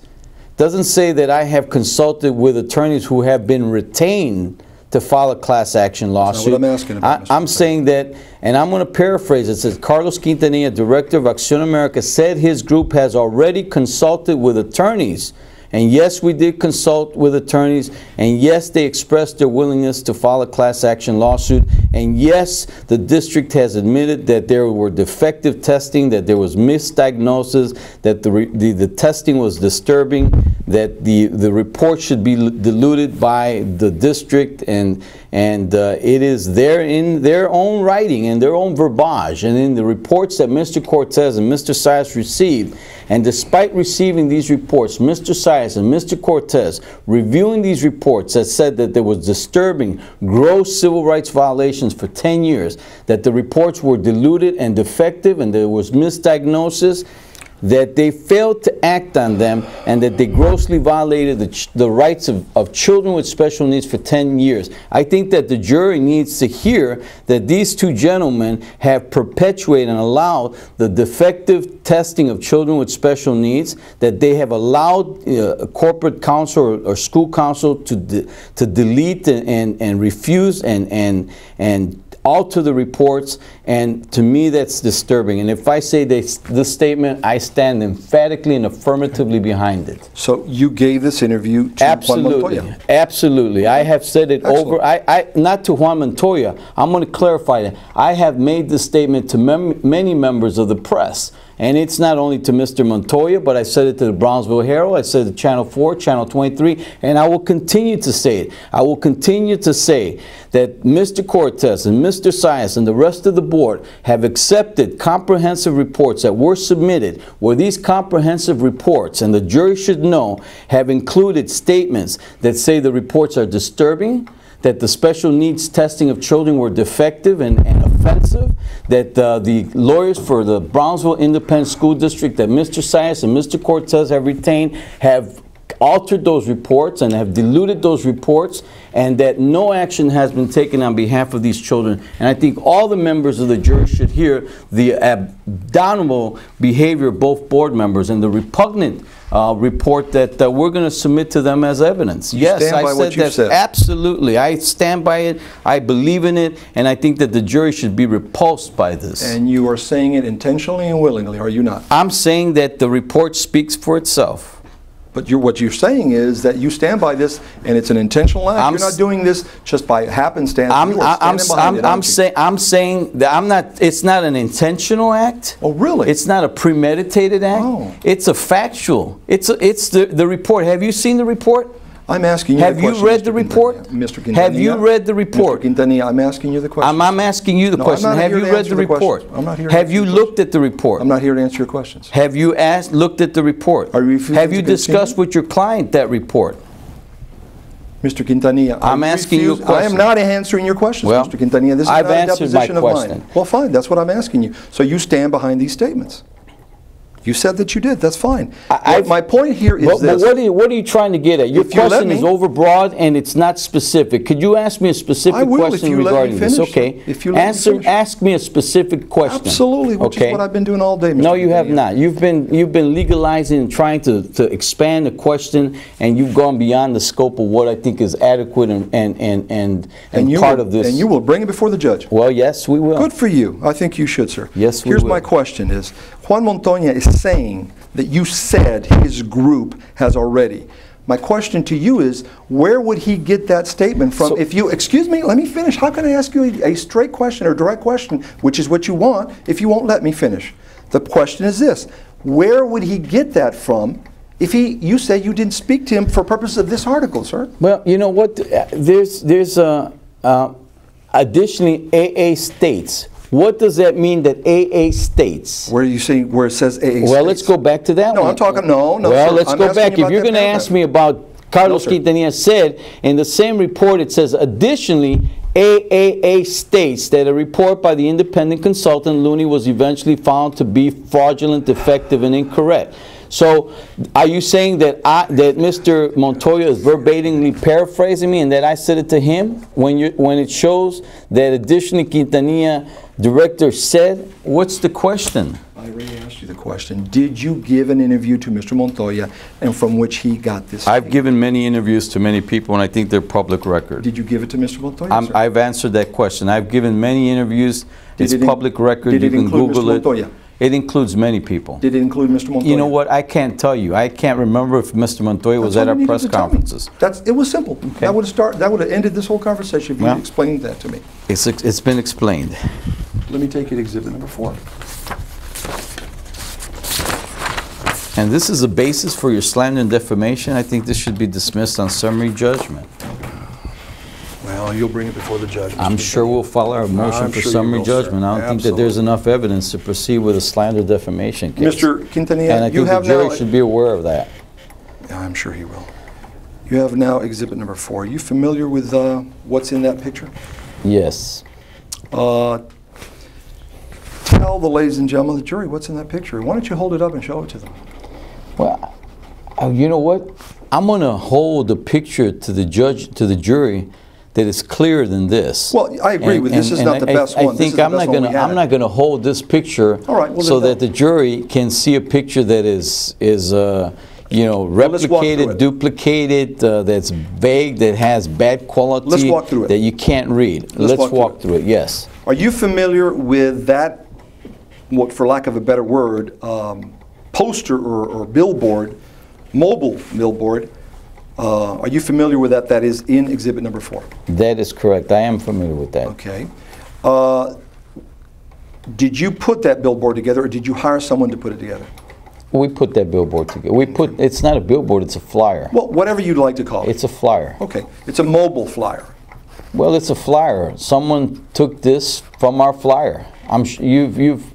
Speaker 2: Doesn't say that I have consulted with attorneys who have been retained to file a class action lawsuit.
Speaker 1: I'm asking about,
Speaker 2: I, I'm saying that, and I'm going to paraphrase. It says Carlos Quintanilla, director of Acción America, said his group has already consulted with attorneys. And yes, we did consult with attorneys, and yes, they expressed their willingness to file a class action lawsuit. And yes, the district has admitted that there were defective testing, that there was misdiagnosis, that the, the, the testing was disturbing, that the, the report should be diluted by the district, and, and uh, it is there in their own writing and their own verbiage, and in the reports that Mr. Cortez and Mr. Zayas received. And despite receiving these reports, Mr. Zayas and Mr. Cortez reviewing these reports that said that there was disturbing, gross civil rights violations for 10 years, that the reports were diluted and defective, and there was misdiagnosis, that they failed to act on them and that they grossly violated the, the rights of, of children with special needs for 10 years. I think that the jury needs to hear that these two gentlemen have perpetuated and allowed the defective testing of children with special needs, that they have allowed uh, corporate counsel or, or school counsel to, de- to delete and, and, and refuse and, and, and alter the reports, and to me, that's disturbing. And if I say this, this statement, I stand emphatically and affirmatively behind it.
Speaker 1: So you gave this interview to Juan
Speaker 2: Absolutely,
Speaker 1: Montoya?
Speaker 2: absolutely. I have said it
Speaker 1: Excellent.
Speaker 2: over, I, I, not to Juan Montoya, I'm going to clarify that. I have made this statement to mem- many members of the press. And it's not only to Mr. Montoya, but I said it to the Brownsville Herald, I said it to Channel 4, Channel 23, and I will continue to say it. I will continue to say that Mr. Cortez and Mr. Zayas and the rest of the board have accepted comprehensive reports that were submitted, where these comprehensive reports, and the jury should know, have included statements that say the reports are disturbing, that the special needs testing of children were defective and, and offensive, that uh, the lawyers for the Brownsville Independent School District that Mr. Zayas and Mr. Cortez have retained have altered those reports and have diluted those reports and that no action has been taken on behalf of these children. And I think all the members of the jury should hear the abominable behavior of both board members and the repugnant uh, report that uh, we're going to submit to them as evidence. yes, I said that.
Speaker 1: said.
Speaker 2: Absolutely. I stand by it. I believe in it. And I think that the jury should be repulsed by this.
Speaker 1: And you are saying it intentionally and willingly, are you not?
Speaker 2: I'm saying that the report speaks for itself.
Speaker 1: But you're, what you're saying is that you stand by this and it's an intentional act.
Speaker 2: I'm
Speaker 1: You're not doing this just by happenstance.
Speaker 2: I'm, I'm, I'm, I'm saying, I'm saying that I'm not, it's not an intentional act.
Speaker 1: Oh, really?
Speaker 2: It's not a premeditated act.
Speaker 1: Oh.
Speaker 2: It's a factual. It's, a, it's the, the report. Have you seen the report?
Speaker 1: I'm asking you
Speaker 2: Have
Speaker 1: the
Speaker 2: you read the report?
Speaker 1: Mr. Quintanilla.
Speaker 2: Have you read the report?
Speaker 1: Mr. Quintanilla, I'm asking you the question.
Speaker 2: I'm, I'm asking you the
Speaker 1: No,
Speaker 2: question. Have you read the
Speaker 1: the
Speaker 2: report?
Speaker 1: questions. I'm not here
Speaker 2: Have
Speaker 1: answer
Speaker 2: you looked at the report?
Speaker 1: I'm not here to answer your questions.
Speaker 2: Have you asked, looked at the report?
Speaker 1: Are you refusing
Speaker 2: Have you
Speaker 1: continue?
Speaker 2: discussed with your client that report?
Speaker 1: Mr. Quintanilla,
Speaker 2: I'm asking you a
Speaker 1: refusing- I am not answering your questions,
Speaker 2: Well,
Speaker 1: Mr. Quintanilla. This is
Speaker 2: I've
Speaker 1: not a deposition of mine. Well, fine, that's what I'm asking you. So you stand behind these statements. You said that you did, that's fine.
Speaker 2: I-
Speaker 1: My point here is
Speaker 2: but
Speaker 1: this.
Speaker 2: what are you, what are you trying to get at? Your
Speaker 1: If you
Speaker 2: question is
Speaker 1: me-
Speaker 2: overbroad and it's not specific. Could you ask me a specific
Speaker 1: I will if
Speaker 2: question
Speaker 1: you me
Speaker 2: regarding this? Okay.
Speaker 1: If you me
Speaker 2: Answer,
Speaker 1: finish.
Speaker 2: ask me a specific question.
Speaker 1: Absolutely, which is
Speaker 2: okay?
Speaker 1: what I've been doing all day, Mr.
Speaker 2: No, you have not. You've been you've been legalizing and trying to, to expand the question, and you've gone beyond the scope of what I think is adequate and and and and, and
Speaker 1: you
Speaker 2: part
Speaker 1: will-
Speaker 2: of this.
Speaker 1: And you will bring it before the judge.
Speaker 2: Well, yes, we will.
Speaker 1: Good for you. I think you should, sir.
Speaker 2: Yes, we
Speaker 1: Here's
Speaker 2: will.
Speaker 1: my question is, Juan Montoya is saying that you said his group has already. My question to you is, where would he get that statement from?
Speaker 2: So-
Speaker 1: If you, excuse me, let me finish. How can I ask you a a straight question or direct question, which is what you want, if you won't let me finish? The question is this, where would he get that from if he, you say you didn't speak to him for purposes of this article, sir?
Speaker 2: Well, you know what? There's there's uh, uh, additionally AA states. What does that mean that AA states?
Speaker 1: Where you see, where it says AA
Speaker 2: Well, let's go back to that
Speaker 1: No,
Speaker 2: one.
Speaker 1: I'm talking- no, no,
Speaker 2: Well,
Speaker 1: sir.
Speaker 2: let's
Speaker 1: I'm
Speaker 2: go back.
Speaker 1: you
Speaker 2: If you're going to ask me about Carlos
Speaker 1: sir.
Speaker 2: Quintanilla said in the same report, it says additionally, AAA states that a report by the independent consultant Looney was eventually found to be fraudulent, defective, and incorrect. So, are you saying that I, that Mr. Montoya is verbatimly paraphrasing me, and that I said it to him when you when it shows that additionally Quintanilla director said? What's the question?
Speaker 1: I already asked you the question. Did you give an interview to Mr. Montoya and from which he got this?
Speaker 2: I've
Speaker 1: statement?
Speaker 2: given many interviews to many people, and I think they're public record.
Speaker 1: Did you give it to Mr. Montoya,
Speaker 2: I'm, I've answered that question. I've given many interviews.
Speaker 1: Did
Speaker 2: It's
Speaker 1: it
Speaker 2: public record.
Speaker 1: did
Speaker 2: You
Speaker 1: it
Speaker 2: can
Speaker 1: include
Speaker 2: Google it.
Speaker 1: Montoya?
Speaker 2: It includes many people.
Speaker 1: Did it include Mr. Montoya?
Speaker 2: You know what? I can't tell you. I can't remember if Mr. Montoya was at our press
Speaker 1: to tell me.
Speaker 2: conferences.
Speaker 1: That's, it was simple. That would have start, that would have ended this whole conversation if you
Speaker 2: Well-
Speaker 1: explained that to me.
Speaker 2: It's, it's been explained.
Speaker 1: Let me take you to exhibit number four.
Speaker 2: And this is the basis for your slander and defamation. I think this should be dismissed on summary judgment.
Speaker 1: You'll bring it before the judge. Mr.
Speaker 2: I'm sure we'll file our motion
Speaker 1: I'm
Speaker 2: for
Speaker 1: sure you
Speaker 2: summary
Speaker 1: will, sir.
Speaker 2: judgment. I don't think that there's
Speaker 1: Absolutely.
Speaker 2: enough evidence to proceed with a slander defamation case.
Speaker 1: Mr.
Speaker 2: And I
Speaker 1: Quintanilla, you
Speaker 2: think the
Speaker 1: have
Speaker 2: jury
Speaker 1: now...
Speaker 2: should be aware of that.
Speaker 1: I'm sure he will. You have now exhibit number four. Are you familiar with uh, what's in that picture?
Speaker 2: Yes.
Speaker 1: Uh, Tell the ladies and gentlemen of the jury what's in that picture? Why don't you hold it up and show it to them?
Speaker 2: Well, uh, you know what? I'm going to hold the picture to the judge, to the jury, that is clearer than this.
Speaker 1: Well, I agree with- this is not the best
Speaker 2: I
Speaker 1: one. This
Speaker 2: think I'm not going to I'm not going to hold this picture.
Speaker 1: All right, well,
Speaker 2: so that the jury can see a picture that is is uh, you know
Speaker 1: let's walk
Speaker 2: replicated,
Speaker 1: it.
Speaker 2: duplicated, uh, that's vague, that has bad quality.
Speaker 1: Let's walk through it.
Speaker 2: That you can't read.
Speaker 1: Let's walk through
Speaker 2: walk
Speaker 1: it.
Speaker 2: through it. Yes.
Speaker 1: Are you familiar with that, what, for lack of a better word, um, poster or, or billboard, mobile billboard? Uh, are you familiar with that? That is in exhibit number four.
Speaker 2: That is correct. I am familiar with that.
Speaker 1: Okay. Uh, did you put that billboard together, or did you hire someone to put it together?
Speaker 2: We put that billboard together. We put. It's not a billboard. It's a flyer.
Speaker 1: Well, whatever you'd like to call it.
Speaker 2: It's a flyer.
Speaker 1: okay. It's a mobile flyer.
Speaker 2: Well, it's a flyer. Someone took this from our flyer. I'm you've you've.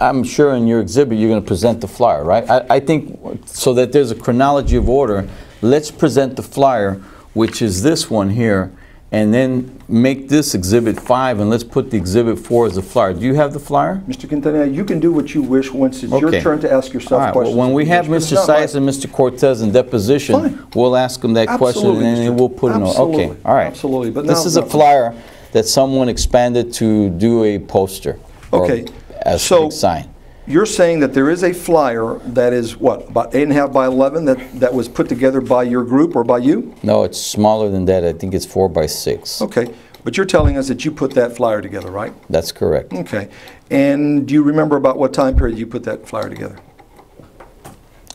Speaker 2: I'm sure in your exhibit you're going to present the flyer, right? I, I think so that there's a chronology of order. Let's present the flyer, which is this one here, and then make this exhibit five, and let's put the exhibit four as the flyer. Do you have the flyer?
Speaker 1: Mr. Quintanilla, you can do what you wish once it's your turn to ask yourself
Speaker 2: right. Well,
Speaker 1: questions.
Speaker 2: when we have Mr. Zayas and Mr. Cortez in deposition,
Speaker 1: Fine.
Speaker 2: we'll ask them that question and then we'll put it on. Okay. All right.
Speaker 1: Absolutely, but
Speaker 2: this is a flyer that someone expanded to do a poster. or
Speaker 1: Okay,
Speaker 2: A
Speaker 1: so-
Speaker 2: big sign.
Speaker 1: You're saying that there is a flyer that is, what, about eight and a half by 11 that, that was put together by your group or by you?
Speaker 2: No, it's smaller than that. I think it's four by six.
Speaker 1: Okay, but you're telling us that you put that flyer together, right?
Speaker 2: That's correct.
Speaker 1: Okay, and do you remember about what time period you put that flyer together?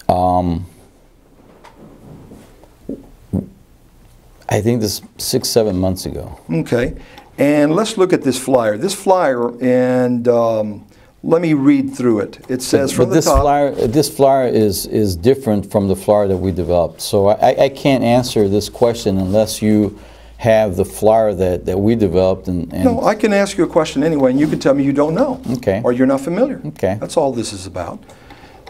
Speaker 2: Um, I think this six, seven months ago.
Speaker 1: Okay, and let's look at this flyer. This flyer, and um, let me read through it. It says from
Speaker 2: but
Speaker 1: the
Speaker 2: this
Speaker 1: top.
Speaker 2: flyer, this flyer is is different from the flyer that we developed. So I, I can't answer this question unless you have the flyer that, that we developed and, and
Speaker 1: No, I can ask you a question anyway, and you can tell me you don't know.
Speaker 2: Okay.
Speaker 1: Or you're not familiar.
Speaker 2: Okay.
Speaker 1: That's all this is about.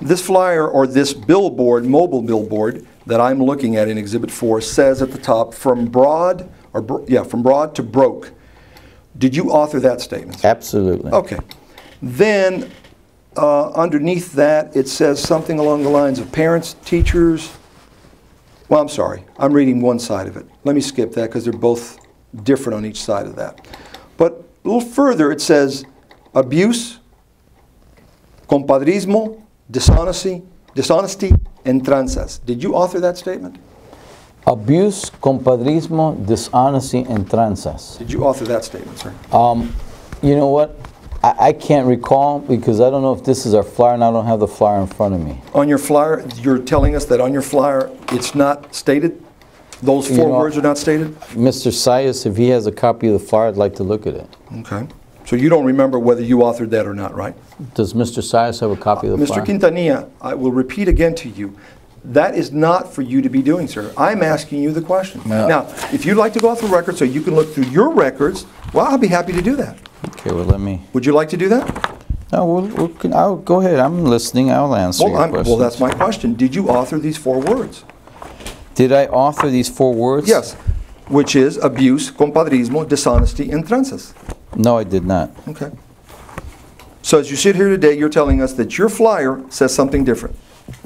Speaker 1: This flyer or this billboard, mobile billboard, that I'm looking at in Exhibit 4 says at the top, from broad, or, yeah, from broad to broke. Did you author that statement?
Speaker 2: absolutely.
Speaker 1: Okay. Then, uh, underneath that, it says something along the lines of parents, teachers. Well, I'm sorry, I'm reading one side of it. Let me skip that because they're both different on each side of that. But a little further, it says abuse, compadrismo, dishonesty, dishonesty, and tranzas. Did you author that statement?
Speaker 2: Abuse, compadrismo, dishonesty, and tranzas.
Speaker 1: Did you author that statement, sir?
Speaker 2: Um, you know what? I, I can't recall because I don't know if this is our flyer and I don't have the flyer in front of me.
Speaker 1: On your flyer, you're telling us that on your flyer, it's not stated? Those
Speaker 2: You
Speaker 1: four
Speaker 2: know-
Speaker 1: words are not stated?
Speaker 2: Mr. Zayas, if he has a copy of the flyer, I'd like to look at it.
Speaker 1: Okay. So you don't remember whether you authored that or not, right?
Speaker 2: Does Mr. Zayas have a copy of the flyer?
Speaker 1: Mr. Quintanilla, I will repeat again to you, that is not for you to be doing, sir. I'm asking you the question.
Speaker 2: Yeah.
Speaker 1: Now, if you'd like to go off the record so you can look through your records, well, I'll be happy to do that.
Speaker 2: Okay, well, let me.
Speaker 1: Would you like to do that?
Speaker 2: No, we'll, we'll, I'll, go ahead. I'm listening. I'll answer
Speaker 1: Well,
Speaker 2: your
Speaker 1: I'm-
Speaker 2: question.
Speaker 1: well, that's my question. Did you author these four words?
Speaker 2: Did I author these four words?
Speaker 1: Yes, which is abuse, compadrismo, dishonesty, and tranzas.
Speaker 2: No, I did not.
Speaker 1: Okay. So as you sit here today, you're telling us that your flyer says something different.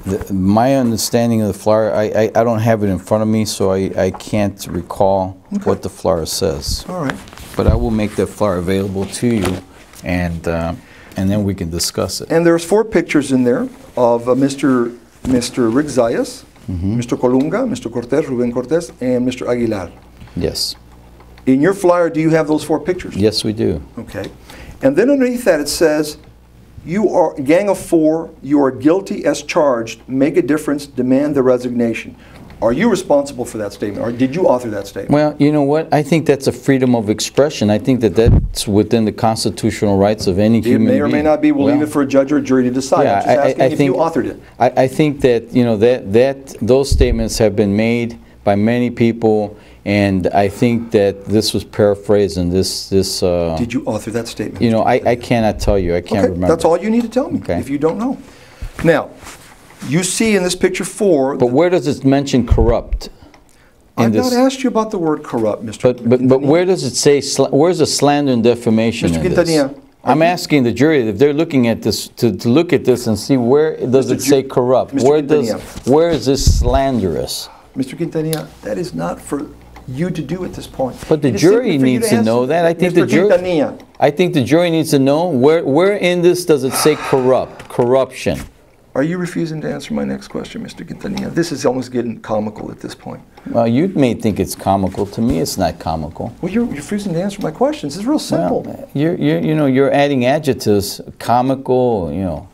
Speaker 2: The- My understanding of the flyer, I, I, I don't have it in front of me, so I, I can't recall what the flyer says.
Speaker 1: All right.
Speaker 2: But I will make that flyer available to you, and, uh, and then we can discuss it.
Speaker 1: And there's four pictures in there of uh, Mr. Mr. Rick Zayas, Mr. Colunga, Mr. Cortez, Ruben Cortez, and Mr. Aguilar.
Speaker 2: Yes.
Speaker 1: In your flyer, do you have those four pictures?
Speaker 2: Yes, we do.
Speaker 1: Okay. And then underneath that, it says, you are, gang of four, you are guilty as charged, make a difference, demand the resignation. Are you responsible for that statement, or did you author that statement?
Speaker 2: Well, you know what? I think that's a freedom of expression. I think that that's within the constitutional rights of any
Speaker 1: It
Speaker 2: human
Speaker 1: may or may not be, we'll leave it for a judge or a jury to decide.
Speaker 2: Yeah,
Speaker 1: I'm just
Speaker 2: I- I- I
Speaker 1: if you
Speaker 2: think-
Speaker 1: authored it.
Speaker 2: I, I think that, you know, that, that, those statements have been made by many people, and I think that this was paraphrased and this, this, uh,
Speaker 1: Did you author that statement?
Speaker 2: you know, I, I cannot tell you, I can't
Speaker 1: Okay,
Speaker 2: remember.
Speaker 1: that's all you need to tell me,
Speaker 2: Okay.
Speaker 1: if you don't know. Now, you see in this picture four,
Speaker 2: But where does it mention corrupt?
Speaker 1: I've not asked you about the word corrupt, Mr.
Speaker 2: But, but, but where does it say, where's the slander and defamation
Speaker 1: Mr.
Speaker 2: in this?
Speaker 1: Quintanilla,
Speaker 2: I'm asking the jury, if they're looking at this, to, to look at this and see where does
Speaker 1: Mr.
Speaker 2: it say corrupt?
Speaker 1: Mr.
Speaker 2: Where does, where is this slanderous?
Speaker 1: Mr. Quintanilla, that is not for you to do at this point.
Speaker 2: But the
Speaker 1: It
Speaker 2: jury
Speaker 1: simply for you
Speaker 2: needs to
Speaker 1: answer.
Speaker 2: know that. I think the jury-
Speaker 1: Quintanilla,
Speaker 2: I think the jury needs to know, where, where in this does it say corrupt, corruption?
Speaker 1: are you refusing to answer my next question, Mr. Quintanilla? This is almost getting comical at this point.
Speaker 2: Well, you may think it's comical, to me it's not comical.
Speaker 1: Well, you're refusing to answer my questions. It's real simple.
Speaker 2: Well, you're, you're, you know, you're adding adjectives, comical, you know.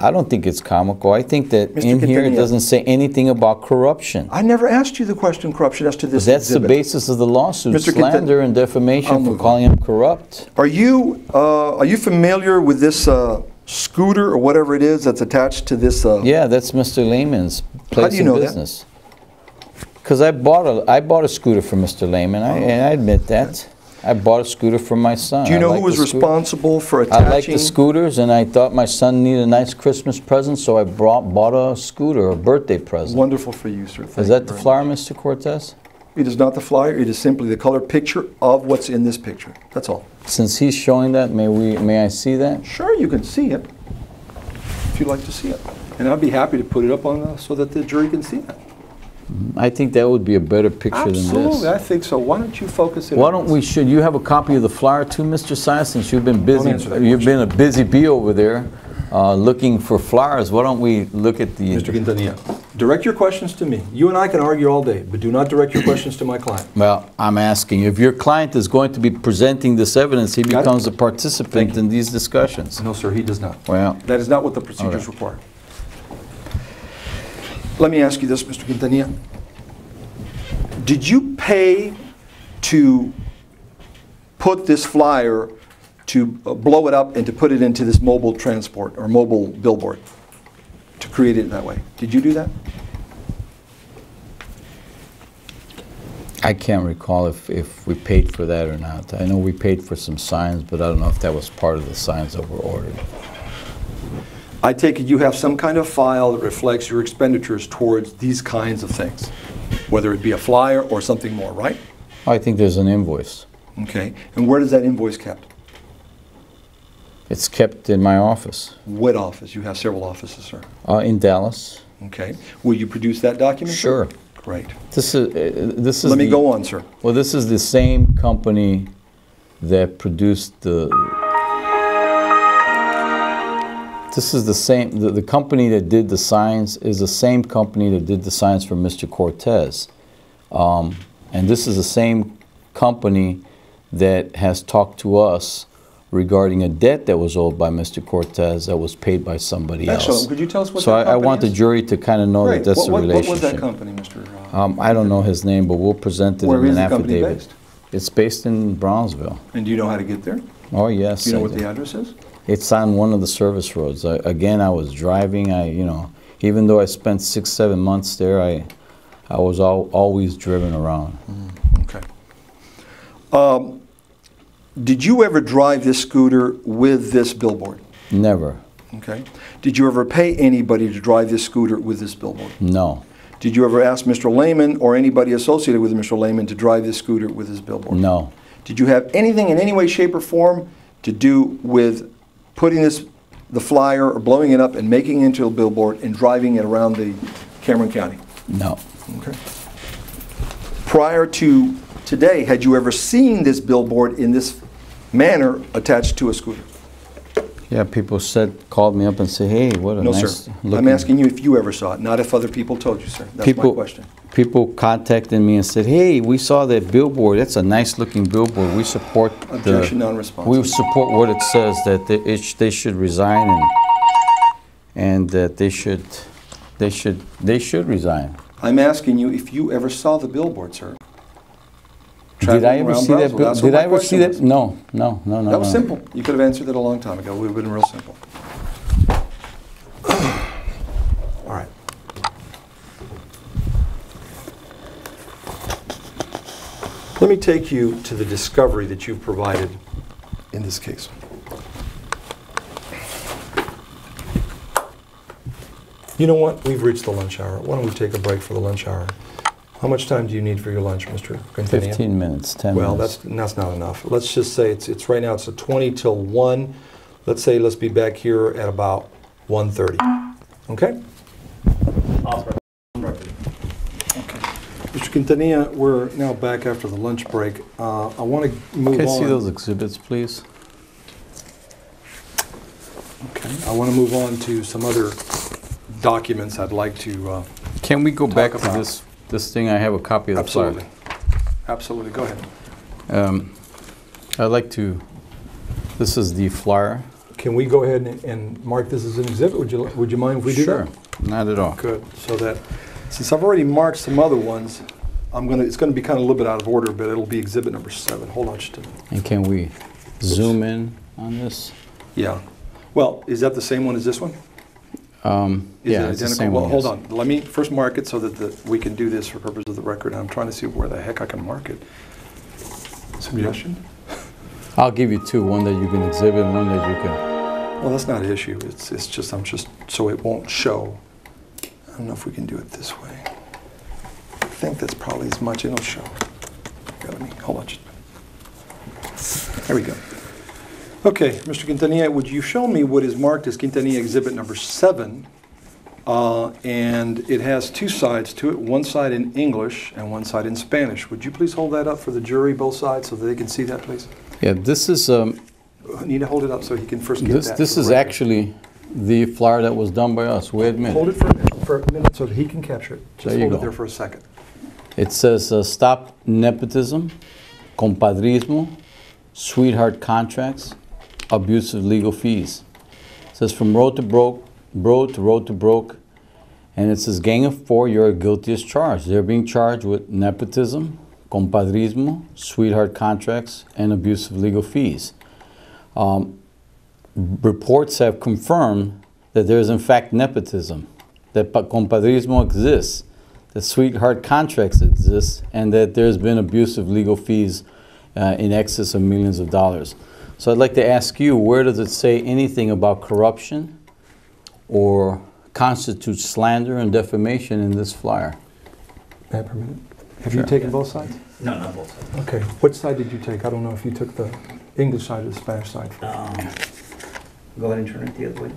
Speaker 2: I don't think it's comical. I think that
Speaker 1: Mr.
Speaker 2: in here it doesn't say anything about corruption.
Speaker 1: I never asked you the question corruption as to this
Speaker 2: That's the basis of the lawsuit,
Speaker 1: Mr.
Speaker 2: Slander and
Speaker 1: I'll
Speaker 2: defamation for
Speaker 1: on.
Speaker 2: calling him corrupt.
Speaker 1: Are you, uh, are you familiar with this uh, scooter or whatever it is that's attached to this? uh,
Speaker 2: Yeah, that's Mr. Lehman's place
Speaker 1: How
Speaker 2: do you
Speaker 1: know that?
Speaker 2: business. Because I bought a, I bought a scooter for Mr. Lehman, I, and I admit that. I bought a scooter for my son.
Speaker 1: Do you
Speaker 2: I
Speaker 1: know
Speaker 2: like
Speaker 1: who was
Speaker 2: the
Speaker 1: responsible for attaching?
Speaker 2: I like the scooters, and I thought my son needed a nice Christmas present, so I brought, bought a scooter, a birthday present.
Speaker 1: Wonderful for you, sir. Thank
Speaker 2: Is
Speaker 1: you
Speaker 2: that the
Speaker 1: very
Speaker 2: flyer, Mr. Cortez?
Speaker 1: much. It is not the flyer, it is simply the color picture of what's in this picture. That's all.
Speaker 2: Since he's showing that, may we, may I see that?
Speaker 1: Sure, you can see it, if you'd like to see it. And I'd be happy to put it up on, uh, so that the jury can see it.
Speaker 2: I think that would be a better picture than this.
Speaker 1: Absolutely, I think so. Why don't you focus it
Speaker 2: Why
Speaker 1: on
Speaker 2: don't
Speaker 1: this?
Speaker 2: we, should you have a copy of the flyer too, Mr. Si, since you've been busy, you've been a busy bee over there, uh, looking for flyers, why don't we look at the...
Speaker 1: Mr. Quintanilla, direct your questions to me. You and I can argue all day, but do not direct your questions to my client.
Speaker 2: Well, I'm asking, if your client is going to be presenting this evidence, he
Speaker 1: Got it.
Speaker 2: becomes a participant in these discussions.
Speaker 1: No, sir, he does not.
Speaker 2: Well,
Speaker 1: That is not what the procedures
Speaker 2: Okay.
Speaker 1: require. Let me ask you this, Mr. Quintanilla. Did you pay to put this flyer, to uh, blow it up and to put it into this mobile transport or mobile billboard? To create it that way? Did you do that?
Speaker 2: I can't recall if, if we paid for that or not. I know we paid for some signs, but I don't know if that was part of the signs that were ordered.
Speaker 1: I take it you have some kind of file that reflects your expenditures towards these kinds of things, whether it be a flyer or something more, right?
Speaker 2: I think there's an invoice.
Speaker 1: Okay, and where does that invoice kept?
Speaker 2: It's kept in my office,
Speaker 1: What office? You have several offices, sir.
Speaker 2: uh, in Dallas.
Speaker 1: Okay. Will you produce that document? sir?
Speaker 2: Sure.
Speaker 1: Great.
Speaker 2: This is, uh, this is
Speaker 1: Let me go on, sir.
Speaker 2: Well, this is the same company that produced the. This is the same, the, the company that did the signs is the same company that did the signs for Mr. Cortez. Um, and this is the same company that has talked to us regarding a debt that was owed by Mr. Cortez that was paid by somebody else.
Speaker 1: Excellent. Could you tell us what
Speaker 2: So I, I want the jury to kind of know
Speaker 1: Great.
Speaker 2: that that's
Speaker 1: What-
Speaker 2: the
Speaker 1: what-
Speaker 2: relationship.
Speaker 1: What was that company, Mr.? uh,
Speaker 2: Um, I don't know his name, but we'll present it
Speaker 1: Where
Speaker 2: in
Speaker 1: is
Speaker 2: an
Speaker 1: the
Speaker 2: affidavit.
Speaker 1: based?
Speaker 2: It's based in Brownsville.
Speaker 1: And do you know how to get there?
Speaker 2: Oh, yes.
Speaker 1: Do you know
Speaker 2: I
Speaker 1: what
Speaker 2: do.
Speaker 1: the address is?
Speaker 2: It's on one of the service roads. I, again, I was driving. I, you know, even though I spent six, seven months there, I, I was al- always driven around.
Speaker 1: Okay. Um, Did you ever drive this scooter with this billboard?
Speaker 2: Never.
Speaker 1: Okay. Did you ever pay anybody to drive this scooter with this billboard?
Speaker 2: No.
Speaker 1: Did you ever ask Mr. Lehman or anybody associated with Mr. Lehman to drive this scooter with his billboard?
Speaker 2: No.
Speaker 1: Did you have anything in any way, shape, or form to do with putting this, the flyer, or blowing it up and making it into a billboard and driving it around the Cameron County?
Speaker 2: No.
Speaker 1: Okay. Prior to today, had you ever seen this billboard in this manner attached to a scooter?
Speaker 2: Yeah, people said, called me up and said, "Hey, what a
Speaker 1: No,
Speaker 2: nice
Speaker 1: sir.
Speaker 2: looking."
Speaker 1: I'm asking you if you ever saw it, not if other people told you, sir. That's my question.
Speaker 2: People contacted me and said, "Hey, we saw that billboard. That's a nice looking billboard. We support
Speaker 1: Objection,
Speaker 2: the.
Speaker 1: non-responsive.
Speaker 2: We support what it says that they, it they should resign and and that they should they should they should resign."
Speaker 1: I'm asking you if you ever saw the billboard, sir.
Speaker 2: Did I ever see that?
Speaker 1: Brownsville.
Speaker 2: bill- Did I ever see
Speaker 1: question
Speaker 2: that?
Speaker 1: was.
Speaker 2: No, no, no, no.
Speaker 1: That was
Speaker 2: no.
Speaker 1: simple. You could have answered that a long time ago. It would have been real simple. Let me take you to the discovery that you've provided in this case. You know what? We've reached the lunch hour. Why don't we take a break for the lunch hour? How much time do you need for your lunch, Mr. Quintanilla?
Speaker 2: 15 minutes, 10
Speaker 1: Well,
Speaker 2: minutes.
Speaker 1: that's, that's not enough. Let's just say it's, it's right now, it's a 20 till 1. Let's say, let's be back here at about 1:30. Okay?
Speaker 3: Off record. On record.
Speaker 1: Mr. Quintanilla, we're now back after the lunch break. Uh, I want to move on.
Speaker 2: Can I see those exhibits, please?
Speaker 1: Okay. I want to move on to some other documents I'd like to, uh,
Speaker 2: Can we go back to
Speaker 1: about-
Speaker 2: this, this thing? I have a copy of the flyer.
Speaker 1: absolutely. Absolutely, go ahead.
Speaker 2: Um, I'd like to, this is the flyer.
Speaker 1: Can we go ahead and- and mark this as an exhibit? Would you, would you mind if we do that?
Speaker 2: Sure, not at all.
Speaker 1: Good, so that, since I've already marked some other ones, I'm gonna, it's gonna be kind of a little bit out of order, but it'll be exhibit number seven. Hold on just a minute.
Speaker 2: And can we zoom in on this?
Speaker 1: Yeah. Well, is that the same one as this one?
Speaker 2: Um,
Speaker 1: Is it
Speaker 2: Yeah, it's the
Speaker 1: identical?
Speaker 2: same
Speaker 1: Well,
Speaker 2: one.
Speaker 1: hold
Speaker 2: yes.
Speaker 1: on, let me first mark it so that the, we can do this for purpose of the record. I'm trying to see where the heck I can mark it. Suggestion?
Speaker 2: I'll give you two, one that you can exhibit, and one that you can,
Speaker 1: Well, that's not an issue, it's, it's just, I'm just, so it won't show. I don't know if we can do it this way. I think that's probably as much, it'll show. Let me, hold on just a minute. There we go. Okay, Mr. Quintanilla, would you show me what is marked as Quintanilla Exhibit Number Seven? Uh, And it has two sides to it, one side in English and one side in Spanish. Would you please hold that up for the jury, both sides, so that they can see that, please?
Speaker 2: yeah, this is, um,
Speaker 1: Need to hold it up so he can first get
Speaker 2: this,
Speaker 1: that.
Speaker 2: this is actually the flyer that was done by us, we admit.
Speaker 1: Hold it for a minute, for a minute so that he can capture it. Just hold it there for a second.
Speaker 2: It says, uh, stop nepotism, compadrismo, sweetheart contracts, abusive legal fees. It says from road to broke, bro to road to broke, and it says gang of four, you're guilty as charged. They're being charged with nepotism, compadrismo, sweetheart contracts, and abusive legal fees. Um, reports have confirmed that there is in fact nepotism, that pa- compadrismo exists, that sweetheart contracts exist, and that there's been abusive legal fees uh, in excess of millions of dollars. So I'd like to ask you, where does it say anything about corruption or constitutes slander and defamation in this flyer?
Speaker 1: May I? Have
Speaker 2: Sure.
Speaker 1: you taken both sides?
Speaker 3: No, not both sides.
Speaker 1: Okay. Which side did you take? I don't know if you took the English side or the Spanish side.
Speaker 3: Um, Go ahead and turn it the other way.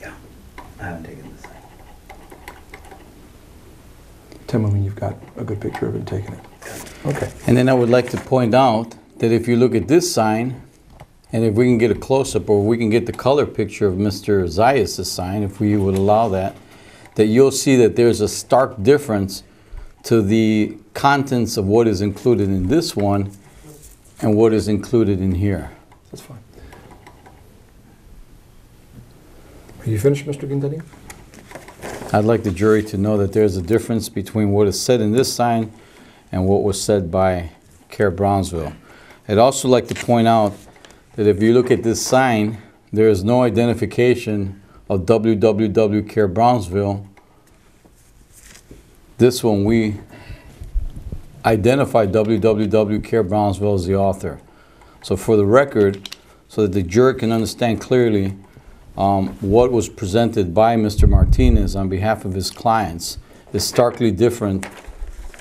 Speaker 3: Yeah, I haven't taken this side.
Speaker 1: Tell me when you've got a good picture of it and taken it. Okay.
Speaker 2: And then I would like to point out that if you look at this sign, and if we can get a close-up or we can get the color picture of Mr. Zayas' sign, if we would allow that, that you'll see that there's a stark difference to the contents of what is included in this one and what is included in here.
Speaker 1: That's fine. Are you finished, Mr. Quintanilla?
Speaker 2: I'd like the jury to know that there's a difference between what is said in this sign and what was said by Care Brownsville. I'd also like to point out that if you look at this sign, there is no identification of WWW Care Brownsville. This one, we identified WWW Care Brownsville as the author. So for the record, so that the jury can understand clearly um, what was presented by Mr. Martinez on behalf of his clients is starkly different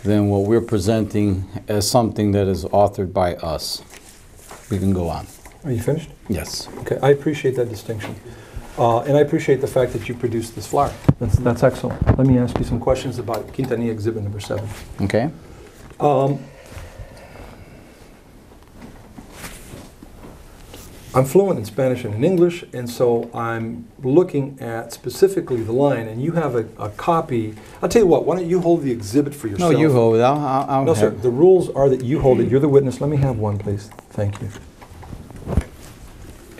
Speaker 2: than what we're presenting as something that is authored by us. We can go on.
Speaker 1: Are you finished?
Speaker 2: Yes.
Speaker 1: Okay, I appreciate that distinction. Uh, And I appreciate the fact that you produced this flyer. That's, that's excellent. Let me ask you some questions about Quintanilla Exhibit Number Seven.
Speaker 2: Okay?
Speaker 1: Um, I'm fluent in Spanish and in English, and so I'm looking at specifically the line, and you have a, a copy. I'll tell you what, why don't you hold the exhibit for yourself?
Speaker 2: No, you hold it. I'll, I'll, I'll
Speaker 1: No, sir, the rules are that you hold it. You're the witness. Let me have one, please. Thank you.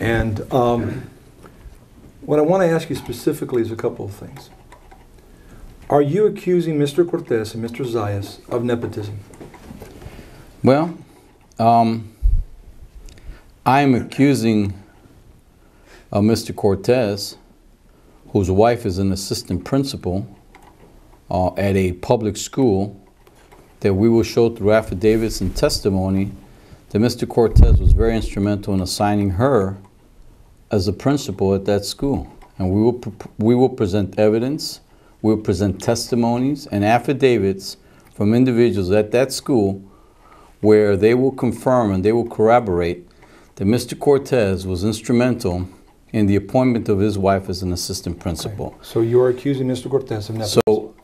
Speaker 1: And um, what I want to ask you specifically is a couple of things. Are you accusing Mr. Cortez and Mr. Zayas of nepotism?
Speaker 2: Well, um, I'm accusing uh, Mr. Cortez, whose wife is an assistant principal uh, at a public school, that we will show through affidavits and testimony that Mr. Cortez was very instrumental in assigning her as a principal at that school. And we will, we will present evidence, we'll present testimonies and affidavits from individuals at that school where they will confirm and they will corroborate that Mr. Cortez was instrumental in the appointment of his wife as an assistant principal.
Speaker 1: So you're accusing Mr. Cortez of nepotism?
Speaker 2: So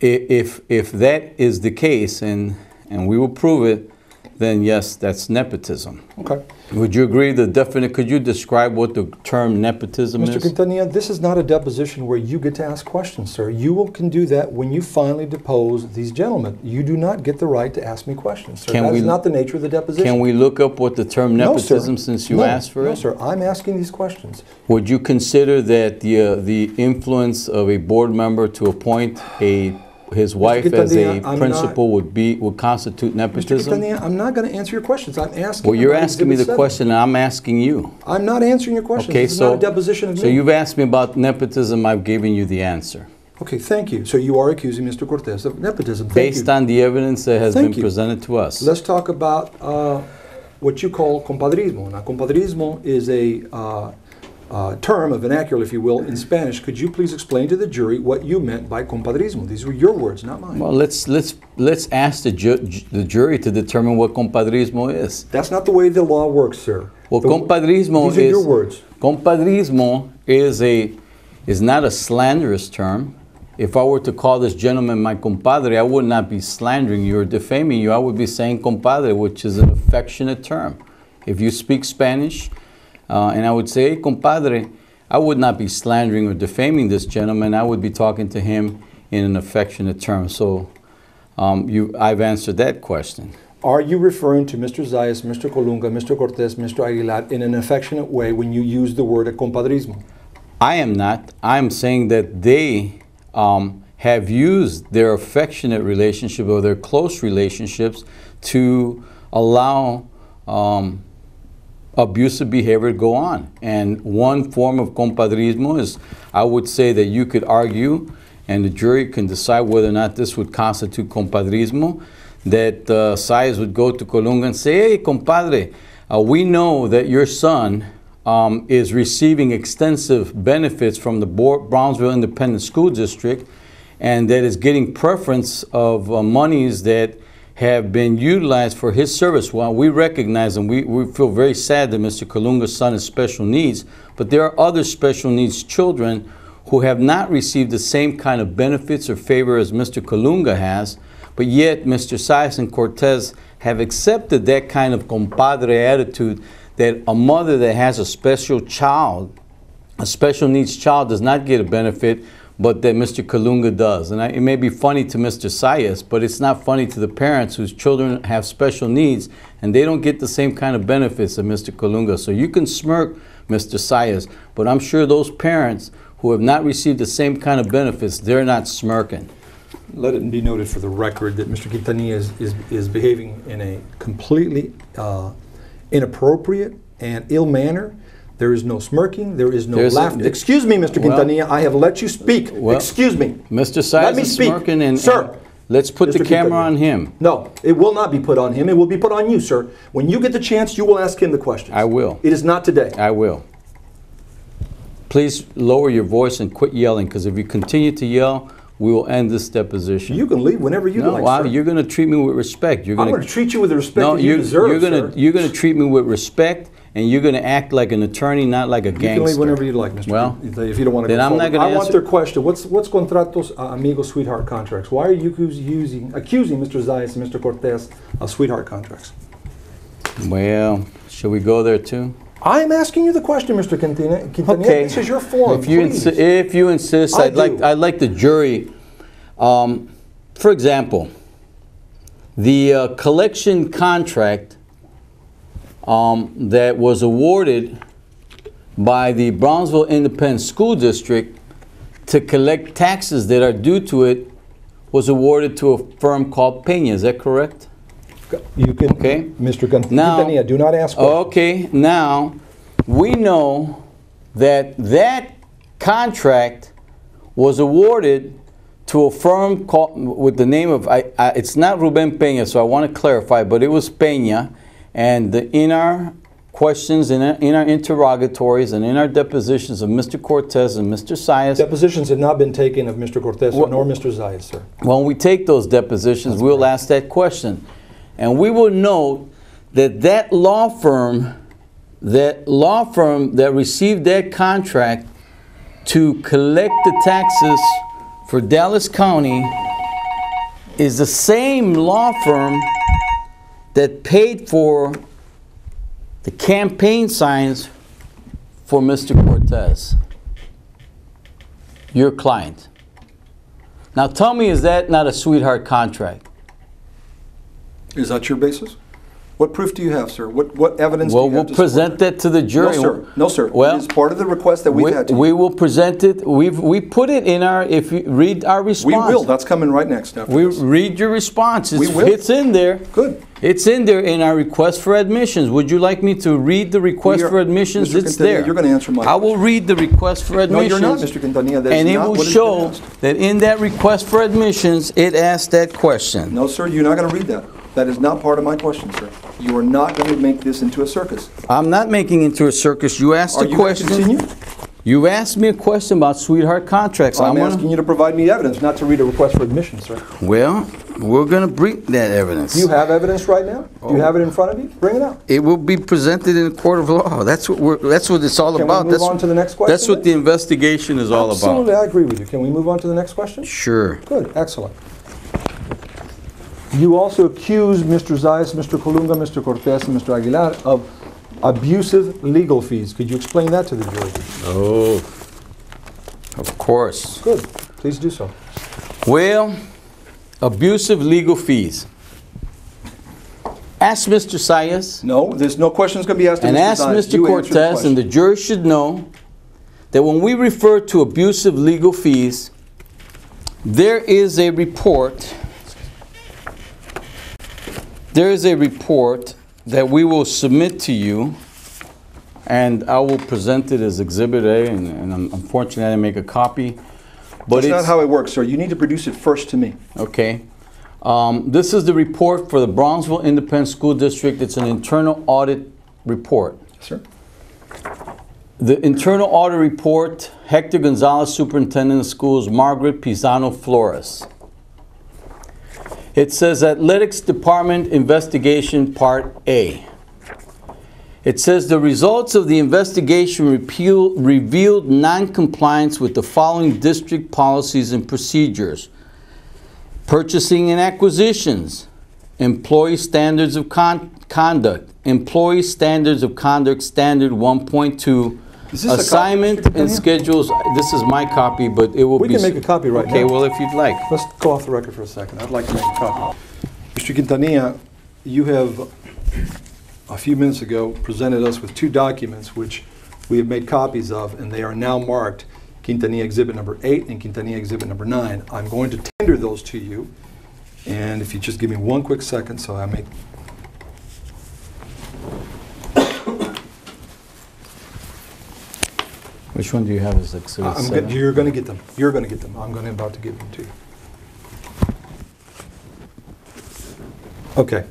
Speaker 2: if, if that is the case and, and we will prove it, then yes, that's nepotism.
Speaker 1: Okay.
Speaker 2: Would you agree the definite, could you describe what the term nepotism
Speaker 1: Mr.
Speaker 2: is?
Speaker 1: Quintanilla, this is not a deposition where you get to ask questions, sir. You will can do that when you finally depose these gentlemen. You do not get the right to ask me questions, sir.
Speaker 2: Can
Speaker 1: That is
Speaker 2: we-
Speaker 1: not the nature of the deposition.
Speaker 2: Can we look up what the term nepotism No, since you
Speaker 1: No,
Speaker 2: asked for
Speaker 1: No,
Speaker 2: it?
Speaker 1: sir. I'm asking these questions.
Speaker 2: Would you consider that the, uh, the influence of a board member to appoint a, his wife as a
Speaker 1: I'm not-
Speaker 2: principal would be, would constitute nepotism?
Speaker 1: I'm not going to answer your questions. I'm asking.
Speaker 2: Well, you're asking me the
Speaker 1: 7.
Speaker 2: question, and I'm asking you.
Speaker 1: I'm not answering your questions.
Speaker 2: Okay,
Speaker 1: This is
Speaker 2: so.
Speaker 1: not a deposition of me.
Speaker 2: So you've asked me about nepotism, I've given you the answer.
Speaker 1: Okay, thank you. So you are accusing Mr. Cortez of nepotism. Thank
Speaker 2: Based
Speaker 1: you.
Speaker 2: on the evidence that has
Speaker 1: Thank
Speaker 2: been
Speaker 1: you.
Speaker 2: presented to us.
Speaker 1: Let's talk about uh, what you call compadrismo. Now, compadrismo is a uh, uh, term, a vernacular, if you will, in Spanish. Could you please explain to the jury what you meant by compadrismo? These were your words, not mine.
Speaker 2: Well, let's, let's, let's ask the ju- the jury to determine what compadrismo is.
Speaker 1: That's not the way the law works, sir.
Speaker 2: Well,
Speaker 1: The-
Speaker 2: compadrismo
Speaker 1: These are your words.
Speaker 2: Compadrismo is a, is not a slanderous term. If I were to call this gentleman my compadre, I would not be slandering you or defaming you. I would be saying compadre, which is an affectionate term. If you speak Spanish, uh, and I would say, hey, compadre, I would not be slandering or defaming this gentleman. I would be talking to him in an affectionate term. So um, you, I've answered that question.
Speaker 1: Are you referring to Mr. Zayas, Mr. Colunga, Mr. Cortez, Mr. Aguilar in an affectionate way when you use the word compadrismo?
Speaker 2: I am not. I'm saying that they um, have used their affectionate relationship or their close relationships to allow um, abusive behavior go on. And one form of compadrismo is, I would say that you could argue, and the jury can decide whether or not this would constitute compadrismo, that uh, Zayas would go to Colunga and say, hey, compadre, uh, we know that your son um, is receiving extensive benefits from the Bo- Brownsville Independent School District and that is getting preference of uh, monies that have been utilized for his service. While we recognize and we, we feel very sad that Mr. Colunga's son has special needs, but there are other special needs children who have not received the same kind of benefits or favor as Mr. Colunga has, but yet Mr. Zayas and Cortez have accepted that kind of compadre attitude that a mother that has a special child a special needs child does not get a benefit, but that Mr. Colunga does. And I, it may be funny to Mr. Zayas, but it's not funny to the parents whose children have special needs and they don't get the same kind of benefits that Mr. Colunga. So you can smirk Mr. Zayas, but I'm sure those parents who have not received the same kind of benefits, they're not smirking.
Speaker 1: Let it be noted for the record that Mr. Quintanilla is, is, is behaving in a completely uh, inappropriate and ill manner. There is no smirking, there is no
Speaker 2: There's a-
Speaker 1: laughter. Excuse me, Mr.
Speaker 2: Well-
Speaker 1: Quintanilla, I have let you speak.
Speaker 2: Well,
Speaker 1: Excuse me.
Speaker 2: Mr.
Speaker 1: Let me speak.
Speaker 2: smirking and,
Speaker 1: Sir.
Speaker 2: and let's put the camera
Speaker 1: Quintanilla.
Speaker 2: on him.
Speaker 1: No, it will not be put on him. It will be put on you, sir. When you get the chance, you will ask him the questions.
Speaker 2: I will.
Speaker 1: It is not today.
Speaker 2: I will. Please lower your voice and quit yelling, because if you continue to yell, we will end this deposition.
Speaker 1: You can leave whenever you
Speaker 2: no,
Speaker 1: like,
Speaker 2: wow,
Speaker 1: sir.
Speaker 2: you're going to treat me with respect. You're
Speaker 1: I'm
Speaker 2: going
Speaker 1: to treat you with the respect
Speaker 2: no,
Speaker 1: that you
Speaker 2: you're,
Speaker 1: deserve,
Speaker 2: you're going
Speaker 1: sir.
Speaker 2: to you're going to treat me with respect, and you're going to act like an attorney, not like a
Speaker 1: You can
Speaker 2: gangster.
Speaker 1: leave whenever you'd like, Mr.
Speaker 2: Well,
Speaker 1: if you don't want to
Speaker 2: then
Speaker 1: go
Speaker 2: I'm not gonna
Speaker 1: I want their question. What's what's contratos uh, amigos sweetheart contracts? Why are you accus- using accusing Mr. Zayas and Mr. Cortez of sweetheart contracts?
Speaker 2: Well, should we go there too?
Speaker 1: I'm asking you the question, Mr. Quintanilla.
Speaker 2: Okay.
Speaker 1: This is your forum.
Speaker 2: If you insi- if you insist,
Speaker 1: I
Speaker 2: I'd like. I'd like the jury. Um, for example, the uh, collection contract um, that was awarded by the Brownsville Independent School District to collect taxes that are due to it was awarded to a firm called Pena. Is that correct?
Speaker 1: you can,
Speaker 2: Okay.
Speaker 1: Mr. Quint-
Speaker 2: Now-
Speaker 1: do not ask questions.
Speaker 2: Okay, now we know that that contract was awarded to a firm called, with the name of, I, I, it's not Ruben Peña, so I want to clarify, but it was Peña, and the, in our questions in our, in our interrogatories and in our depositions of Mr. Cortez and Mr. Zayas.
Speaker 5: Depositions have not been taken of Mr. Cortez
Speaker 2: What-
Speaker 5: nor Mr. Zayas, sir.
Speaker 2: When we take those depositions, we'll ask that question. And we will note that that law firm, that law firm that received that contract to collect the taxes for Dallas County is the same law firm that paid for the campaign signs for Mr. Cortez, your client. Now tell me, is that not a sweetheart contract?
Speaker 1: Is that your basis? What proof do you have, sir? What, what evidence do
Speaker 2: Well,
Speaker 1: you
Speaker 2: we'll
Speaker 1: to
Speaker 2: present that to the jury.
Speaker 1: No, sir. No, sir.
Speaker 2: Well,
Speaker 1: It is part of the request that
Speaker 2: we,
Speaker 1: we've had to
Speaker 2: we will present it, we've, we put it in our, if you read our response, We
Speaker 1: will. That's coming right next after
Speaker 2: We
Speaker 1: this.
Speaker 2: read your response. It's,
Speaker 1: We will.
Speaker 2: it's in there.
Speaker 1: Good.
Speaker 2: It's in there in our request for admissions. Would you like me to read the request
Speaker 1: are-
Speaker 2: for admissions?
Speaker 1: Mr.
Speaker 2: It's
Speaker 1: Quintanilla,
Speaker 2: there.
Speaker 1: you're gonna answer my
Speaker 2: I will read the request for admissions.
Speaker 1: No, you're not, Mr. Quintanilla. That is
Speaker 2: And it
Speaker 1: not
Speaker 2: will show that in that request for admissions, it asks that question.
Speaker 1: No, sir, you're not going to read that. That is not part of my question, sir. You are not going to make this into a circus.
Speaker 2: I'm not making into a circus. You asked
Speaker 1: Are
Speaker 2: a
Speaker 1: you
Speaker 2: question.
Speaker 1: continue?
Speaker 2: You asked me a question about sweetheart contracts.
Speaker 1: I'm
Speaker 2: I wanna-
Speaker 1: asking you to provide me evidence, not to read a request for admission, sir.
Speaker 2: Well, we're going to bring that evidence.
Speaker 1: Do you have evidence right now? Do you oh. have it in front of you? Bring it out.
Speaker 2: It will be presented in a court of law. That's what we're, that's what it's all
Speaker 1: Can we
Speaker 2: about.
Speaker 1: move
Speaker 2: That's-
Speaker 1: on to the next question,
Speaker 2: That's what
Speaker 1: then?
Speaker 2: the investigation is all about.
Speaker 1: Absolutely,
Speaker 2: about.
Speaker 1: I agree with you. Can we move on to the next question?
Speaker 2: Sure.
Speaker 1: Good, excellent. You also accuse Mr. Zayas, Mr. Colunga, Mr. Cortez, and Mr. Aguilar of abusive legal fees. Could you explain that to the jury?
Speaker 2: Oh, of course.
Speaker 1: Good, please do so.
Speaker 2: Well, abusive legal fees. Ask Mr. Zayas
Speaker 1: No, there's no questions going to be asked
Speaker 2: and
Speaker 1: Mr.
Speaker 2: ask
Speaker 1: Zayas.
Speaker 2: Mr.
Speaker 1: You answer the
Speaker 2: Cortez, and the jury should know that when we refer to abusive legal fees, there is a report, there is a report that we will submit to you, and I will present it as Exhibit A, and and unfortunately, I didn't make a copy. But
Speaker 1: That's not how it works, sir. You need to produce it first to me.
Speaker 2: Okay. Um, This is the report for the Brownsville Independent School District. It's an internal audit report.
Speaker 1: Sir?
Speaker 2: The internal audit report, Hector Gonzalez, Superintendent of Schools, Margaret Pisano Flores. It says Athletics Department Investigation Part A. It says the results of the investigation repeal, revealed non-compliance with the following district policies and procedures. Purchasing and acquisitions, employee standards of con- conduct, employee standards of conduct standard 1.2,
Speaker 1: Is this a copy,
Speaker 2: assignment and schedules. This is my copy, but it will be...
Speaker 1: We
Speaker 2: can
Speaker 1: make a copy right
Speaker 2: Okay,
Speaker 1: now.
Speaker 2: well, if you'd like.
Speaker 1: Let's go off the record for a second. I'd like to make a copy. Mr. Quintanilla, you have, a few minutes ago, presented us with two documents which we have made copies of, and they are now marked Quintanilla Exhibit Number 8 and Quintanilla Exhibit Number 9. I'm going to tender those to you, and if you just give me one quick second, so I make...
Speaker 2: Which one do you have as Exhibit
Speaker 1: I'm
Speaker 2: seven?
Speaker 1: go- You're going to get them. You're going to get them. I'm going to about to give them to you. Okay.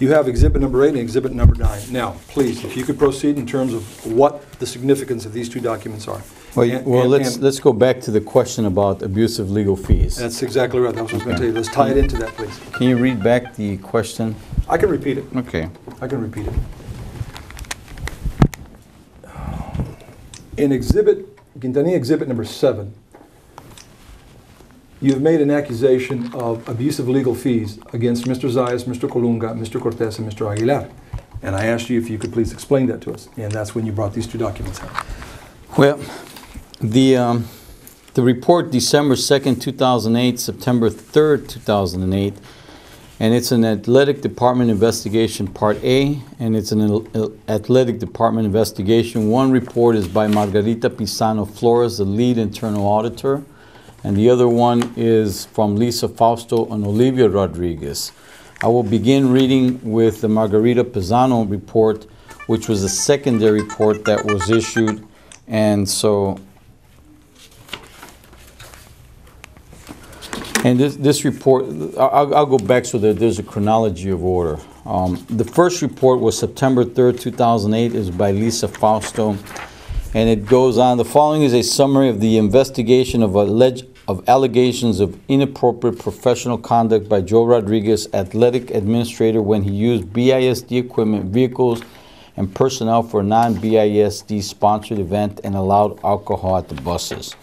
Speaker 1: You have exhibit number eight and exhibit number nine. Now, please, if you could proceed in terms of what the significance of these two documents are.
Speaker 2: Well,
Speaker 1: And-
Speaker 2: well,
Speaker 1: and-
Speaker 2: let's,
Speaker 1: and
Speaker 2: let's go back to the question about abusive legal fees.
Speaker 1: That's exactly right. That's what I was going to tell you. Let's tie it into that, please.
Speaker 2: Can you read back the question?
Speaker 1: I can repeat it.
Speaker 2: Okay.
Speaker 1: I can repeat it. In exhibit, Quintanilla exhibit number seven, you've made an accusation of abusive legal fees against Mr. Zayas, Mr. Colunga, Mr. Cortez, and Mr. Aguilar. And I asked you if you could please explain that to us. And that's when you brought these two documents out.
Speaker 2: Well, the, um, the report December 2nd, 2008, September 3rd, 2008, and it's an athletic department investigation part A, and it's an athletic department investigation. One report is by Margarita Pisano Flores, the lead internal auditor, and the other one is from Lisa Fausto and Olivia Rodriguez. I will begin reading with the Margarita Pisano report, which was a secondary report that was issued, and so And this, this report, I'll, I'll go back so that there's a chronology of order. Um, The first report was September 3rd, 2008, it was by Lisa Fausto, and it goes on, the following is a summary of the investigation of alleged, of allegations of inappropriate professional conduct by Joe Rodriguez, athletic administrator, when he used BISD equipment, vehicles, and personnel for a non-BISD sponsored event and allowed alcohol at the buses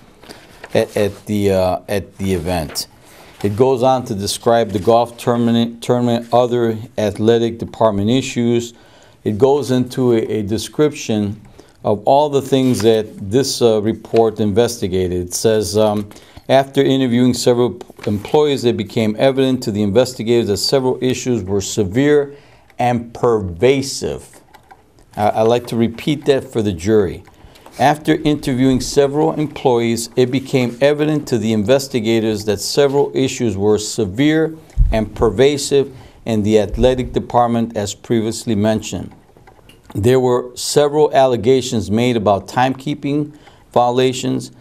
Speaker 2: at, at the uh, at the event. It goes on to describe the golf tournament, tournament, other athletic department issues. It goes into a, a description of all the things that this uh, report investigated. It says, um, after interviewing several employees, it became evident to the investigators that several issues were severe and pervasive. I- I'd like to repeat that for the jury. After interviewing several employees, it became evident to the investigators that several issues were severe and pervasive in the athletic department as previously mentioned. There were several allegations made about timekeeping violations,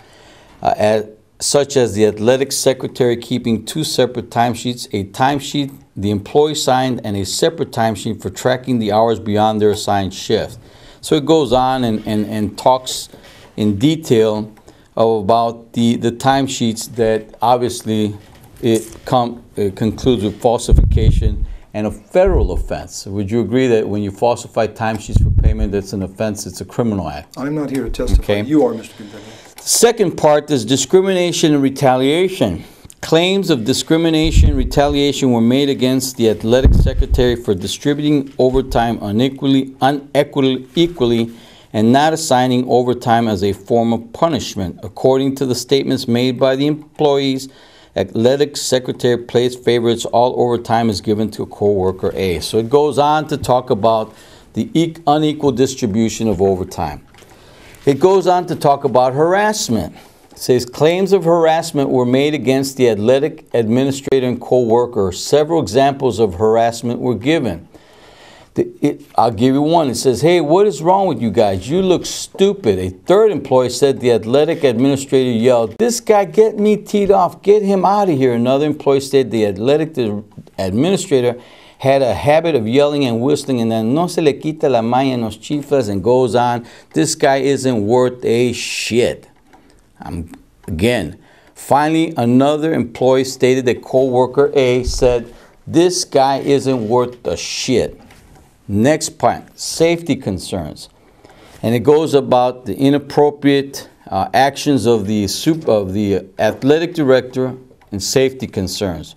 Speaker 2: uh, as- such as the athletic secretary keeping two separate timesheets, a timesheet the employee signed and a separate timesheet for tracking the hours beyond their assigned shift. So it goes on and, and, and talks in detail about the, the timesheets that obviously it com, it concludes with falsification and a federal offense. Would you agree that when you falsify timesheets for payment, that's an offense, it's a criminal act?
Speaker 1: I'm not here to testify.
Speaker 2: Okay.
Speaker 1: You are, Mr. Quintanilla.
Speaker 2: Second part is discrimination and retaliation. Claims of discrimination retaliation were made against the athletic secretary for distributing overtime unequally, unequally, equally, and not assigning overtime as a form of punishment. According to the statements made by the employees, athletic secretary plays favorites, all overtime is given to co-worker A. So it goes on to talk about the unequal distribution of overtime. It goes on to talk about harassment. Says claims of harassment were made against the athletic administrator and co-worker. Several examples of harassment were given. The- it- I'll give you one. It says, hey, what is wrong with you guys? You look stupid. A third employee said the athletic administrator yelled, this guy get me teed off. Get him out of here. Another employee said the athletic administrator had a habit of yelling and whistling and then no se le quita la maña en los chiflas and goes on. This guy isn't worth a shit. Again, finally, another employee stated that coworker A said, "This guy isn't worth the shit." Next point: safety concerns, and it goes about the inappropriate uh, actions of the sup- of the athletic director and safety concerns.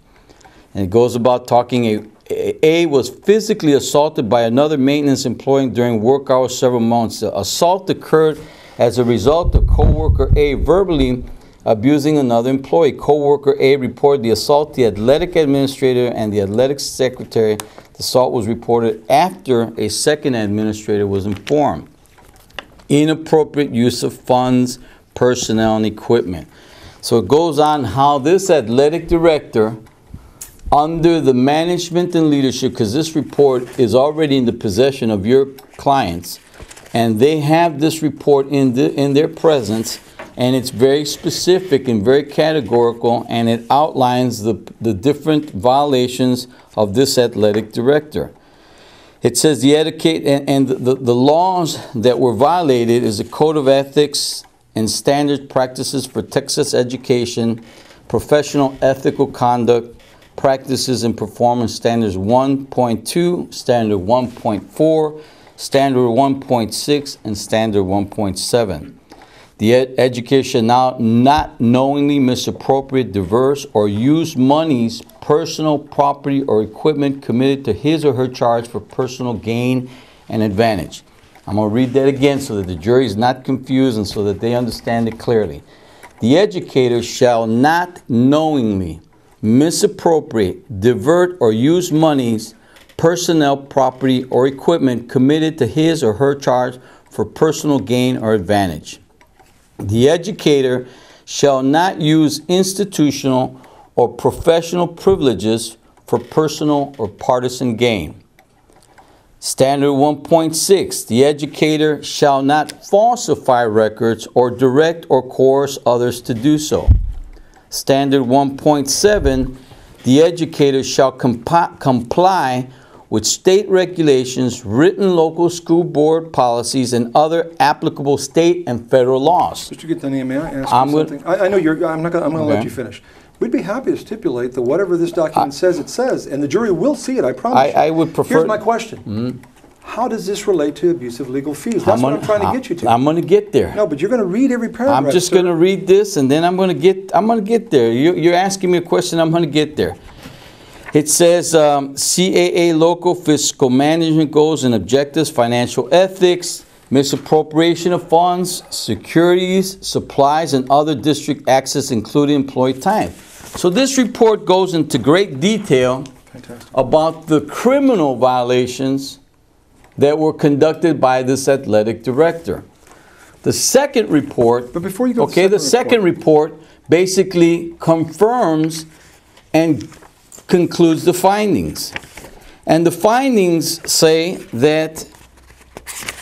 Speaker 2: And it goes about talking a, a was physically assaulted by another maintenance employee during work hours several months. The assault occurred as a result of coworker A verbally abusing another employee. Coworker A reported the assault to the athletic administrator and the athletic secretary. The assault was reported after a second administrator was informed inappropriate use of funds, personnel, and equipment. So it goes on how this athletic director, under the management and leadership, because this report is already in the possession of your clients, and they have this report in, the, in their presence, and it's very specific and very categorical, and it outlines the, the different violations of this athletic director. It says the etiquette and, and the, the laws that were violated is the Code of Ethics and Standard Practices for Texas Education, Professional Ethical Conduct, Practices and Performance Standards 1.2, Standard 1.4, Standard 1.6, and Standard 1.7. The ed- education now not knowingly misappropriate, diverse, or use monies, personal property, or equipment committed to his or her charge for personal gain and advantage. I'm going to read that again so that the jury is not confused and so that they understand it clearly. The educator shall not knowingly misappropriate, divert, or use monies, personnel, property, or equipment committed to his or her charge for personal gain or advantage. The educator shall not use institutional or professional privileges for personal or partisan gain. Standard 1.6 The educator shall not falsify records or direct or coerce others to do so. Standard 1.7 The educator shall comply with state regulations, written local school board policies, and other applicable state and federal laws.
Speaker 1: Mr. Quintanilla, may I ask
Speaker 2: I'm
Speaker 1: you
Speaker 2: gonna-
Speaker 1: something? I, I know you're, I'm not gonna, I'm gonna let you finish. We'd be happy to stipulate that whatever this document says, it says, and the jury will see it, I promise
Speaker 2: I-
Speaker 1: you.
Speaker 2: I would prefer-
Speaker 1: Here's my question. Hmm? How does this relate to abusive legal fees? That's what I'm trying to get you to.
Speaker 2: I'm gonna get there.
Speaker 1: No, but you're gonna read every paragraph,
Speaker 2: I'm just gonna read this and then I'm gonna get, I'm gonna get there. You, you're asking me a question, I'm gonna get there. It says um, CAA local fiscal management goals and objectives, financial ethics, misappropriation of funds, securities, supplies, and other district access, including employee time. So this report goes into great detail
Speaker 1: Fantastic.
Speaker 2: about the criminal violations that were conducted by this athletic director. The second report.
Speaker 1: But before you go to the
Speaker 2: Okay, the
Speaker 1: second
Speaker 2: second report basically confirms and concludes the findings. And the findings say that,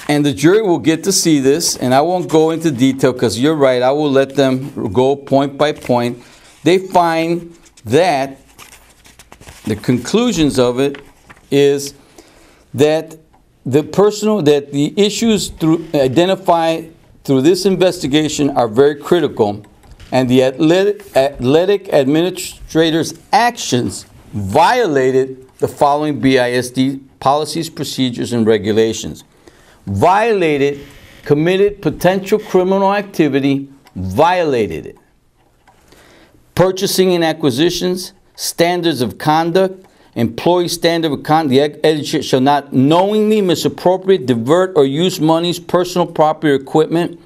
Speaker 2: and the jury will get to see this, and I won't go into detail because you're right, I will let them go point by point. They find that the conclusions of it is that the personal, that the issues through, identified through this investigation are very critical, and the athletic, athletic administrator's actions violated the following BISD policies, procedures, and regulations. Violated, committed potential criminal activity, violated it purchasing and acquisitions, standards of conduct, employee standard of conduct, the ed- editor shall not knowingly misappropriate, divert, or use monies, personal property, or equipment.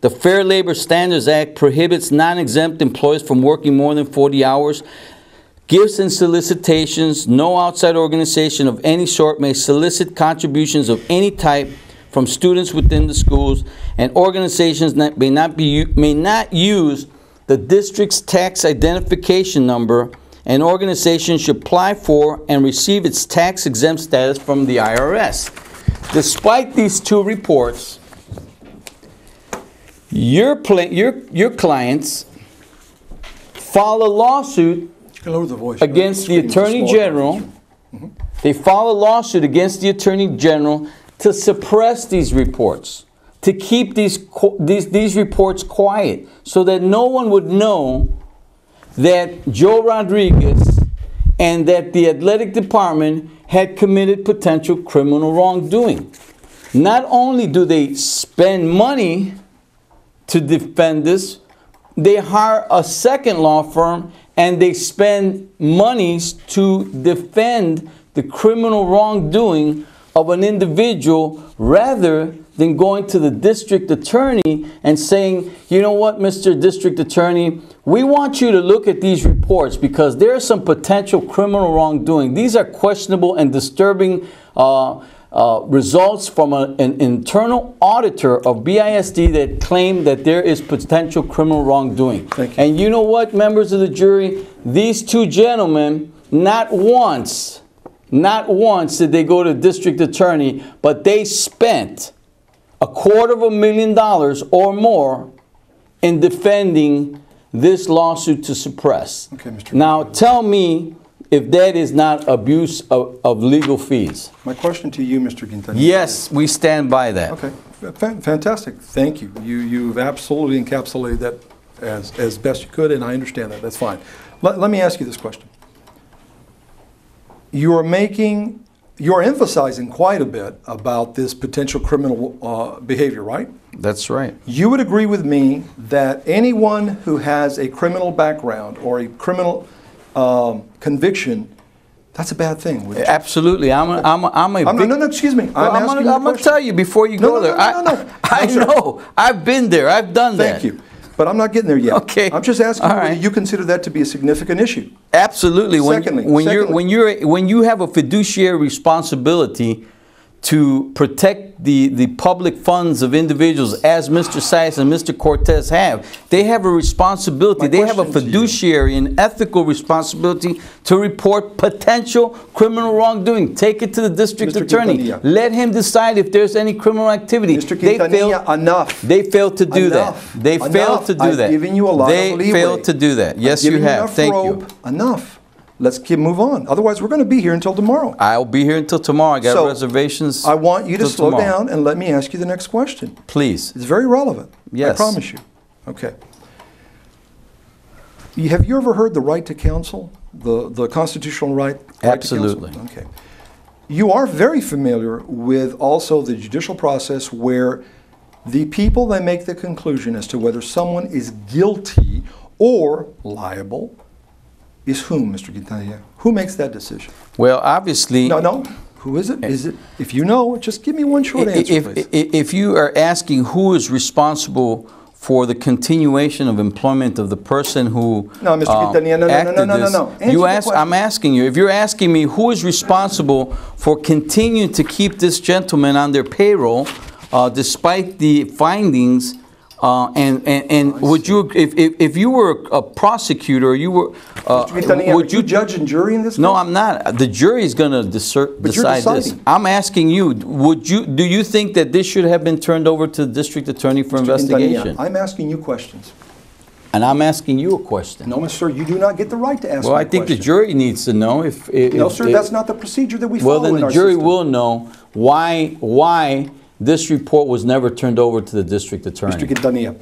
Speaker 2: The Fair Labor Standards Act prohibits non-exempt employees from working more than 40 hours. Gifts and solicitations, no outside organization of any sort may solicit contributions of any type from students within the schools, and organizations that may not be, may not use the district's tax identification number. An organization should apply for and receive its tax exempt status from the IRS. Despite these two reports, your, your, your clients file a lawsuit
Speaker 1: the voice.
Speaker 2: against the Attorney General.
Speaker 1: conversation. Mm-hmm.
Speaker 2: They file a lawsuit against the Attorney General to suppress these reports, to keep these, these, these reports quiet, so that no one would know that Joe Rodriguez and that the athletic department had committed potential criminal wrongdoing. Not only do they spend money to defend this, they hire a second law firm and they spend monies to defend the criminal wrongdoing of an individual rather than going to the district attorney and saying, you know what, Mr. District Attorney, we want you to look at these reports because there is some potential criminal wrongdoing. These are questionable and disturbing uh, uh, results from a- an internal auditor of BISD that claimed that there is potential criminal wrongdoing.
Speaker 1: You.
Speaker 2: And you know what, members of the jury? These two gentlemen, not once, not once did they go to district attorney, but they spent a quarter of a million dollars or more in defending this lawsuit to suppress.
Speaker 1: Okay, Mr.
Speaker 2: Now, tell me if that is not abuse of, of legal fees.
Speaker 1: My question to you, Mr. Quintanilla.
Speaker 2: Yes, we stand by that.
Speaker 1: Okay, Fa- fantastic, thank you. You, you've absolutely encapsulated that as, as best you could, and I understand that, that's fine. Let, let me ask you this question. You're making, you're emphasizing quite a bit about this potential criminal uh, behavior, right?
Speaker 2: That's right.
Speaker 1: You would agree with me that anyone who has a criminal background or a criminal um, conviction, that's a bad thing?
Speaker 2: Absolutely. I'm a, I'm a, I'm a
Speaker 1: I'm, no,
Speaker 2: big-
Speaker 1: no, no, excuse me. I'm,
Speaker 2: Well, I'm
Speaker 1: asking
Speaker 2: gonna,
Speaker 1: you a
Speaker 2: I'm gonna tell you before you
Speaker 1: No,
Speaker 2: go
Speaker 1: no,
Speaker 2: there.
Speaker 1: no, no, no, no.
Speaker 2: I, know. I've been there. I've done that.
Speaker 1: Thank you. But I'm not getting there yet.
Speaker 2: Okay.
Speaker 1: I'm just asking
Speaker 2: All right.
Speaker 1: you consider that to be a significant issue.
Speaker 2: Absolutely. When,
Speaker 1: Secondly-
Speaker 2: when you're when you're when you have a fiduciary responsibility to protect the, the public funds of individuals, as Mr. Zayas and Mr. Cortez have, they have a responsibility.
Speaker 1: My
Speaker 2: they have a
Speaker 1: question to you-
Speaker 2: fiduciary and ethical responsibility to report potential criminal wrongdoing. Take it to the district
Speaker 1: Mr.
Speaker 2: attorney.
Speaker 1: Quintanilla.
Speaker 2: Let him decide if there's any criminal activity.
Speaker 1: Mr.
Speaker 2: They failed-
Speaker 1: enough.
Speaker 2: They failed to do
Speaker 1: Enough.
Speaker 2: that. They
Speaker 1: Enough.
Speaker 2: failed to do
Speaker 1: I've
Speaker 2: that.
Speaker 1: given you a lot
Speaker 2: they
Speaker 1: of leeway.
Speaker 2: failed to do that. Yes, you have. Thank
Speaker 1: rope.
Speaker 2: you.
Speaker 1: Enough. Let's keep, move on. Otherwise, we're going to be here until tomorrow.
Speaker 2: I'll be here until tomorrow. I got
Speaker 1: So,
Speaker 2: reservations.
Speaker 1: I want you to slow
Speaker 2: tomorrow.
Speaker 1: down and let me ask you the next question.
Speaker 2: Please.
Speaker 1: It's very relevant.
Speaker 2: Yes.
Speaker 1: I promise you. Okay. You- Have you ever heard the right to counsel? The, the constitutional right? right to counsel?
Speaker 2: Absolutely.
Speaker 1: Okay. You are very familiar with also the judicial process where the people that make the conclusion as to whether someone is guilty or liable is whom, Mr. Quintanilla? Who makes that decision?
Speaker 2: Well, obviously.
Speaker 1: No, no. Who is it? Is it, if you know, just give me one short answer,
Speaker 2: If,
Speaker 1: please.
Speaker 2: if you are asking who is responsible for the continuation of employment of the person who
Speaker 1: No, Mr.
Speaker 2: uh,
Speaker 1: Quintanilla, no, no, no,
Speaker 2: acted
Speaker 1: no, no, no,
Speaker 2: this-
Speaker 1: no. Answer
Speaker 2: You ask, I'm asking you, if you're asking me who is responsible for continuing to keep this gentleman on their payroll uh, despite the findings, uh, and, and, and would you, if, if, if you were a prosecutor, you were, uh.
Speaker 1: Quintanilla,
Speaker 2: would
Speaker 1: you judge and jury in this
Speaker 2: no,
Speaker 1: case?
Speaker 2: I'm not. The jury is going to decide this. I'm asking you, would you, do you think that this should have been turned over to the district attorney for
Speaker 1: Mr. Quintanilla,
Speaker 2: investigation?
Speaker 1: I'm asking you questions.
Speaker 2: And I'm asking you a question.
Speaker 1: No, sir, you do not get the right to ask
Speaker 2: Well, I think the jury needs to know if. if-
Speaker 1: No,
Speaker 2: if-
Speaker 1: sir, that's not the procedure that we
Speaker 2: Well,
Speaker 1: follow
Speaker 2: then
Speaker 1: in
Speaker 2: the jury
Speaker 1: system.
Speaker 2: will know why, why this report was never turned over to the district attorney. Mr.
Speaker 1: Quintanilla,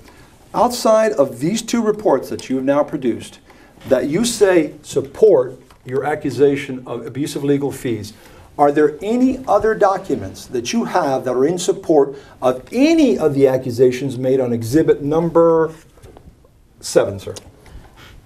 Speaker 1: outside of these two reports that you have now produced, that you say support your accusation of abusive legal fees, are there any other documents that you have that are in support of any of the accusations made on exhibit number seven, sir?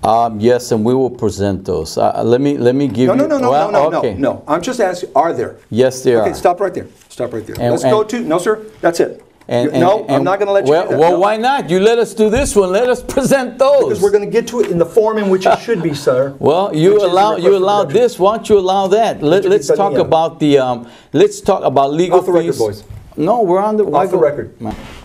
Speaker 2: Um, yes, and we will present those. Uh, let me, let me give
Speaker 1: No,
Speaker 2: you.
Speaker 1: no, no, no,
Speaker 2: well,
Speaker 1: no, no,
Speaker 2: okay.
Speaker 1: no, no. I'm just asking, are there?
Speaker 2: Yes, there
Speaker 1: Okay,
Speaker 2: are.
Speaker 1: stop right there. Stop right there.
Speaker 2: And-
Speaker 1: Let's go
Speaker 2: and-
Speaker 1: to, no, sir, that's it.
Speaker 2: And-
Speaker 1: You-
Speaker 2: and-
Speaker 1: No, I'm
Speaker 2: and-
Speaker 1: not going to let you
Speaker 2: well,
Speaker 1: do that.
Speaker 2: Well,
Speaker 1: No.
Speaker 2: why not? You let us do this one. Let us present those.
Speaker 1: Because we're going to get to it in the form in which it should be, sir.
Speaker 2: Well, you
Speaker 1: which is a
Speaker 2: allow
Speaker 1: request
Speaker 2: you
Speaker 1: for
Speaker 2: allow this. Why don't you allow that? Let,
Speaker 1: Mr.
Speaker 2: let's talk about the um, let's talk about legal
Speaker 1: Off the record,
Speaker 2: fees.
Speaker 1: boys.
Speaker 2: No, we're on the
Speaker 1: Off the record.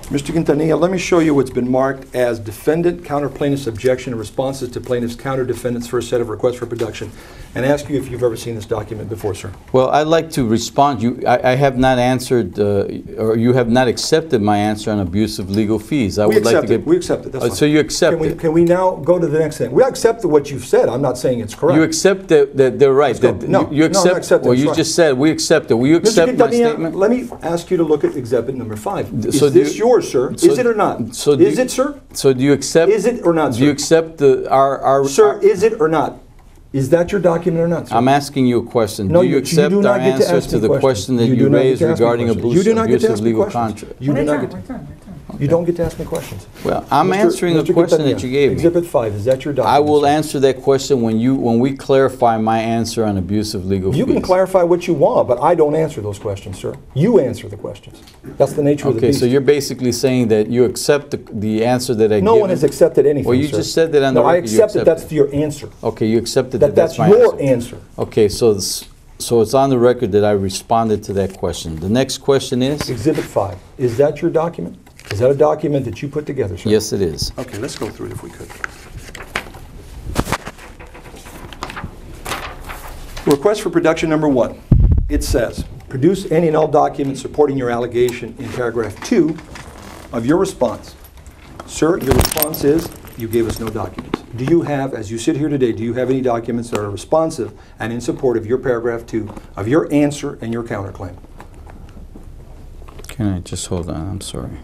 Speaker 1: Mr. Quintanilla, let me show you what's been marked as defendant counter plaintiff's objection and responses to plaintiff's counter defendant's first set of requests for production, and ask you if you've ever seen this document before, sir.
Speaker 2: Well, I'd like to respond. You, I, I have not answered, uh, or you have not accepted my answer on abusive legal fees. I
Speaker 1: We
Speaker 2: would like
Speaker 1: accept
Speaker 2: to
Speaker 1: it,
Speaker 2: get.
Speaker 1: we accept it, that's
Speaker 2: Uh. So you accept
Speaker 1: Can we,
Speaker 2: it.
Speaker 1: can we now go to the next thing? We accept what you've said, I'm not saying it's correct.
Speaker 2: You accept that, that they're right. That
Speaker 1: No,
Speaker 2: you,
Speaker 1: no,
Speaker 2: you
Speaker 1: I'm not
Speaker 2: accept. Well, you
Speaker 1: fine.
Speaker 2: just said we accept it. Will you
Speaker 1: Mr.
Speaker 2: accept my
Speaker 1: Quintanilla,
Speaker 2: statement?
Speaker 1: let me ask you to look at exhibit number five.
Speaker 2: so
Speaker 1: Is
Speaker 2: do
Speaker 1: this
Speaker 2: you-
Speaker 1: yours, sir?
Speaker 2: so-
Speaker 1: Is it or not?
Speaker 2: so
Speaker 1: Is
Speaker 2: you-
Speaker 1: it, sir?
Speaker 2: So do you accept?
Speaker 1: Is it or not, sir?
Speaker 2: Do you accept the our our?
Speaker 1: Sir,
Speaker 2: our-
Speaker 1: is it or not? Is that your document or not, sir?
Speaker 2: I'm asking you a question.
Speaker 1: No,
Speaker 2: do you
Speaker 1: you- you
Speaker 2: accept
Speaker 1: do
Speaker 2: our
Speaker 1: not get to
Speaker 2: answer to the
Speaker 1: questions.
Speaker 2: question that
Speaker 1: You
Speaker 2: you,
Speaker 1: do not get
Speaker 2: raised
Speaker 1: to ask me
Speaker 2: regarding
Speaker 1: questions.
Speaker 2: abuse,
Speaker 1: You do not get to
Speaker 2: abusive
Speaker 1: ask me
Speaker 2: legal
Speaker 1: questions.
Speaker 2: contract?
Speaker 1: You do not get to. You don't get to ask me questions.
Speaker 2: Well, I'm
Speaker 1: Mr.
Speaker 2: answering a
Speaker 1: Mr.
Speaker 2: question that you gave me.
Speaker 1: Exhibit five, is that your document?
Speaker 2: I will answer that question when you when we clarify my answer on abusive legal
Speaker 1: You
Speaker 2: fees.
Speaker 1: can clarify what you want, but I don't answer those questions, sir. You answer the questions. That's the nature of the
Speaker 2: Okay, so you're basically saying that you accept the, the answer that I
Speaker 1: gave.
Speaker 2: No
Speaker 1: one has accepted anything,
Speaker 2: Well, you
Speaker 1: sir.
Speaker 2: just said that on the
Speaker 1: No, I
Speaker 2: record you
Speaker 1: accept that that's your answer.
Speaker 2: Okay, you accepted
Speaker 1: That
Speaker 2: that, that's,
Speaker 1: that's your
Speaker 2: answer.
Speaker 1: answer.
Speaker 2: Okay, so it's, so it's on the record that I responded to that question. The next question is?
Speaker 1: Exhibit five, is that your document? Is that a document that you put together, sir?
Speaker 2: Yes, it is.
Speaker 1: Okay, let's go through it if we could. Request for production number one. It says, produce any and all documents supporting your allegation in paragraph two of your response. Sir, your response is, you gave us no documents. Do you have, as you sit here today, do you have any documents that are responsive and in support of your paragraph two, of your answer and your counterclaim?
Speaker 2: Can I just hold on? I'm sorry.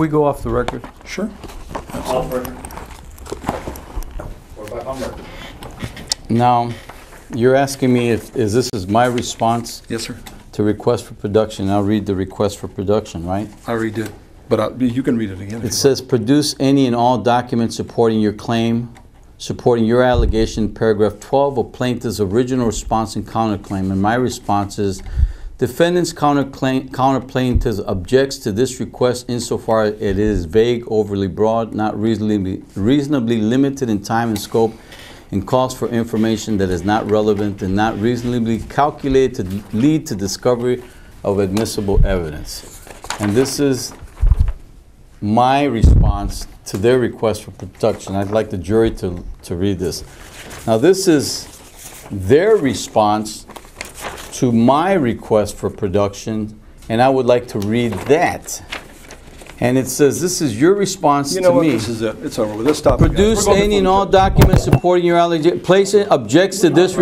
Speaker 2: Could we go off the record?
Speaker 1: Sure.
Speaker 3: Off record. Or back on record.
Speaker 2: Now, you're asking me if, is this is my response
Speaker 1: Yes, sir.
Speaker 2: to request for production? I'll read the request for production, right?
Speaker 1: I already did, but I- you can read it again. if
Speaker 2: It
Speaker 1: you
Speaker 2: says, produce any and all documents supporting your claim supporting your allegation, paragraph 12 of plaintiff's original response and counterclaim. And my response is, defendant's counterclaim, counter plaintiff objects to this request insofar as it is vague, overly broad, not reasonably, reasonably limited in time and scope, and calls for information that is not relevant and not reasonably calculated to lead to discovery of admissible evidence. And this is my response to their request for production. I'd like the jury to, to read this. Now, this is their response to my request for production, and I would like to read that. And it says, this is your response
Speaker 1: You
Speaker 2: to
Speaker 1: know what,
Speaker 2: me.
Speaker 1: this is it, it's over with, let's stop.
Speaker 2: Produce any and all documents supporting your allegation, place it, objects to this